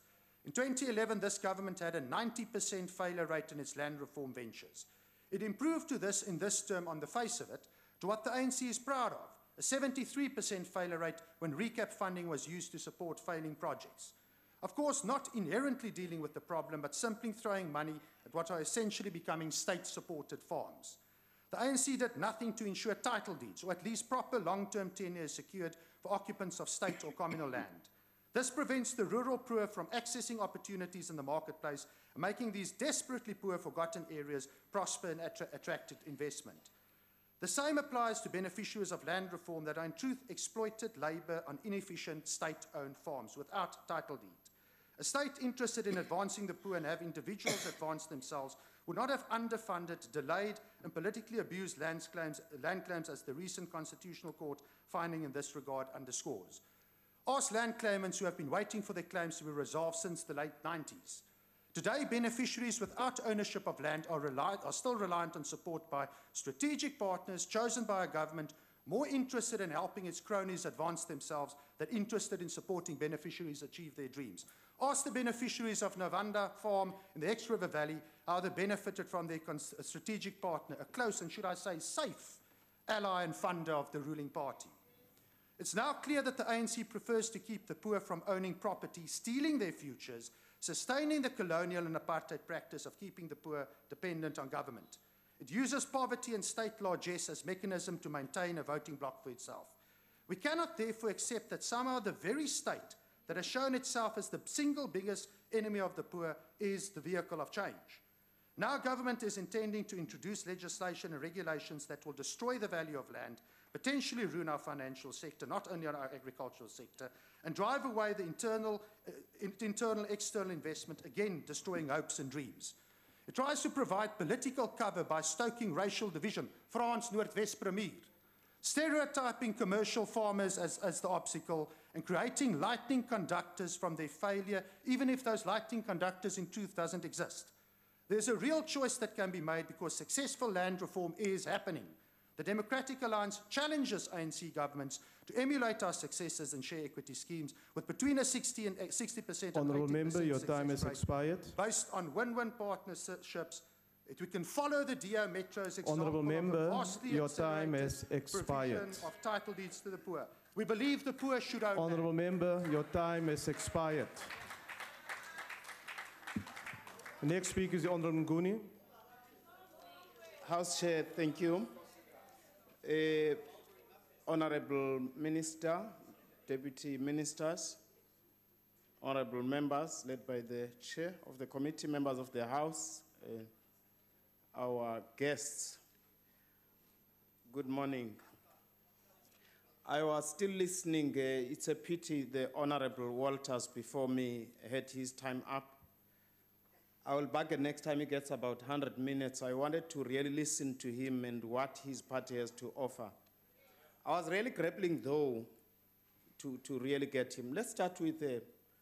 In 2011, this government had a 90% failure rate in its land reform ventures. It improved to this in this term on the face of it to what the ANC is proud of, a 73% failure rate when recap funding was used to support failing projects. Of course, not inherently dealing with the problem, but simply throwing money at what are essentially becoming state supported farms. The ANC did nothing to ensure title deeds, or at least proper long term tenure is secured for occupants of state or communal land. This prevents the rural poor from accessing opportunities in the marketplace making these desperately poor, forgotten areas prosper and attra- attract investment. The same applies to beneficiaries of land reform that are in truth exploited labour on inefficient state-owned farms without title deed. A state interested in advancing the poor and have individuals advance themselves would not have underfunded, delayed, and politically abused claims, land claims as the recent Constitutional Court finding in this regard underscores. Ask land claimants who have been waiting for their claims to be resolved since the late 90s. Today, beneficiaries without ownership of land are, are still reliant on support by strategic partners chosen by a government more interested in helping its cronies advance themselves than interested in supporting beneficiaries achieve their dreams. Ask the beneficiaries of Novanda Farm in the Hex River Valley how they benefited from their strategic partner, a close and, should I say, safe ally and funder of the ruling party. It's now clear that the ANC prefers to keep the poor from owning property, stealing their futures, sustaining the colonial and apartheid practice of keeping the poor dependent on government. It uses poverty and state largesse as mechanism to maintain a voting bloc for itself. We cannot therefore accept that somehow the very state that has shown itself as the single biggest enemy of the poor is the vehicle of change. Now government is intending to introduce legislation and regulations that will destroy the value of land, potentially ruin our financial sector, not only our agricultural sector, and drive away the internal, uh, in- internal external investment, again destroying hopes and dreams. It tries to provide political cover by stoking racial division, France, Noordwest Premier, stereotyping commercial farmers as, as the obstacle, and creating lightning conductors from their failure, even if those lightning conductors in truth doesn't exist. There's a real choice that can be made because successful land reform is happening. The Democratic Alliance challenges ANC governments to emulate our successes in share equity schemes with between a 60 and eh, 60% and Honourable 80% member, your time has expired. Based on win-win partnerships, if we can follow the DO Metro's example Honourable of member, a your time accelerated has expired. of title deeds to the poor. We believe the poor should own land. Honourable member, your time has expired. The next speaker is the Honourable Mnguni. House Chair, thank you. Uh, Honorable Minister, Deputy Ministers, Honorable Members, led by the Chair of the Committee, members of the House, uh, our guests, good morning. I was still listening. Uh, it's a pity the Honorable Walters before me had his time up. I will bargain next time he gets about 100 minutes. I wanted to really listen to him and what his party has to offer. I was really grappling, though, to, to really get him. Let's start with uh,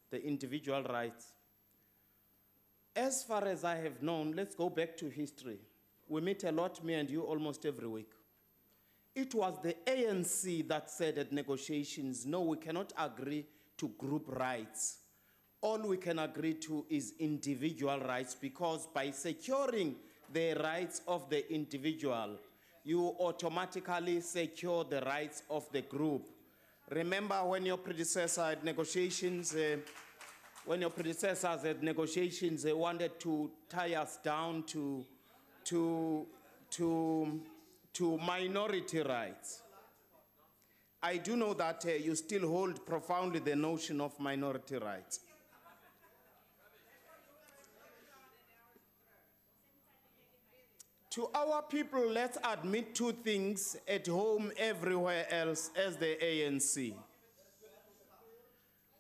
the individual rights. As far as I have known, let's go back to history. We meet a lot, me and you, almost every week. It was the ANC that said at negotiations, no, we cannot agree to group rights all we can agree to is individual rights because by securing the rights of the individual, you automatically secure the rights of the group. Remember when your predecessor had negotiations, uh, when your predecessors had negotiations, they wanted to tie us down to, to, to, to minority rights. I do know that uh, you still hold profoundly the notion of minority rights. To our people, let's admit two things at home, everywhere else, as the ANC.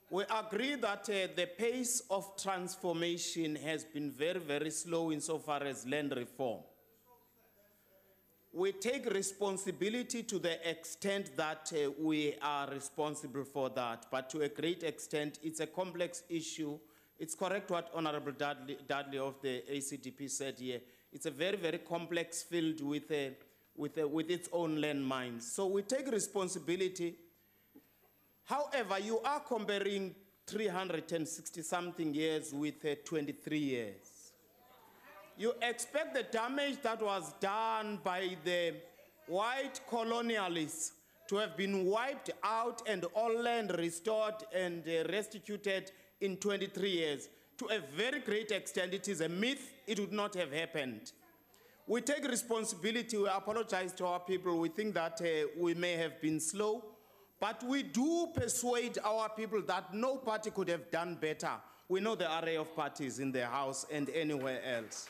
We agree that uh, the pace of transformation has been very, very slow insofar as land reform. We take responsibility to the extent that uh, we are responsible for that, but to a great extent, it's a complex issue. It's correct what Honorable Dudley, Dudley of the ACDP said here. It's a very, very complex field with, a, with, a, with its own landmines. So we take responsibility. However, you are comparing 360 something years with uh, 23 years. You expect the damage that was done by the white colonialists to have been wiped out and all land restored and uh, restituted in 23 years. To a very great extent, it is a myth. It would not have happened. We take responsibility. We apologize to our people. We think that uh, we may have been slow, but we do persuade our people that no party could have done better. We know the array of parties in the House and anywhere else.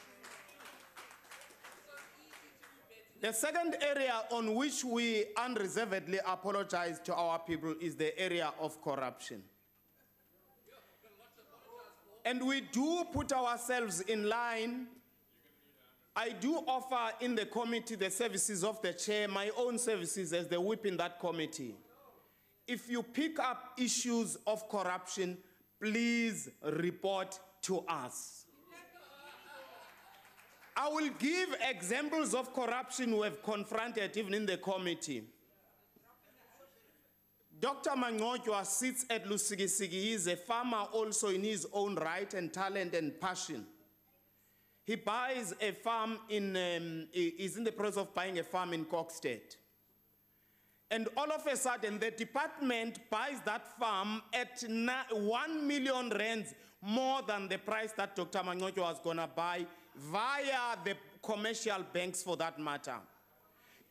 The second area on which we unreservedly apologize to our people is the area of corruption. And we do put ourselves in line. I do offer in the committee the services of the chair, my own services as the whip in that committee. If you pick up issues of corruption, please report to us. I will give examples of corruption we have confronted even in the committee. Dr. Mangojwa sits at Lusikisiki. He is a farmer also in his own right and talent and passion. He buys a farm in, um, is in the process of buying a farm in Kokstad. And all of a sudden, the department buys that farm at 1 million rands more than the price that Dr. Mangojwa was going to buy via the commercial banks for that matter.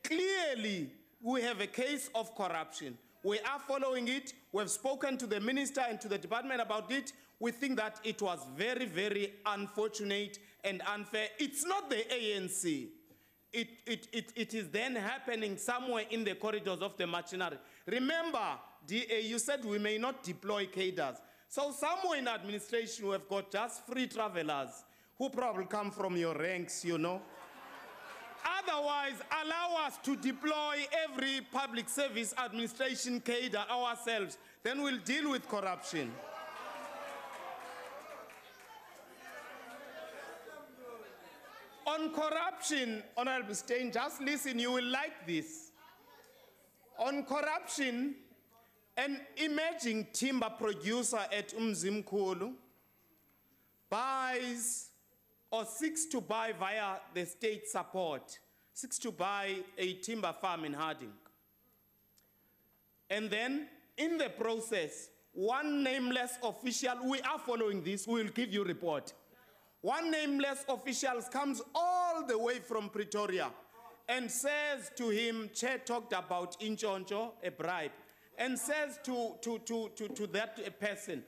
Clearly, we have a case of corruption. We are following it. We have spoken to the minister and to the department about it. We think that it was very, very unfortunate and unfair. It's not the ANC. It, it, it, it is then happening somewhere in the corridors of the machinery. Remember, DA, you said we may not deploy cadres. So somewhere in administration, we have got just free travelers who probably come from your ranks, you know. Otherwise, allow us to deploy every public service administration cadre ourselves. Then we'll deal with corruption. On corruption, Honorable Stein, just listen, you will like this. On corruption, an emerging timber producer at Umzimkulu buys or seeks to buy via the state support, seeks to buy a timber farm in Harding. And then, in the process, one nameless official, we are following this, we will give you report. One nameless official comes all the way from Pretoria and says to him, Chair talked about inchoncho, a bribe, and says to, to, to, to, to that person,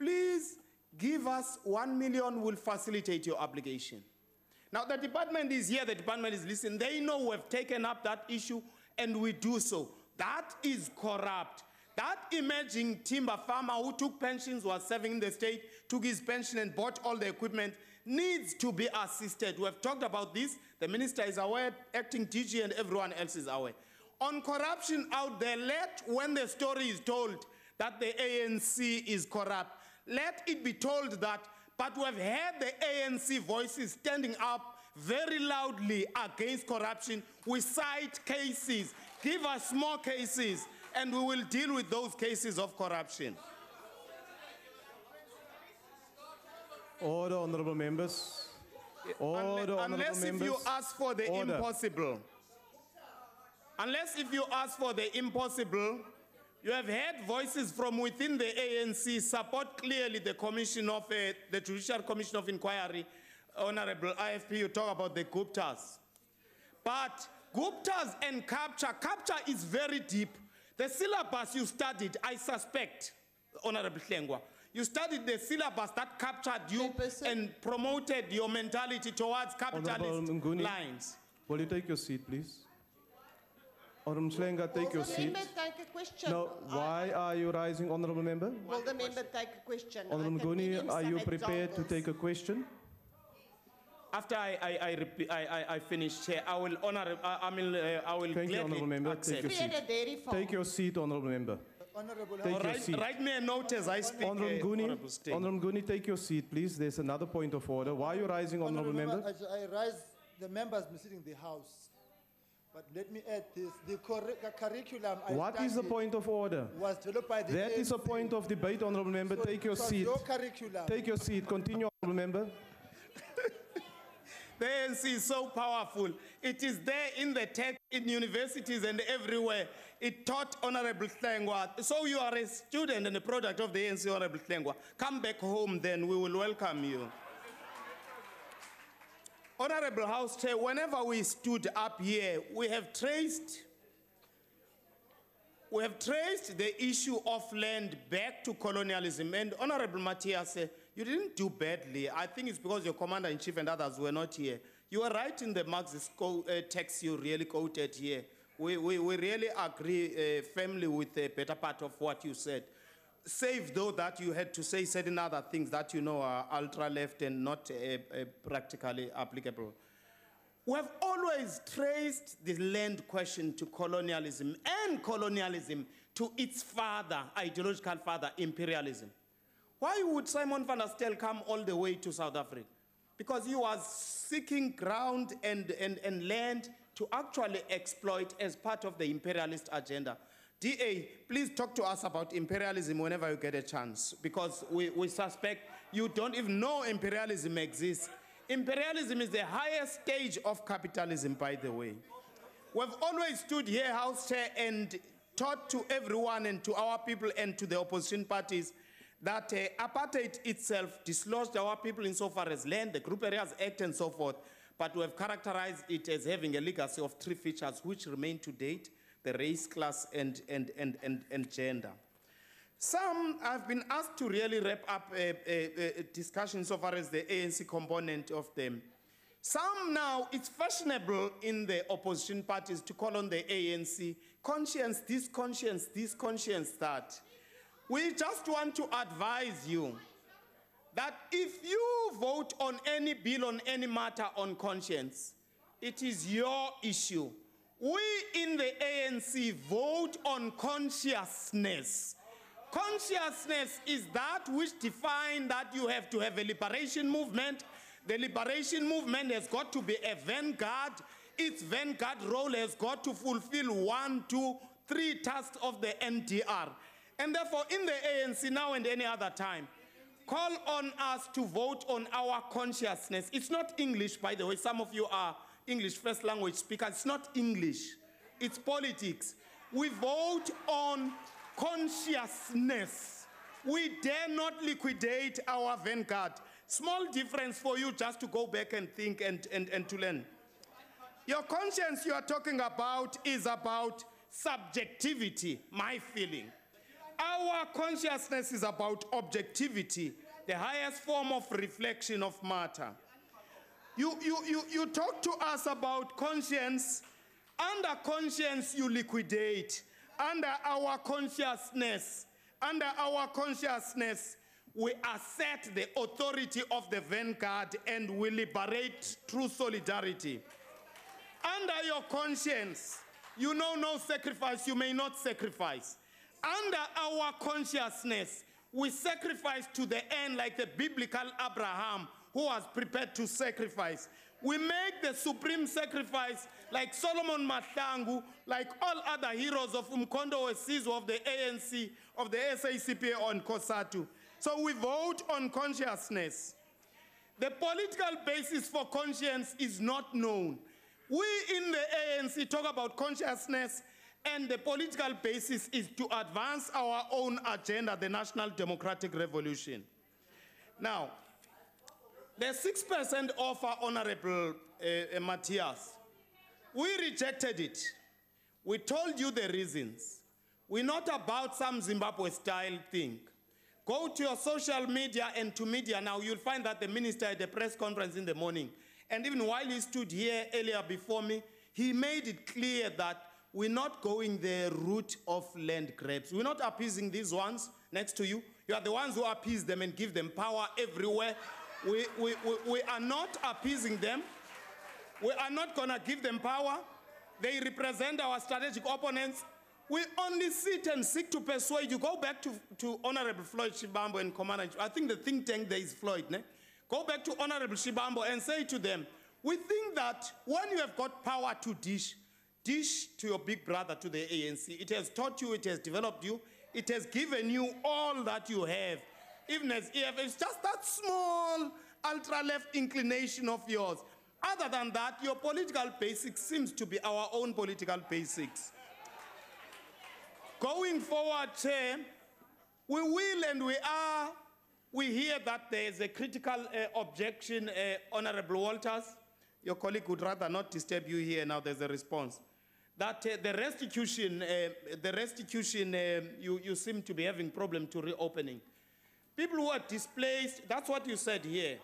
please give us one million, we'll facilitate your obligation. Now, the department is here, the department is listening. They know we have taken up that issue, and we do so. That is corrupt. That emerging timber farmer who took pensions, was serving in the state, took his pension and bought all the equipment, needs to be assisted. We have talked about this. The minister is aware, acting DG, and everyone else is aware. On corruption out there, let, when the story is told that the ANC is corrupt, let it be told that, but we have heard the ANC voices standing up very loudly against corruption. We cite cases. Give us more cases, and we will deal with those cases of corruption. Order, honorable members. Order, honorable Unless if members. you ask for the Order. impossible. Unless if you ask for the impossible, you have heard voices from within the ANC support clearly the commission of uh, the Judicial Commission of Inquiry. Honorable IFP, you talk about the Guptas. But Guptas and capture, capture is very deep. The syllabus you studied, I suspect, Honorable Hlengwa, you studied the syllabus that captured you and promoted your mentality towards Honorable capitalist Mnguni, lines. will you take your seat, please? Honorable Hlengwa, take your Will the seat. member take a question? No, why are you rising, honorable member? Will the member take a question? I Honorable can give him Mnguni, are some you prepared to examples. take a question? After I, I, I, repeat, I, I, I finish, Chair, I will honor, I, I mean, uh, I will Thank you, gladly honorable member. Take accept. your seat. Create a dairy farm. Take your seat, honorable member. Honorable Take your write, seat. write me a note as I speak, Honorable uh, Mnguni, Honorable Steyn. Honorable Mnguni, take your seat, please. There's another point of order. Why are you rising, honorable member? I, I rise, the members been sitting in the house. But let me add this, the curri- curriculum I What is the studied point of order? Was developed by the That is a ANC. point of debate, honorable member. So Take your it was seat. your curriculum. Take your seat. Continue, honorable member. The ANC is so powerful. It is there in the text, in universities and everywhere. It taught Honorable Hlengwa. So you are a student and a product of the ANC, Honorable Hlengwa. Come back home, then we will welcome you. Honorable House Chair, whenever we stood up here, we have traced we have traced the issue of land back to colonialism. And Honorable Matthias, eh, you didn't do badly. I think it's because your commander in chief and others were not here. You were right in the Marxist uh, text you really quoted here. We, we, we really agree uh, firmly with the better part of what you said. Save though that you had to say certain other things that you know are ultra left and not uh, uh, practically applicable. We have always traced the land question to colonialism and colonialism to its father, ideological father, imperialism. Why would Simon van der Stel come all the way to South Africa? Because he was seeking ground and, and, and land to actually exploit as part of the imperialist agenda. DA, please talk to us about imperialism whenever you get a chance, because we, we suspect you don't even know imperialism exists. Imperialism is the highest stage of capitalism, by the way. We've always stood here, House Chair, and taught to everyone and to our people and to the opposition parties that uh, apartheid itself dislodged our people insofar as land, the Group Areas Act, and so forth. But we have characterized it as having a legacy of three features which remain to date the race, class, and, and, and, and, and gender. Some have been asked to really wrap up uh, uh, uh, a, a, a discussion so far as the ANC component of them. Some now, it's fashionable in the opposition parties to call on the ANC conscience, this conscience, this conscience, that. We just want to advise you that if you vote on any bill on any matter on conscience, it is your issue. We in the ANC vote on consciousness. Consciousness is that which defines that you have to have a liberation movement. The liberation movement has got to be a vanguard. Its vanguard role has got to fulfill one, two, three tasks of the NDR. And therefore, in the ANC now and any other time, call on us to vote on our consciousness. It's not English, by the way. Some of you are English first language speakers. It's not English, it's politics. We vote on consciousness. We dare not liquidate our vanguard. Small difference for you just to go back and think and, and, and to learn. Your conscience you are talking about is about subjectivity, my feeling. Our consciousness is about objectivity, the highest form of reflection of matter. You, you, you, you talk to us about conscience. Under conscience, you liquidate. Under our consciousness, under our consciousness, we assert the authority of the vanguard and we liberate through solidarity. Under your conscience, you know no sacrifice, you may not sacrifice. Under our consciousness, we sacrifice to the end like the biblical Abraham who was prepared to sacrifice. We make the supreme sacrifice like Solomon Mahlangu, like all other heroes of Umkhonto we Sizwe of the ANC, of the SACP on COSATU. So we vote on consciousness. The political basis for conscience is not known. We in the ANC talk about consciousness, and the political basis is to advance our own agenda, the National Democratic Revolution. Now, the 6% offer, Honorable uh, uh, Matthias, we rejected it. We told you the reasons. We're not about some Zimbabwe style thing. Go to your social media and to media now, you'll find that the minister at the press conference in the morning, and even while he stood here earlier before me, he made it clear that we're not going the route of land grabs. We're not appeasing these ones next to you. You are the ones who appease them and give them power everywhere. We, we, we, we are not appeasing them. We are not going to give them power. They represent our strategic opponents. We only sit and seek to persuade you. Go back to, to Honorable Floyd Shivambu and Commander. I think the think tank there is Floyd. Ne? Go back to Honorable Shivambu and say to them, we think that when you have got power to dish, dish to your big brother, to the ANC. It has taught you, it has developed you, it has given you all that you have. If it's just that small ultra left inclination of yours. Other than that, your political basics seems to be our own political basics. Going forward, Chair, we will and we are, we hear that there is a critical uh, objection, uh, Honorable Walters. Your colleague would rather not disturb you here now, there's a response. That uh, the restitution, uh, the restitution, uh, you, you seem to be having problem to reopening. People who are displaced, that's what you said here.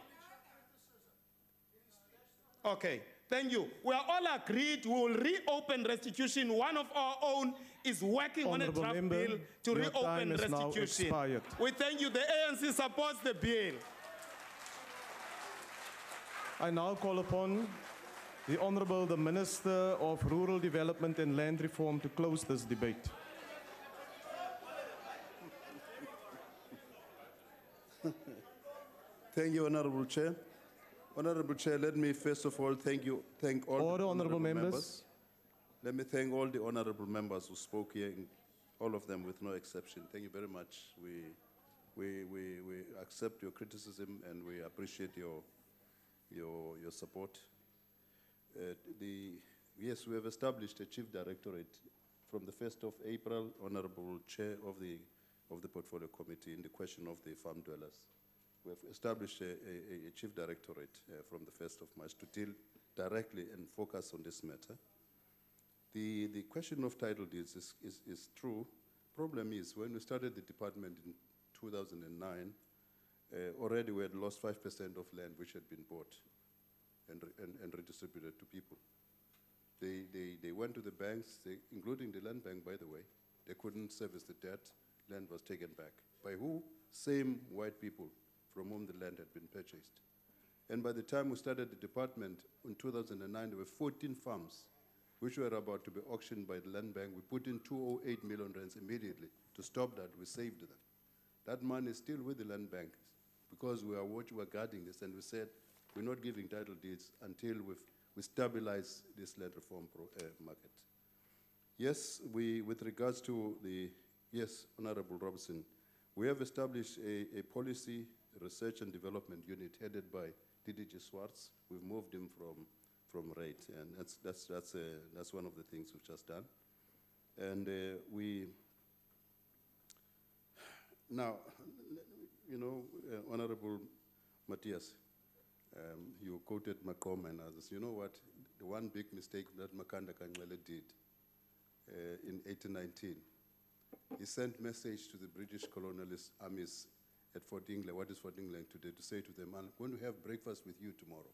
Okay, thank you. We are all agreed we will reopen restitution. One of our own is working on a draft member, bill to reopen time is now restitution. expired. We thank you. The ANC supports the bill. I now call upon the Honourable the Minister of Rural Development and Land Reform to close this debate. Thank you, Honorable Chair. Honorable Chair, let me first of all thank you, thank all Order, the honourable members. Let me thank all the honorable members who spoke here, all of them with no exception. Thank you very much. We, we, we, we accept your criticism and we appreciate your, your, your support. Uh, the, yes, we have established a chief directorate from the 1st of April, Honorable Chair of the, of the Portfolio Committee in the question of the farm dwellers. We have established a, a, a chief directorate uh, from the 1st of March to deal directly and focus on this matter. The, the question of title deeds is, is, is true. Problem is, when we started the department in 2009, uh, already we had lost 5% of land which had been bought and, and, and redistributed to people. They, they, they went to the banks, they, including the land bank, by the way. They couldn't service the debt. Land was taken back. By who? Same white people from whom the land had been purchased. And by the time we started the department in 2009, there were 14 farms which were about to be auctioned by the land bank. We put in 208 million rands immediately. To stop that, we saved them. That money is still with the land bank because we are watch, we are guarding this, and we said we're not giving title deeds until we've, we stabilize this land reform pro, uh, market. Yes, we, with regards to the, yes, Honorable Robinson, we have established a, a policy research and development unit headed by DDG Swartz. We've moved him from, from rate, and that's, that's, that's, uh, that's one of the things we've just done. And uh, we, now, you know, uh, Honorable Matthias, um, you quoted Maqoma and others. You know what? The one big mistake that Makanda Kangwele did uh, in 1819, he sent message to the British colonialist armies at Fort England, what is Fort England today, to say to them, I'm going to have breakfast with you tomorrow.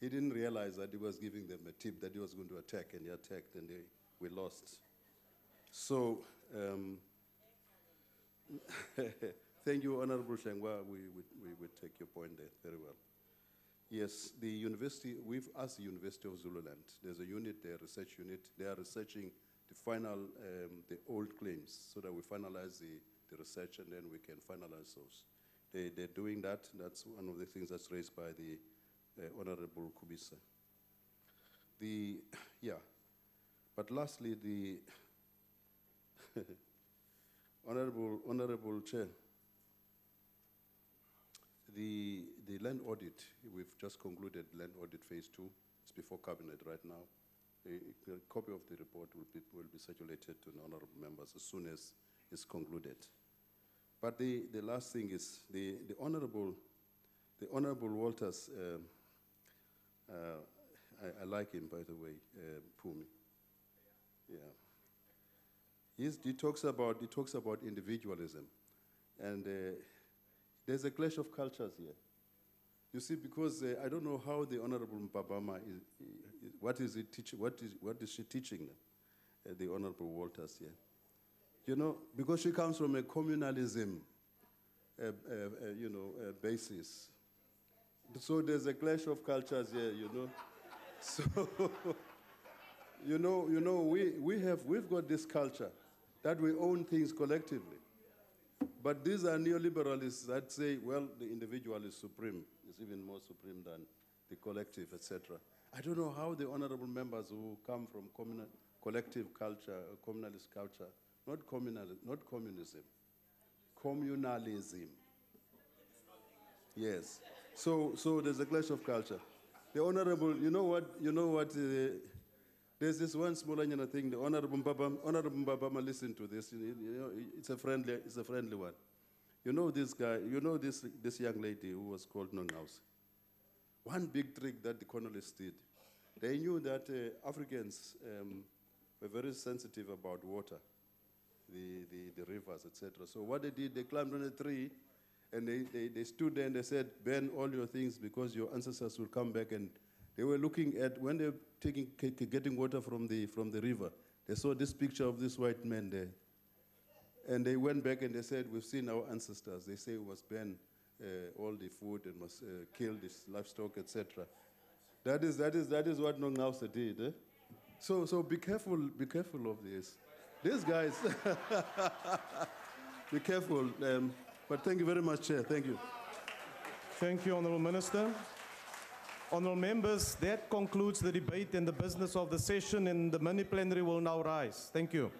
He didn't realize that he was giving them a tip that he was going to attack, and he attacked, and they, we lost. So, um, thank you, Honorable Shangwa. We, we, we, we take your point there very well. Yes, the university, we've asked the University of Zululand, there's a unit there, research unit, they are researching the final, um, the old claims, so that we finalize the, the research and then we can finalize those. They, they're doing that, that's one of the things that's raised by the uh, Honorable Khubisa. The, yeah, but lastly, the Honorable, Honorable Chair, the, the land audit, we've just concluded land audit phase two. It's before cabinet right now. A, a copy of the report will be, will be circulated to the honorable members as soon as it's concluded. But the, the last thing is the, the honorable, the honorable Walters, um, uh, I, I like him by the way, uh, Pumi. Yeah. He's, he talks about he talks about individualism, and uh, there's a clash of cultures here. You see, because uh, I don't know how the Honorable Mbabama is, is what is he teaching? What is what is she teaching? Uh, the Honorable Walters here. You know, because she comes from a communalism, uh, uh, uh, you know, uh, basis. So there's a clash of cultures here. You know, so. You know, you know, we, we have, we've got this culture that we own things collectively. But these are neoliberalists that say, well, the individual is supreme, It's even more supreme than the collective, etc. I don't know how the honorable members who come from communal, collective culture, uh, communalist culture, not, communal, not communism, communalism. Yes. So, so there's a clash of culture. The honorable, you know what, you know what, uh, there's this one small Anyana thing, the honorable Mbaba, honorable Mbabama, listen to this, you you know, it's a friendly, it's a friendly one. You know this guy, you know this, this young lady who was called Nongqawuse. One big trick that the colonialists did, they knew that uh, Africans um, were very sensitive about water, the, the, the rivers, etc. So what they did, they climbed on a tree and they, they, they stood there and they said, burn all your things because your ancestors will come back and They were looking at, when they were taking, getting water from the, from the river, they saw this picture of this white man there. And they went back and they said, We've seen our ancestors. They say we must burn uh, all the food and must uh, kill this livestock, etc. That is, that is, that is what Nongqawuse did. Eh? So, so be careful, be careful of this. These guys, be careful. Um, but thank you very much, Chair. Thank you. Thank you, Honourable Minister. Honourable members, that concludes the debate and the business of the session, and the mini plenary will now rise. Thank you.